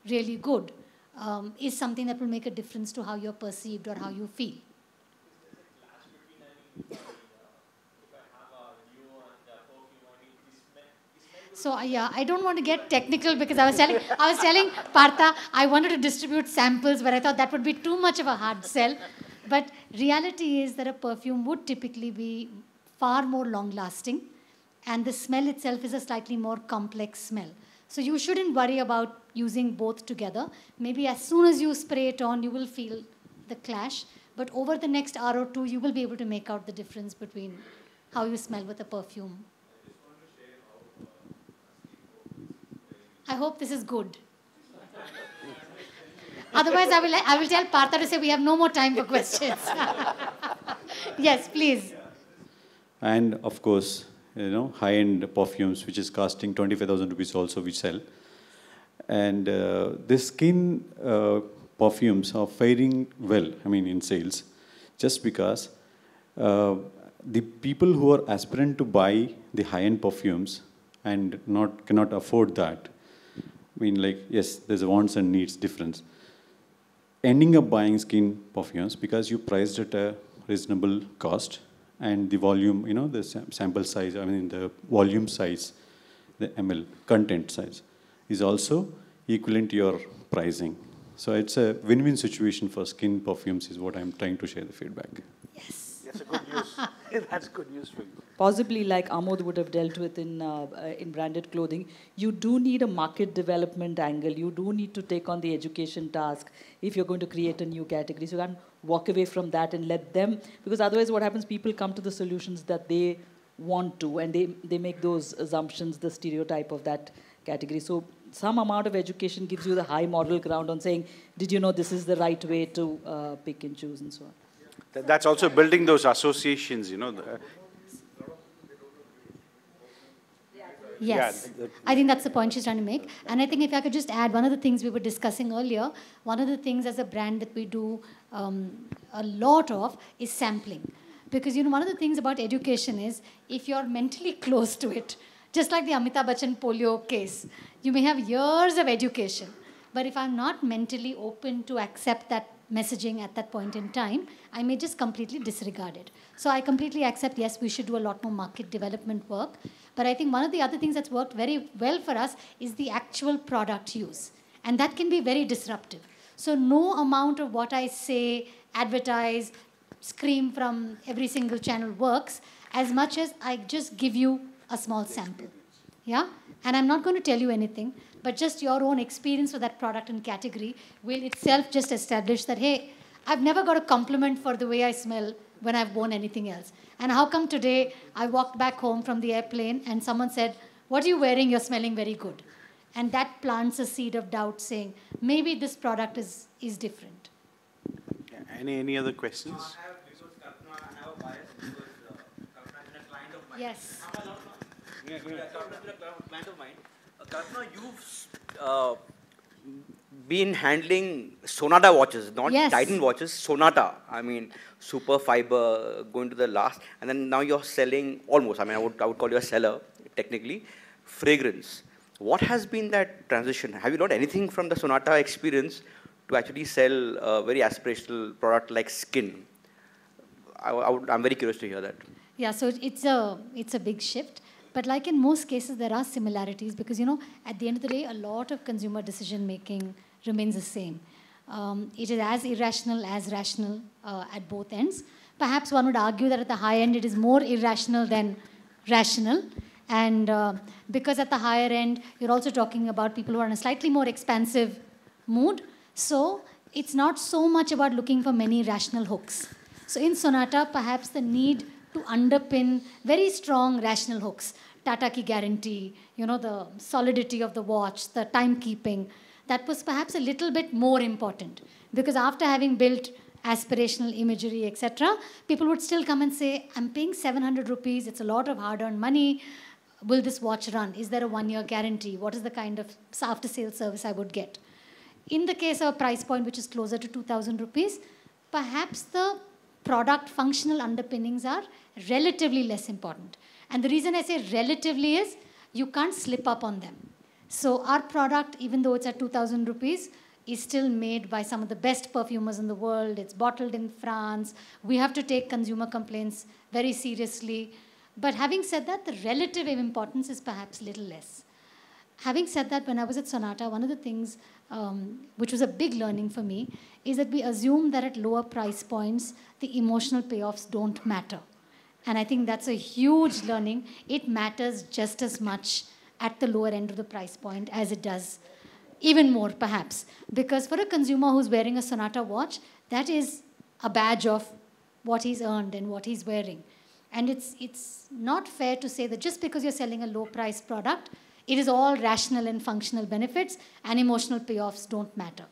really good um, is something that will make a difference to how you're perceived or how you feel. So yeah, I don't want to get technical because I was telling I was telling Partha I wanted to distribute samples, but I thought that would be too much of a hard sell. But reality is that a perfume would typically be far more long lasting, and the smell itself is a slightly more complex smell. So you shouldn't worry about using both together. Maybe as soon as you spray it on, you will feel the clash. But over the next hour or two, you will be able to make out the difference between how you smell with a perfume. I hope this is good. Otherwise, I will, I will tell Partha to say we have no more time for questions. yes, please. And of course, you know, high-end perfumes, which is costing 25,000 rupees also, we sell. And uh, the Skinn uh, perfumes are faring well, I mean, in sales, just because uh, the people who are aspirant to buy the high-end perfumes and not cannot afford that, I mean, like, yes, there's a wants and needs difference. Ending up buying Skinn perfumes because you priced at a reasonable cost and the volume, you know, the sam sample size, I mean, the volume size, the ml content size is also equivalent to your pricing. So it's a win-win situation for Skinn perfumes is what I'm trying to share the feedback. Yes. That's a good news. That's good news for you. Possibly like Amod would have dealt with in, uh, uh, in branded clothing, you do need a market development angle. You do need to take on the education task if you're going to create a new category. So you can't walk away from that and let them, because otherwise what happens, people come to the solutions that they want to and they, they make those assumptions, the stereotype of that category. So some amount of education gives you the high moral ground on saying, did you know this is the right way to uh, pick and choose and so on. That's also building those associations, you know. the- Yes. Yeah, I think that's the point she's trying to make. And I think if I could just add one of the things we were discussing earlier, one of the things as a brand that we do um, a lot of is sampling. Because, you know, one of the things about education is if you're mentally close to it, just like the Amitabh Bachchan polio case, you may have years of education. But if I'm not mentally open to accept that messaging at that point in time, I may just completely disregard it. So I completely accept, yes, we should do a lot more market development work. But I think one of the other things that's worked very well for us is the actual product use. And that can be very disruptive. So no amount of what I say, advertise, scream from every single channel works as much as I just give you a small sample. Yeah? And I'm not going to tell you anything, but just your own experience with that product and category will itself just establish that, hey, I've never got a compliment for the way I smell when I've worn anything else. And how come today I walked back home from the airplane and someone said, What are you wearing? You're smelling very good. And that plants a seed of doubt saying, maybe this product is, is different. Yeah, Any, any other questions? Yes. Client of mine. Uh, Kalpana, you've uh, been handling Sonata watches, not Yes. Titan watches, Sonata. I mean, super fiber, going to the last, and then now you're selling almost, I mean, I would, I would call you a seller, technically, fragrance. What has been that transition? Have you learned anything from the Sonata experience to actually sell a very aspirational product like Skinn? I, I would, I'm very curious to hear that. Yeah, so it's a it's a big shift. But like in most cases, there are similarities because you know at the end of the day, a lot of consumer decision making remains the same. Um, it is as irrational as rational uh, at both ends. Perhaps one would argue that at the high end, it is more irrational than rational. And uh, because at the higher end, you're also talking about people who are in a slightly more expansive mood. So it's not so much about looking for many rational hooks. So in Sonata, perhaps the need to underpin very strong rational hooks, Tata ki guarantee, you know, the solidity of the watch, the timekeeping, that was perhaps a little bit more important. Because after having built aspirational imagery, etc., people would still come and say, I'm paying 700 rupees, it's a lot of hard earned money. Will this watch run? Is there a one year guarantee? What is the kind of after sales service I would get? In the case of a price point which is closer to 2000 rupees, perhaps the product functional underpinnings are relatively less important. And the reason I say relatively is you can't slip up on them. So our product, even though it's at 2000 rupees, is still made by some of the best perfumers in the world. It's bottled in France. We have to take consumer complaints very seriously. But having said that, the relative importance is perhaps little less. Having said that, when I was at Sonata, one of the things um, which was a big learning for me is that we assume that at lower price points, the emotional payoffs don't matter. And I think that's a huge learning. It matters just as much at the lower end of the price point as it does, even more perhaps. Because for a consumer who's wearing a Sonata watch, that is a badge of what he's earned and what he's wearing. And it's, it's not fair to say that just because you're selling a low price product, it is all rational and functional benefits and emotional payoffs don't matter.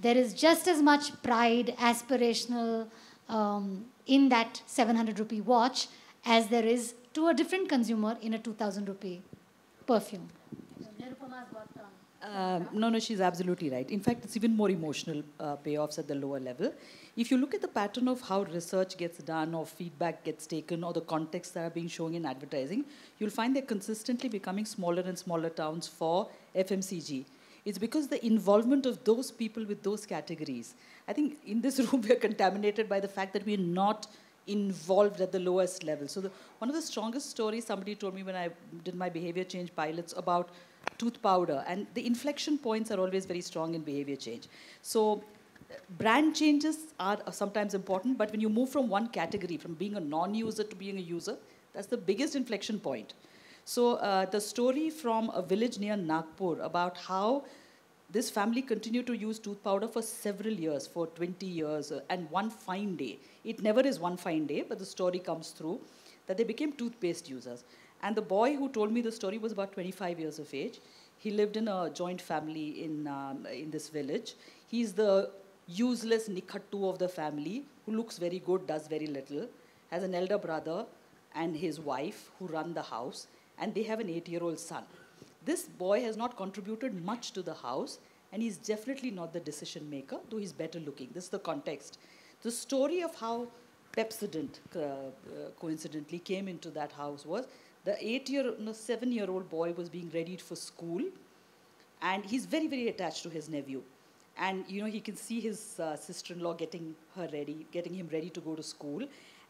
There is just as much pride, aspirational um, in that 700 rupee watch as there is to a different consumer in a 2000 rupee perfume. Um, no, no, she's absolutely right. In fact, it's even more emotional uh, payoffs at the lower level. If you look at the pattern of how research gets done or feedback gets taken or the context that are being shown in advertising, you'll find they're consistently becoming smaller and smaller towns for FMCG. It's because the involvement of those people with those categories. I think in this room we're contaminated by the fact that we're not involved at the lowest level. So the, one of the strongest stories somebody told me when I did my behavior change pilots about tooth powder, and the inflection points are always very strong in behavior change. So uh, brand changes are uh, sometimes important, but when you move from one category, from being a non-user to being a user, that's the biggest inflection point. So uh, the story from a village near Nagpur about how this family continued to use tooth powder for several years, for 20 years, uh, and one fine day, it never is one fine day, but the story comes through, that they became toothpaste users. And the boy who told me the story was about 25 years of age. He lived in a joint family in, um, in this village. He's the useless nikhattu of the family who looks very good, does very little, has an elder brother and his wife who run the house, and they have an eight year old son. This boy has not contributed much to the house, and he's definitely not the decision maker, though he's better looking. This is the context. The story of how Pepsodent uh, uh, coincidentally came into that house was the eight year, no, seven year old boy was being readied for school, and he's very, very attached to his nephew. And you know, he can see his uh, sister in law getting her ready, getting him ready to go to school.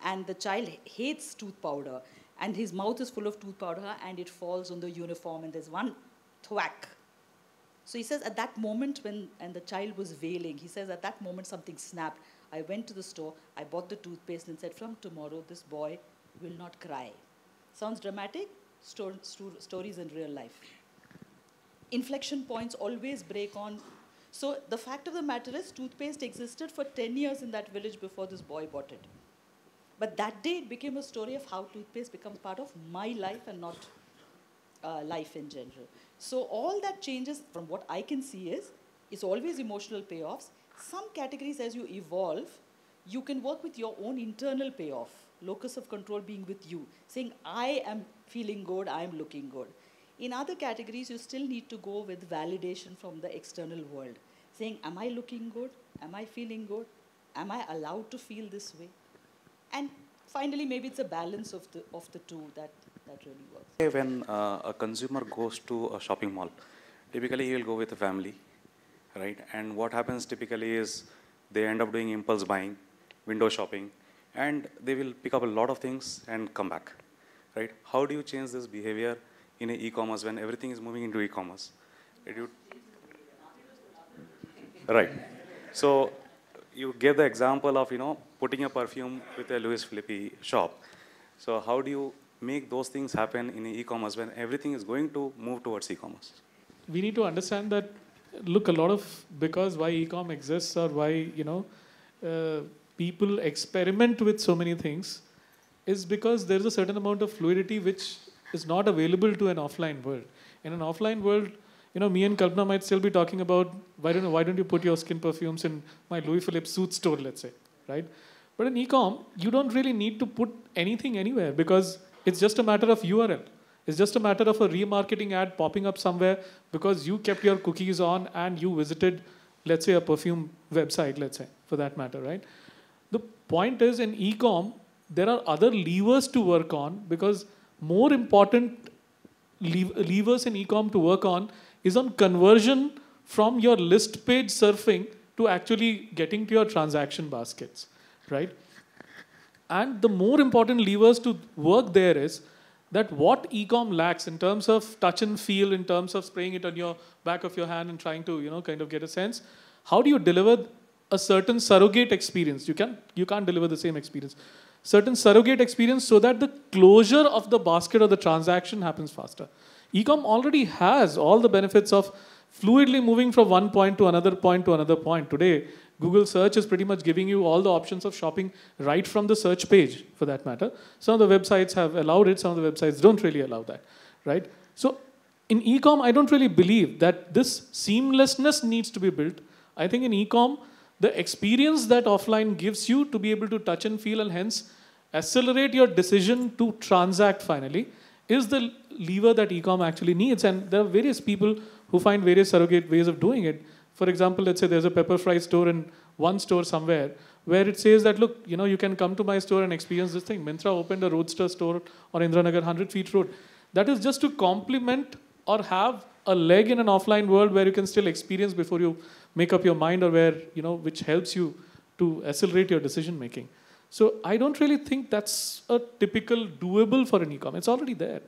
And the child hates tooth powder, and his mouth is full of tooth powder, and it falls on the uniform, and there's one thwack. So he says, at that moment when, and the child was wailing, he says, at that moment something snapped. I went to the store, I bought the toothpaste, and said, from tomorrow, this boy will not cry. Sounds dramatic? sto- sto- stories in real life. Inflection points always break on. So the fact of the matter is, toothpaste existed for 10 years in that village before this boy bought it. But that day it became a story of how toothpaste becomes part of my life and not uh, life in general. So all that changes from what I can see is, it's always emotional payoffs. Some categories as you evolve, you can work with your own internal payoff, locus of control being with you, saying, I am feeling good, I am looking good. In other categories, you still need to go with validation from the external world, saying, Am I looking good? Am I feeling good? Am I allowed to feel this way? And finally, maybe it's a balance of the, of the two that, that really works. When uh, a consumer goes to a shopping mall, typically he will go with a family, right? And what happens typically is they end up doing impulse buying, window shopping, and they will pick up a lot of things and come back, right? How do you change this behavior in a e-commerce when everything is moving into e-commerce? Right. So you gave the example of, you know, putting a perfume with a Louis Philippe shop. So how do you make those things happen in e-commerce when everything is going to move towards e-commerce? we need to understand that look a lot of because why ecom exists or why you know uh, people experiment with so many things is because there is a certain amount of fluidity which is not available to an offline world in an offline world you know me and kalpana might still be talking about why don't why don't you put your Skinn perfumes in my louis philippe suit store let's say right but in ecom you don't really need to put anything anywhere because it's just a matter of url it's just a matter of a remarketing ad popping up somewhere because you kept your cookies on and you visited, let's say, a perfume website, let's say, for that matter, right? The point is in e-com, there are other levers to work on because more important levers in e-com to work on is on conversion from your list page surfing to actually getting to your transaction baskets, right? And the more important levers to work there is that what ecom lacks in terms of touch and feel, in terms of spraying it on your back of your hand and trying to, you know, kind of get a sense, how do you deliver a certain surrogate experience? You can you can't deliver the same experience. Certain surrogate experience so that the closure of the basket or the transaction happens faster. Ecom already has all the benefits of fluidly moving from one point to another point to another point. Today, Google search is pretty much giving you all the options of shopping right from the search page, for that matter. Some of the websites have allowed it, some of the websites don't really allow that, right? So in ecom, I don't really believe that this seamlessness needs to be built. I think in ecom, the experience that offline gives you to be able to touch and feel and hence accelerate your decision to transact finally is the lever that ecom actually needs. And there are various people who find various surrogate ways of doing it. For example, let's say there's a Pepperfry store in one store somewhere where it says that, look, you know, you can come to my store and experience this thing. Myntra opened a Roadster store on Indiranagar 100 feet road. That is just to complement or have a leg in an offline world where you can still experience before you make up your mind or where, you know, which helps you to accelerate your decision making. So I don't really think that's a typical doable for an e-com. It's already there.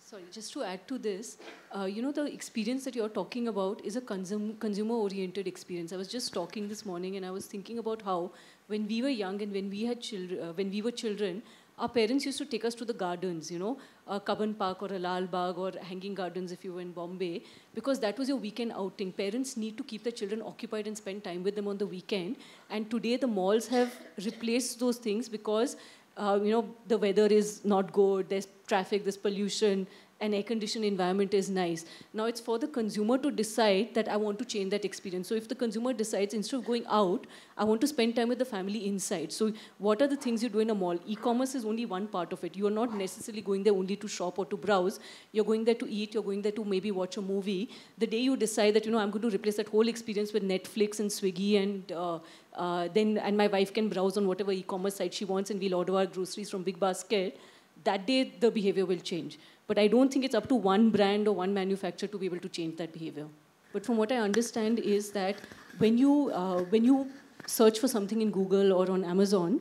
Sorry, just to add to this, uh, you know, the experience that you're talking about is a consum- consumer-oriented experience. I was just talking this morning, and I was thinking about how, when we were young and when we had children, uh, when we were children, our parents used to take us to the gardens, you know, a Cubbon Park or Lal Bagh or Hanging Gardens if you were in Bombay, because that was your weekend outing. Parents need to keep their children occupied and spend time with them on the weekend. And today the malls have replaced those things because, uh, you know, the weather is not good, there's traffic, there's pollution, an air-conditioned environment is nice. Now it's for the consumer to decide that I want to change that experience. So if the consumer decides instead of going out, I want to spend time with the family inside. So what are the things you do in a mall? E-commerce is only one part of it. You are not necessarily going there only to shop or to browse. You're going there to eat. You're going there to maybe watch a movie. The day you decide that you know I'm going to replace that whole experience with Netflix and Swiggy and uh, uh, then and my wife can browse on whatever e-commerce site she wants and we'll order our groceries from Big Basket. That day the behavior will change. But I don't think it's up to one brand or one manufacturer to be able to change that behavior. But from what I understand is that when you, uh, when you search for something in Google or on Amazon,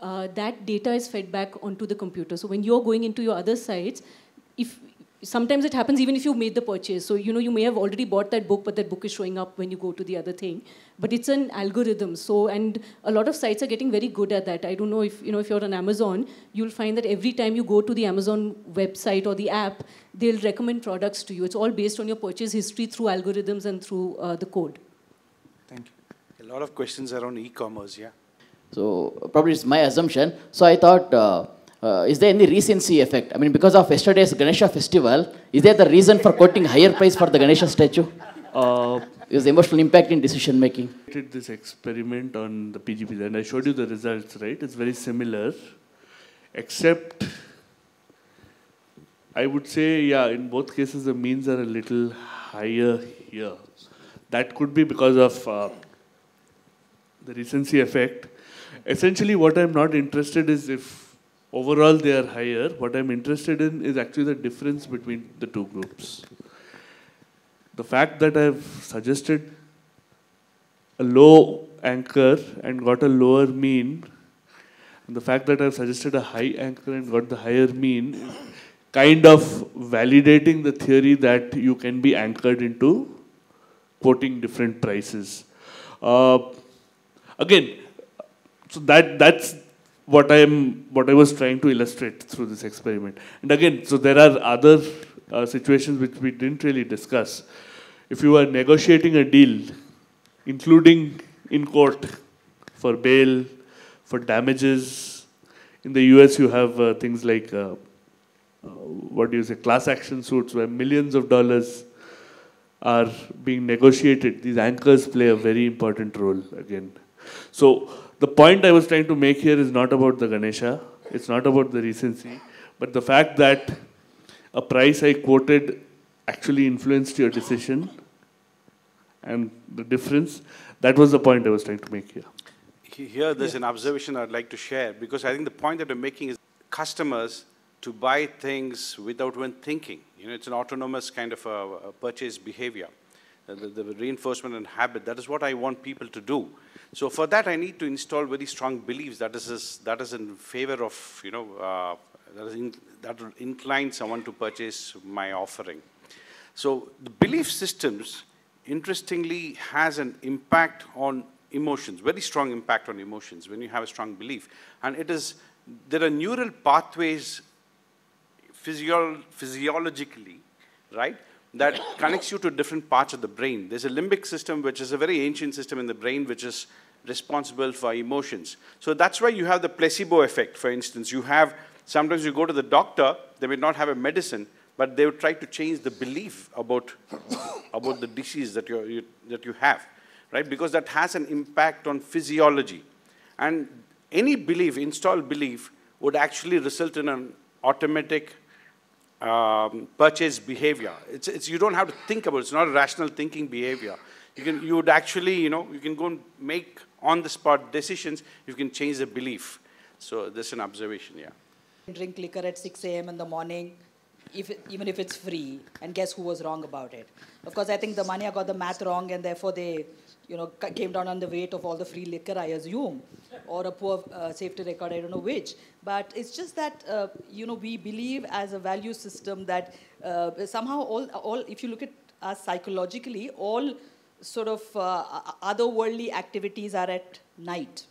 uh, that data is fed back onto the computer. So when you're going into your other sites, if sometimes it happens even if you made the purchase. So, you know, you may have already bought that book, but that book is showing up when you go to the other thing. But it's an algorithm. So, and a lot of sites are getting very good at that. I don't know if, you know, if you're on Amazon, you'll find that every time you go to the Amazon website or the app, they'll recommend products to you. It's all based on your purchase history through algorithms and through uh, the code. Thank you. A lot of questions around e-commerce, yeah. So probably it's my assumption. So I thought, uh, uh, is there any recency effect? I mean, because of yesterday's Ganesha festival, is there the reason for quoting higher price for the Ganesha statue? Uh, is the emotional impact in decision making? I did this experiment on the PGPs and I showed you the results, right? It's very similar, except I would say, yeah, in both cases the means are a little higher here. That could be because of uh, the recency effect. Essentially, what I'm not interested is if overall they are higher. What I'm interested in is actually the difference between the two groups. The fact that I've suggested a low anchor and got a lower mean, and the fact that I've suggested a high anchor and got the higher mean, kind of validating the theory that you can be anchored into quoting different prices. Uh, again, so that that's what I am what I was trying to illustrate through this experiment. And again, so there are other uh, situations which we didn't really discuss. If you are negotiating a deal, including in court for bail, for damages, in the US you have uh, things like uh, uh, what do you say, class action suits where millions of dollars are being negotiated. These anchors play a very important role again. So the point I was trying to make here is not about the Ganesha, it's not about the recency, but the fact that a price I quoted actually influenced your decision and the difference, that was the point I was trying to make here. Here, there's an observation I'd like to share because I think the point that we're making is customers to buy things without even thinking. You know, it's an autonomous kind of a, a purchase behavior. The, the, reinforcement and habit, that is what I want people to do. So for that, I need to install very strong beliefs that is, that is in favor of, you know, uh, that, is in, that will incline someone to purchase my offering. So the belief systems, interestingly, has an impact on emotions, very strong impact on emotions when you have a strong belief. And it is, there are neural pathways physio physiologically, right, that connects you to different parts of the brain. There's a limbic system, which is a very ancient system in the brain, which is responsible for emotions. So that's why you have the placebo effect, for instance. You have, sometimes you go to the doctor, they may not have a medicine, but they would try to change the belief about, about the disease that, you that you have, right? Because that has an impact on physiology. And any belief, installed belief, would actually result in an automatic um, purchase behavior. It's, it's, you don't have to think about it. It's not a rational thinking behavior. You, can, you would actually, you know, you can go and make on-the-spot decisions. You can change the belief. So this an observation, yeah. Drink liquor at 6 a.m. in the morning, if even if it's free. And guess who was wrong about it? Of course, I think the Mania got the math wrong, and therefore they you know, came down on the weight of all the free liquor, I assume, or a poor uh, safety record, I don't know which. But it's just that, uh, you know, we believe as a value system that uh, somehow all, all, if you look at us psychologically, all sort of uh, otherworldly activities are at night.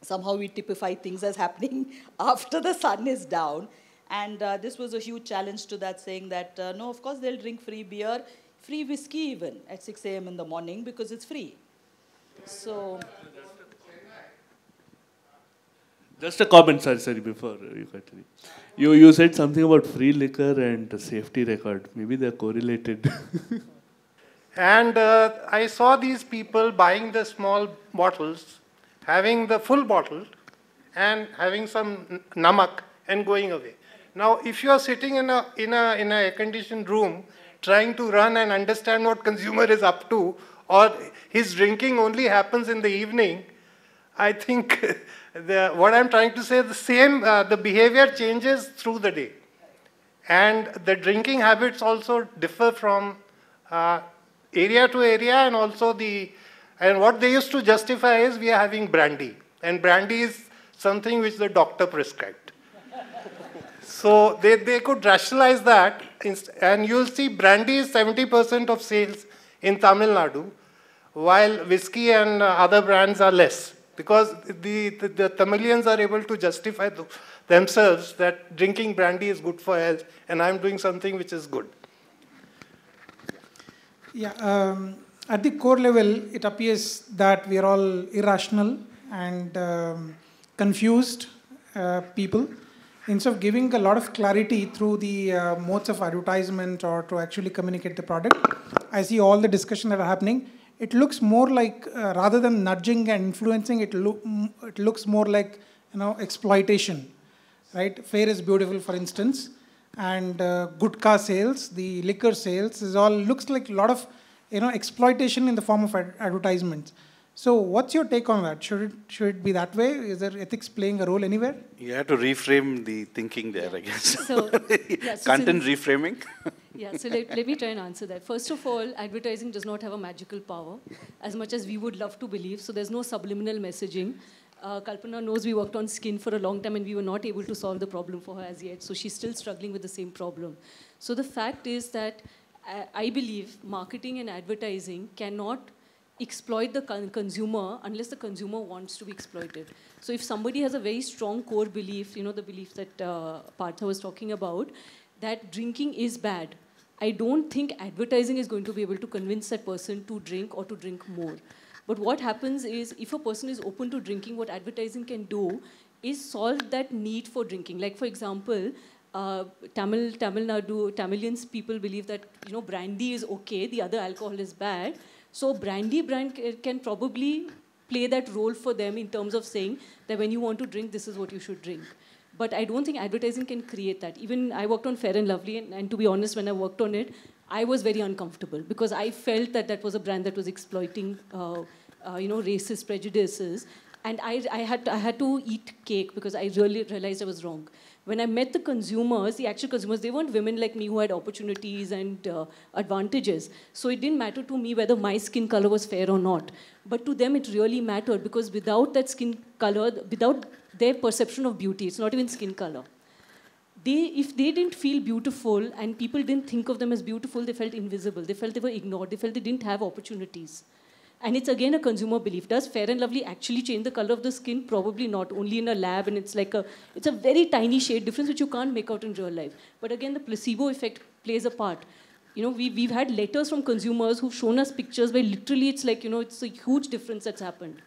Somehow we typify things as happening after the sun is down. And uh, this was a huge challenge to that, saying that, uh, no, of course they'll drink free beer free whiskey even at 6 a.m. in the morning because it's free. So. Just a comment, sorry, sorry, before you continue. You, you said something about free liquor and safety record. Maybe they're correlated. and uh, I saw these people buying the small bottles, having the full bottle, and having some namak and going away. Now, if you are sitting in a, in a, in a air-conditioned room trying to run and understand what consumer is up to, or his drinking only happens in the evening, I think the, what I'm trying to say, the same, uh, the behavior changes through the day. And the drinking habits also differ from uh, area to area and also the, and what they used to justify is we are having brandy. And brandy is something which the doctor prescribed. So they, they could rationalize that, and you'll see brandy is 70% of sales in Tamil Nadu, while whiskey and other brands are less. Because the, the, the Tamilians are able to justify th- themselves that drinking brandy is good for health, and I'm doing something which is good. Yeah, um, at the core level, it appears that we are all irrational and um, confused uh, people. Instead of giving a lot of clarity through the uh, modes of advertisement or to actually communicate the product, I see all the discussion that are happening. It looks more like, uh, rather than nudging and influencing, it, mm, it looks more like you know exploitation, right? Fair is beautiful, for instance, and uh, gutka sales, the liquor sales, is all looks like a lot of you know exploitation in the form of ad- advertisements. So, what's your take on that? Should it should it be that way? Is there ethics playing a role anywhere? You have to reframe the thinking there, I guess. So, yeah, so Content since- reframing. Yeah, so let, let me try and answer that. First of all, advertising does not have a magical power, as much as we would love to believe. So there's no subliminal messaging. Uh, Kalpana knows we worked on Skinn for a long time and we were not able to solve the problem for her as yet. So she's still struggling with the same problem. So the fact is that uh, I believe marketing and advertising cannot exploit the con- consumer unless the consumer wants to be exploited. So if somebody has a very strong core belief, you know, the belief that uh, Partha was talking about, that drinking is bad, I don't think advertising is going to be able to convince that person to drink or to drink more. But what happens is if a person is open to drinking, what advertising can do is solve that need for drinking. Like for example, uh, Tamil Tamil Nadu Tamilians people believe that you know brandy is okay, the other alcohol is bad. So brandy brand can probably play that role for them in terms of saying that when you want to drink, this is what you should drink. But I don't think advertising can create that. Even I worked on Fair and Lovely, and, and to be honest, when I worked on it, I was very uncomfortable because I felt that that was a brand that was exploiting, uh, uh, you know, racist prejudices. And I, I, had to, I had to eat cake because I really realized I was wrong. When I met the consumers, the actual consumers, they weren't women like me who had opportunities and uh, advantages. So it didn't matter to me whether my skin color was fair or not. But to them, it really mattered because without that skin color, without their perception of beauty, it's not even skin color they if they didn't feel beautiful and people didn't think of them as beautiful they felt invisible. They felt they were ignored. They felt they didn't have opportunities. And it's again a consumer belief. Does fair and lovely actually change the color of the skin? Probably not. Only in a lab and it's like a it's a very tiny shade difference which you can't make out in real life. But again the placebo effect plays a part. You know we, we've had letters from consumers who've shown us pictures where literally it's like you know it's a huge difference that's happened.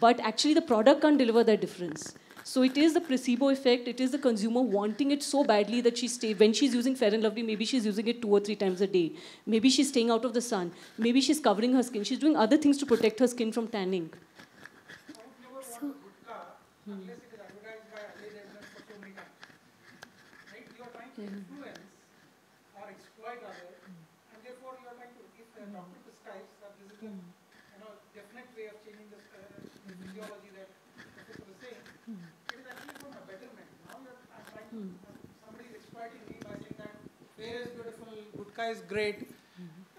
But actually the product can't deliver that difference so it is the placebo effect. It is the consumer wanting it so badly that she stay when she's using Fair and Lovely. Maybe she's using it two or three times a day. Maybe she's staying out of the sun. Maybe she's covering her skin. She's doing other things to protect her skin from tanning. or hmm exploit others, and therefore you are trying to, if the doctor prescribes that this is a you know, definite way of changing the, uh, the physiology that Professor was saying, it is actually for a betterment. Now you're I'm trying to, somebody is exploiting me by saying that fair is beautiful, is great.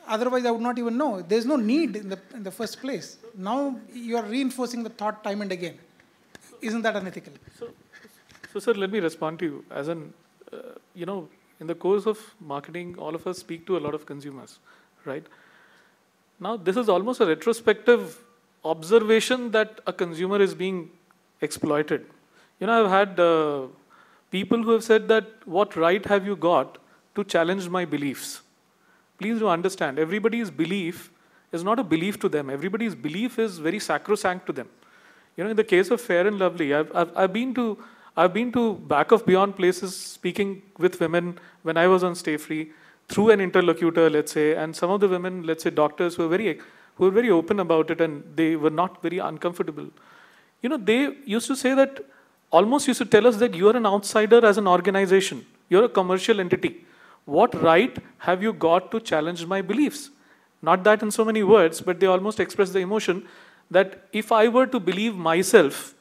Otherwise, I would not even know. There's no need in the in the first place. Now you are reinforcing the thought time and again. Isn't that unethical? So, sir, let me respond to you. As an, uh, you know, in the course of marketing, all of us speak to a lot of consumers, right? Now, this is almost a retrospective observation that a consumer is being exploited. You know, I've had uh, people who have said that, what right have you got to challenge my beliefs? Please do understand, everybody's belief is not a belief to them. Everybody's belief is very sacrosanct to them. You know, in the case of Fair and Lovely, I've, I've, I've been to I've been to back of beyond places speaking with women when I was on Stayfree through an interlocutor, let's say, and some of the women, let's say doctors, who were very who were very open about it and they were not very uncomfortable. You know, they used to say that almost used to tell us that you're an outsider as an organization, you're a commercial entity. What right have you got to challenge my beliefs? Not that in so many words, but they almost express the emotion that if I were to believe myself,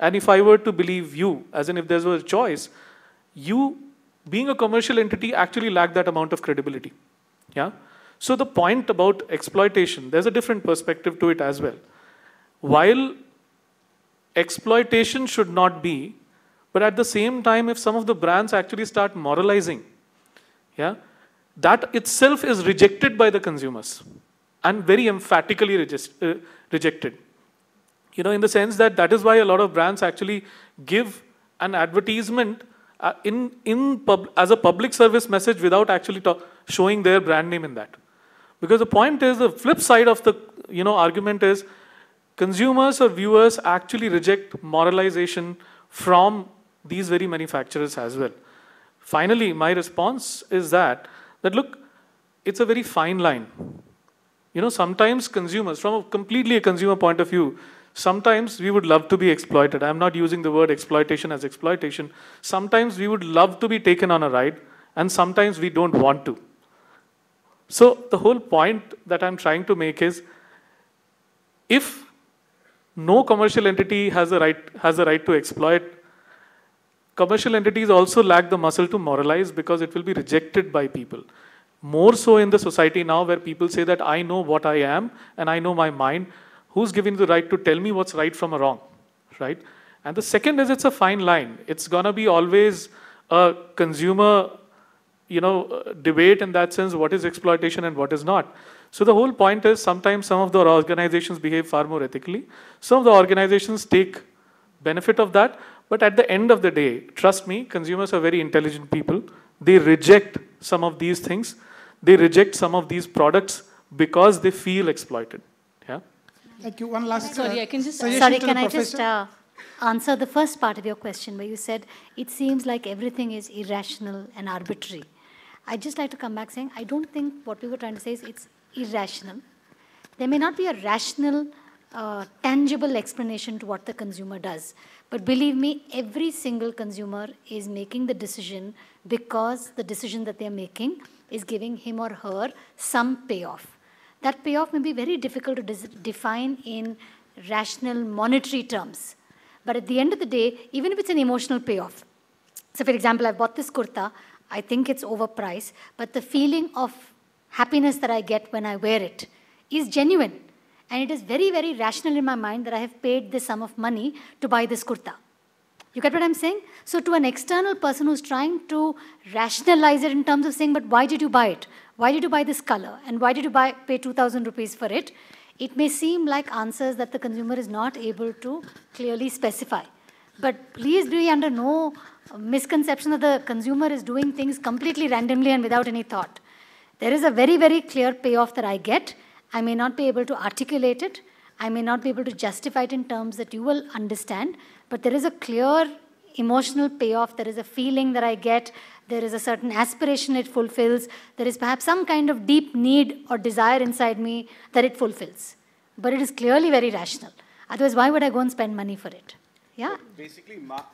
and if I were to believe you, as in if there was a choice, you being a commercial entity actually lack that amount of credibility. Yeah? So the point about exploitation, there's a different perspective to it as well. While exploitation should not be But at the same time, if some of the brands actually start moralizing, yeah, that itself is rejected by the consumers and very emphatically uh, rejected. You know, in the sense that that is why a lot of brands actually give an advertisement uh, in, in as a public service message without actually showing their brand name in that. Because the point is, the flip side of the you know, argument is consumers or viewers actually reject moralization from these very manufacturers as well. Finally, my response is that, that look, it's a very fine line. You know, sometimes consumers, from a completely a consumer point of view, sometimes we would love to be exploited. I'm not using the word exploitation as exploitation. Sometimes we would love to be taken on a ride, and sometimes we don't want to. So the whole point that I'm trying to make is if no commercial entity has a right has a right to exploit commercial entities also lack the muscle to moralize because it will be rejected by people. More so in the society now where people say that i know what i am and i know my mind. Who's giving the right to tell me what's right from wrong? Right? And the second is it's a fine line. It's going to be always a consumer you know debate in that sense what is exploitation and what is not. So the whole point is sometimes some of the organizations behave far more ethically. Some of the organizations take benefit of that. But at the end of the day, trust me, consumers are very intelligent people. They reject some of these things. They reject some of these products because they feel exploited. Yeah. Thank you. One last. Sorry, uh, I can just- Sorry, can the I just uh, answer the first part of your question where you said it seems like everything is irrational and arbitrary. I'd just like to come back saying I don't think what we were trying to say is it's irrational. There may not be a rational, uh, tangible explanation to what the consumer does. But believe me, every single consumer is making the decision because the decision that they're making is giving him or her some payoff. That payoff may be very difficult to define in rational monetary terms. But at the end of the day, even if it's an emotional payoff, so for example, I've bought this kurta, I think it's overpriced, but the feeling of happiness that I get when I wear it is genuine. And it is very, very rational in my mind that I have paid this sum of money to buy this kurta. You get what I'm saying? So, to an external person who's trying to rationalize it in terms of saying, but why did you buy it? Why did you buy this color? And why did you buy, pay 2,000 rupees for it? It may seem like answers that the consumer is not able to clearly specify. But please be under no misconception that the consumer is doing things completely randomly and without any thought. There is a very, very clear payoff that I get. I may not be able to articulate it. I may not be able to justify it in terms that you will understand, but there is a clear emotional payoff. There is a feeling that I get. There is a certain aspiration it fulfills. There is perhaps some kind of deep need or desire inside me that it fulfills. But it is clearly very rational. Otherwise, why would I go and spend money for it? Yeah? Basically, mar-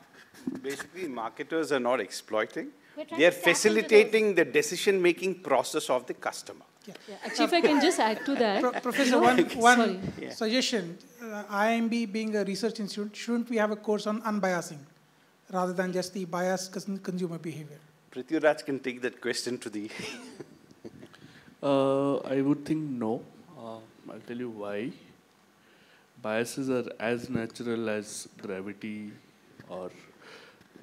basically, marketers are not exploiting. They are to tap into facilitating the decision-making process of the customer. Yeah, actually, if I can just add to that. Pro- Professor, one, one Yeah. suggestion. Uh, IIMB being a research institute, shouldn't we have a course on unbiasing rather than just the biased cons- consumer behavior? Prithwiraj can take that question to the. Uh, I would think no. Uh, I'll tell you why. Biases are as natural as gravity, or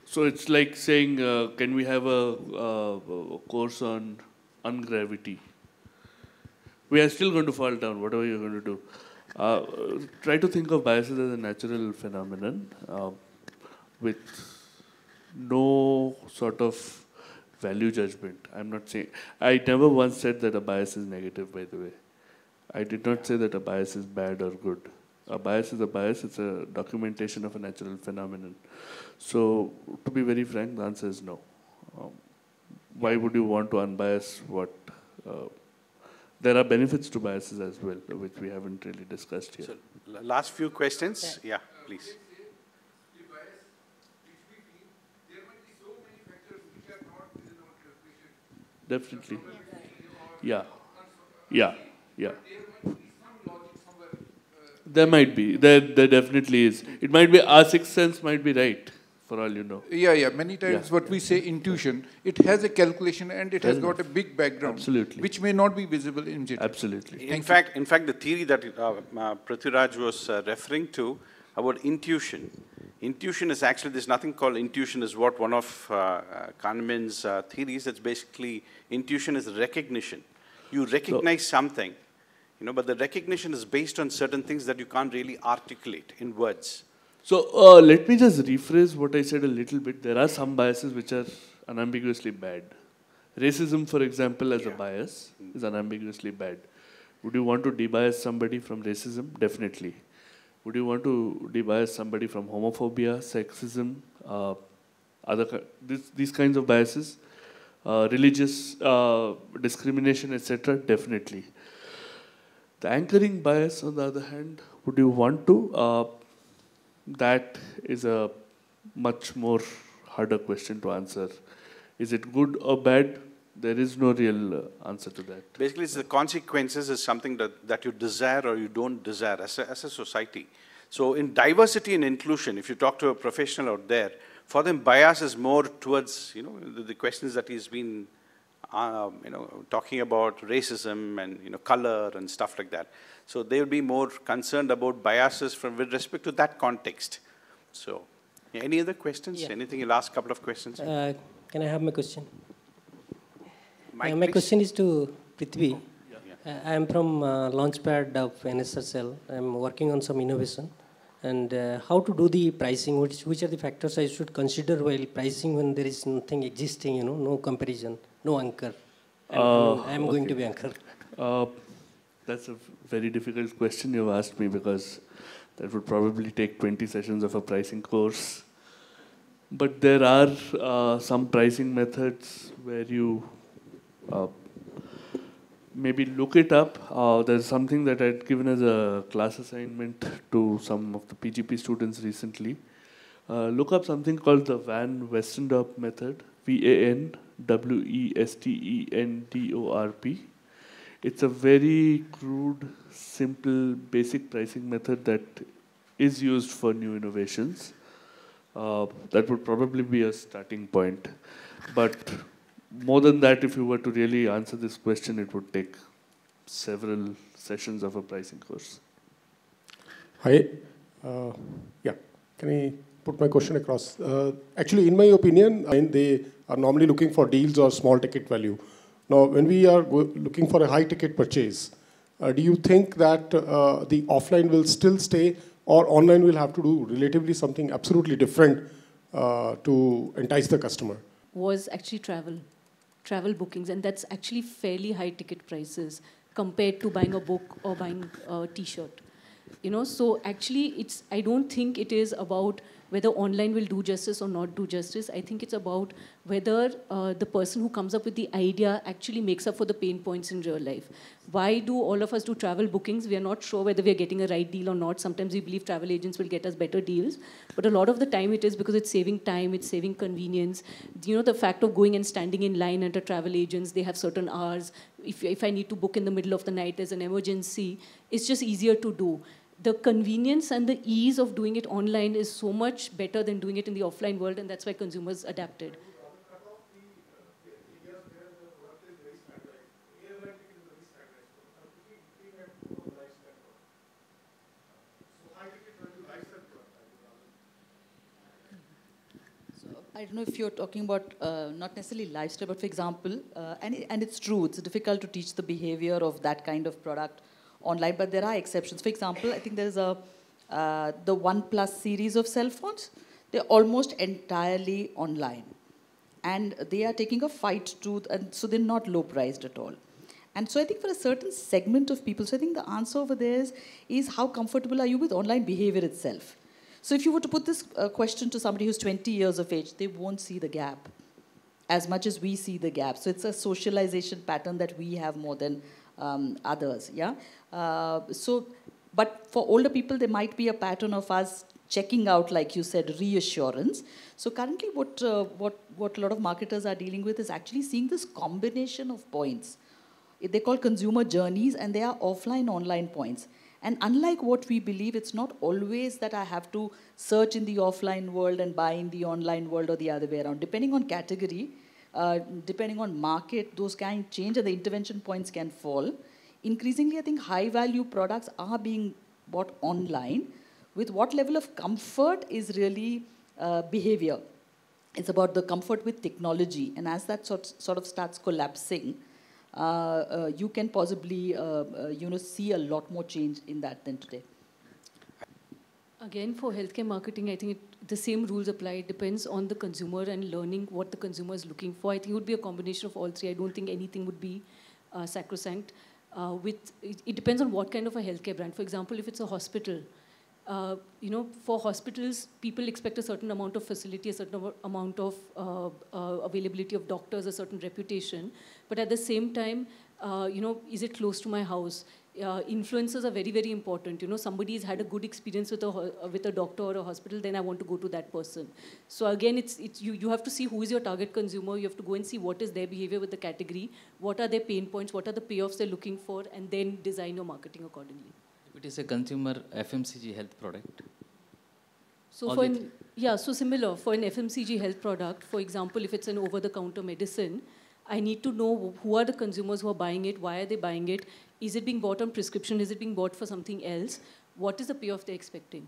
so it's like saying, uh, can we have a, uh, a course on ungravity? We are still going to fall down, whatever you're going to do. Uh, try to think of biases as a natural phenomenon uh, with no sort of value judgment. I'm not saying, I never once said that a bias is negative, by the way. I did not say that a bias is bad or good. A bias is a bias, it's a documentation of a natural phenomenon. So, to be very frank, the answer is no. Um, why would you want to unbias what? Uh, there are benefits to biases as well, which we haven't really discussed here. So, Last few questions. Yeah, please. Definitely. Yeah. Yeah. Yeah. There might be. There, there definitely is. It might be our sixth sense might be right, for all you know. Yeah, yeah. Many times Yeah. what we say intuition, it has a calculation and it has Fair got a big background. Absolutely. Which may not be visible in general. Absolutely. In fact, in fact, the theory that uh, uh, Prithwiraj was uh, referring to about intuition Intuition is actually, there's nothing called intuition is what one of uh, uh, Kahneman's uh, theories, it's basically, intuition is recognition. You recognize something, you know, but the recognition is based on certain things that you can't really articulate in words. So uh, let me just rephrase what I said a little bit. There are some biases which are unambiguously bad. Racism, for example, as a bias is unambiguously bad. Would you want to debias somebody from racism? Definitely. Would you want to debias somebody from homophobia, sexism, uh, other this, these kinds of biases, uh, religious uh, discrimination, etc.? Definitely. The anchoring bias, on the other hand, would you want to? That is a much more harder question to answer. Is it good or bad? There is no real uh, answer to that. Basically, it's the consequences is something that, that you desire or you don't desire as a, as a society. So in diversity and inclusion, if you talk to a professional out there, for them bias is more towards, you know, the, the questions that he's been, um, you know, talking about racism and, you know, color and stuff like that. So they would be more concerned about biases from, with respect to that context. So, yeah, any other questions? Yeah. Anything, last couple of questions? Uh, can I have my question? Mike, Uh, my please. question is to Prithvi. Uh, I am from uh, Launchpad of NSRCEL. I am working on some innovation. And uh, how to do the pricing, which, which are the factors I should consider while pricing when there is nothing existing, you know, no comparison, no anchor. And Uh, I am going to be anchor. Uh, that's a very difficult question you've asked me because that would probably take 20 sessions of a pricing course. But there are uh, some pricing methods where you uh, maybe look it up. Uh, there's something that I'd given as a class assignment to some of the PGP students recently. Uh, look up something called the Van Westendorp method, V A N W E S T E N D O R P. It's a very crude, simple, basic pricing method that is used for new innovations. Uh, that would probably be a starting point. But more than that, if you were to really answer this question, it would take several sessions of a pricing course. Hi. Uh, yeah. Can I put my question across? Uh, actually, in my opinion, they are normally looking for deals or small ticket value. Now, when we are looking for a high ticket purchase, uh, do you think that uh, the offline will still stay or online will have to do relatively something absolutely different uh, to entice the customer? was actually travel, travel bookings, and that's actually fairly high ticket prices compared to buying a book or buying a T-shirt. You know, so actually, it's I don't think it is about whether online will do justice or not do justice. I think it's about whether uh, the person who comes up with the idea actually makes up for the pain points in real life. Why do all of us do travel bookings? We are not sure whether we are getting a right deal or not. Sometimes we believe travel agents will get us better deals, but a lot of the time it is because it's saving time, it's saving convenience. You know, the fact of going and standing in line at a travel agents, they have certain hours. If, if I need to book in the middle of the night, there's an emergency, it's just easier to do the convenience and the ease of doing it online is so much better than doing it in the offline world, and that's why consumers adapted. I don't know if you're talking about uh, not necessarily lifestyle, but for example, uh, and, and it's true, it's difficult to teach the behavior of that kind of product online, but there are exceptions. For example, I think there's a uh, the OnePlus series of cell phones. They're almost entirely online, and they are taking a fight to, and so they're not low priced at all. And so I think for a certain segment of people, so I think the answer over there is, is how comfortable are you with online behavior itself? So if you were to put this uh, question to somebody who's 20 years of age, they won't see the gap as much as we see the gap. So it's a socialization pattern that we have more than um, others. Yeah. Uh, so, but for older people, there might be a pattern of us checking out, like you said, reassurance. So currently, what uh, what what a lot of marketers are dealing with is actually seeing this combination of points. They call consumer journeys, and they are offline, online points. And unlike what we believe, it's not always that I have to search in the offline world and buy in the online world or the other way around. Depending on category, uh, depending on market, those can change and the intervention points can fall. Increasingly, I think high value products are being bought online with what level of comfort is really uh, behavior. It's about the comfort with technology. And as that sort, sort of starts collapsing, uh, uh, you can possibly uh, you know, see a lot more change in that than today. Again, for healthcare marketing, I think it, the same rules apply. It depends on the consumer and learning what the consumer is looking for. I think it would be a combination of all three. I don't think anything would be uh, sacrosanct. Uh, with it, it, depends on what kind of a healthcare brand. For example, if it's a hospital, uh, you know, for hospitals, people expect a certain amount of facility, a certain amount of uh, uh, availability of doctors, a certain reputation. But at the same time, uh, you know, is it close to my house? Uh, influencers are very, very important. You know, somebody's had a good experience with a, uh, with a doctor or a hospital, then I want to go to that person. So again, it's, it's, you, you have to see who is your target consumer. You have to go and see what is their behavior with the category, what are their pain points, what are the payoffs they're looking for, and then design your marketing accordingly. It is a consumer FMCG health product. So for an, yeah, so similar for an FMCG health product, for example, if it's an over-the-counter medicine, I need to know who are the consumers who are buying it, why are they buying it, is it being bought on prescription, is it being bought for something else, what is the payoff they're expecting?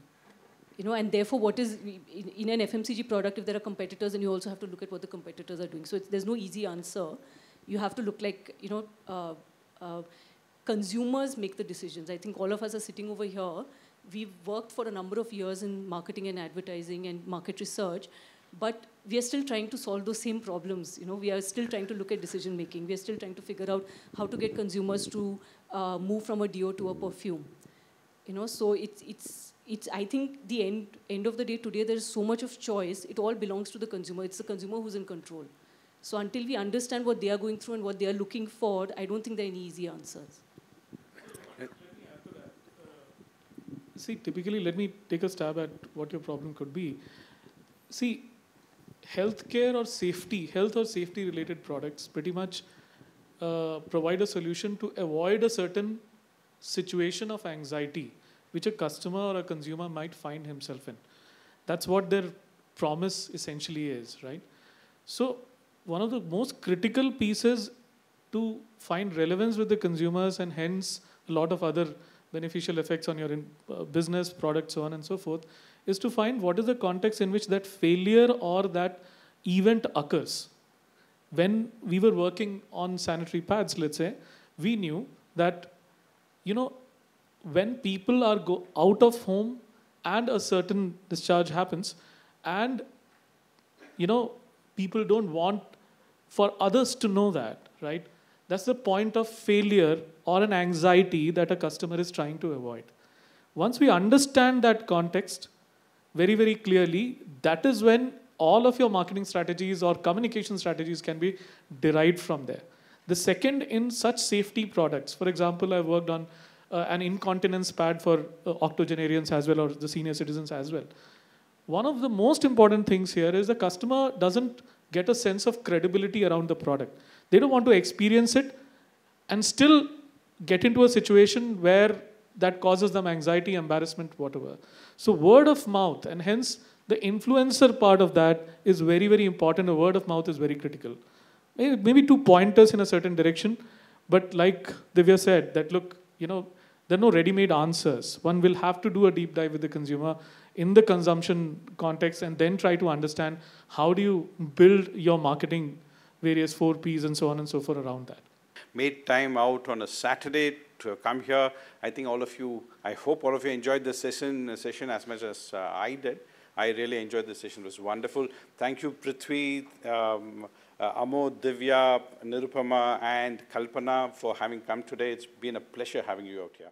You know, and therefore, what is in, an FMCG product? If there are competitors, and you also have to look at what the competitors are doing. So there's no easy answer. You have to look like you know, uh, uh, consumers make the decisions. I think all of us are sitting over here. We've worked for a number of years in marketing and advertising and market research, but we are still trying to solve those same problems. You know, we are still trying to look at decision making. We are still trying to figure out how to get consumers to uh, move from a deo to a perfume. You know, so it's it's it's. I think the end end of the day today there is so much of choice. It all belongs to the consumer. It's the consumer who's in control. So until we understand what they are going through and what they are looking for, I don't think there are any easy answers. See, typically, let me take a stab at what your problem could be. See, healthcare or safety, health or safety related products pretty much uh, provide a solution to avoid a certain situation of anxiety which a customer or a consumer might find himself in. That's what their promise essentially is, right? So, one of the most critical pieces to find relevance with the consumers and hence a lot of other beneficial effects on your in, uh, business, product, so on and so forth, is to find what is the context in which that failure or that event occurs. When we were working on sanitary pads, let's say, we knew that, you know, when people are go out of home and a certain discharge happens, and, you know, people don't want for others to know that, right? That's the point of failure or an anxiety that a customer is trying to avoid. Once we understand that context, very, very clearly, that is when all of your marketing strategies or communication strategies can be derived from there. The second, in such safety products, for example, I've worked on uh, an incontinence pad for uh, octogenarians as well or the senior citizens as well. One of the most important things here is the customer doesn't get a sense of credibility around the product. They don't want to experience it and still get into a situation where that causes them anxiety, embarrassment, whatever. So word of mouth, and hence the influencer part of that is very, very important. The word of mouth is very critical. Maybe, two pointers in a certain direction, but like Divya said, that look, you know, there are no ready-made answers. One will have to do a deep dive with the consumer in the consumption context and then try to understand how do you build your marketing various four Ps and so on and so forth around that. Made time out on a Saturday to come here. I think all of you, I hope all of you enjoyed this session, session as much as uh, I did. I really enjoyed this session. It was wonderful. Thank you, Prithvi, um, uh, Amo, Divya, Nirupama, and Kalpana for having come today. It's been a pleasure having you out here.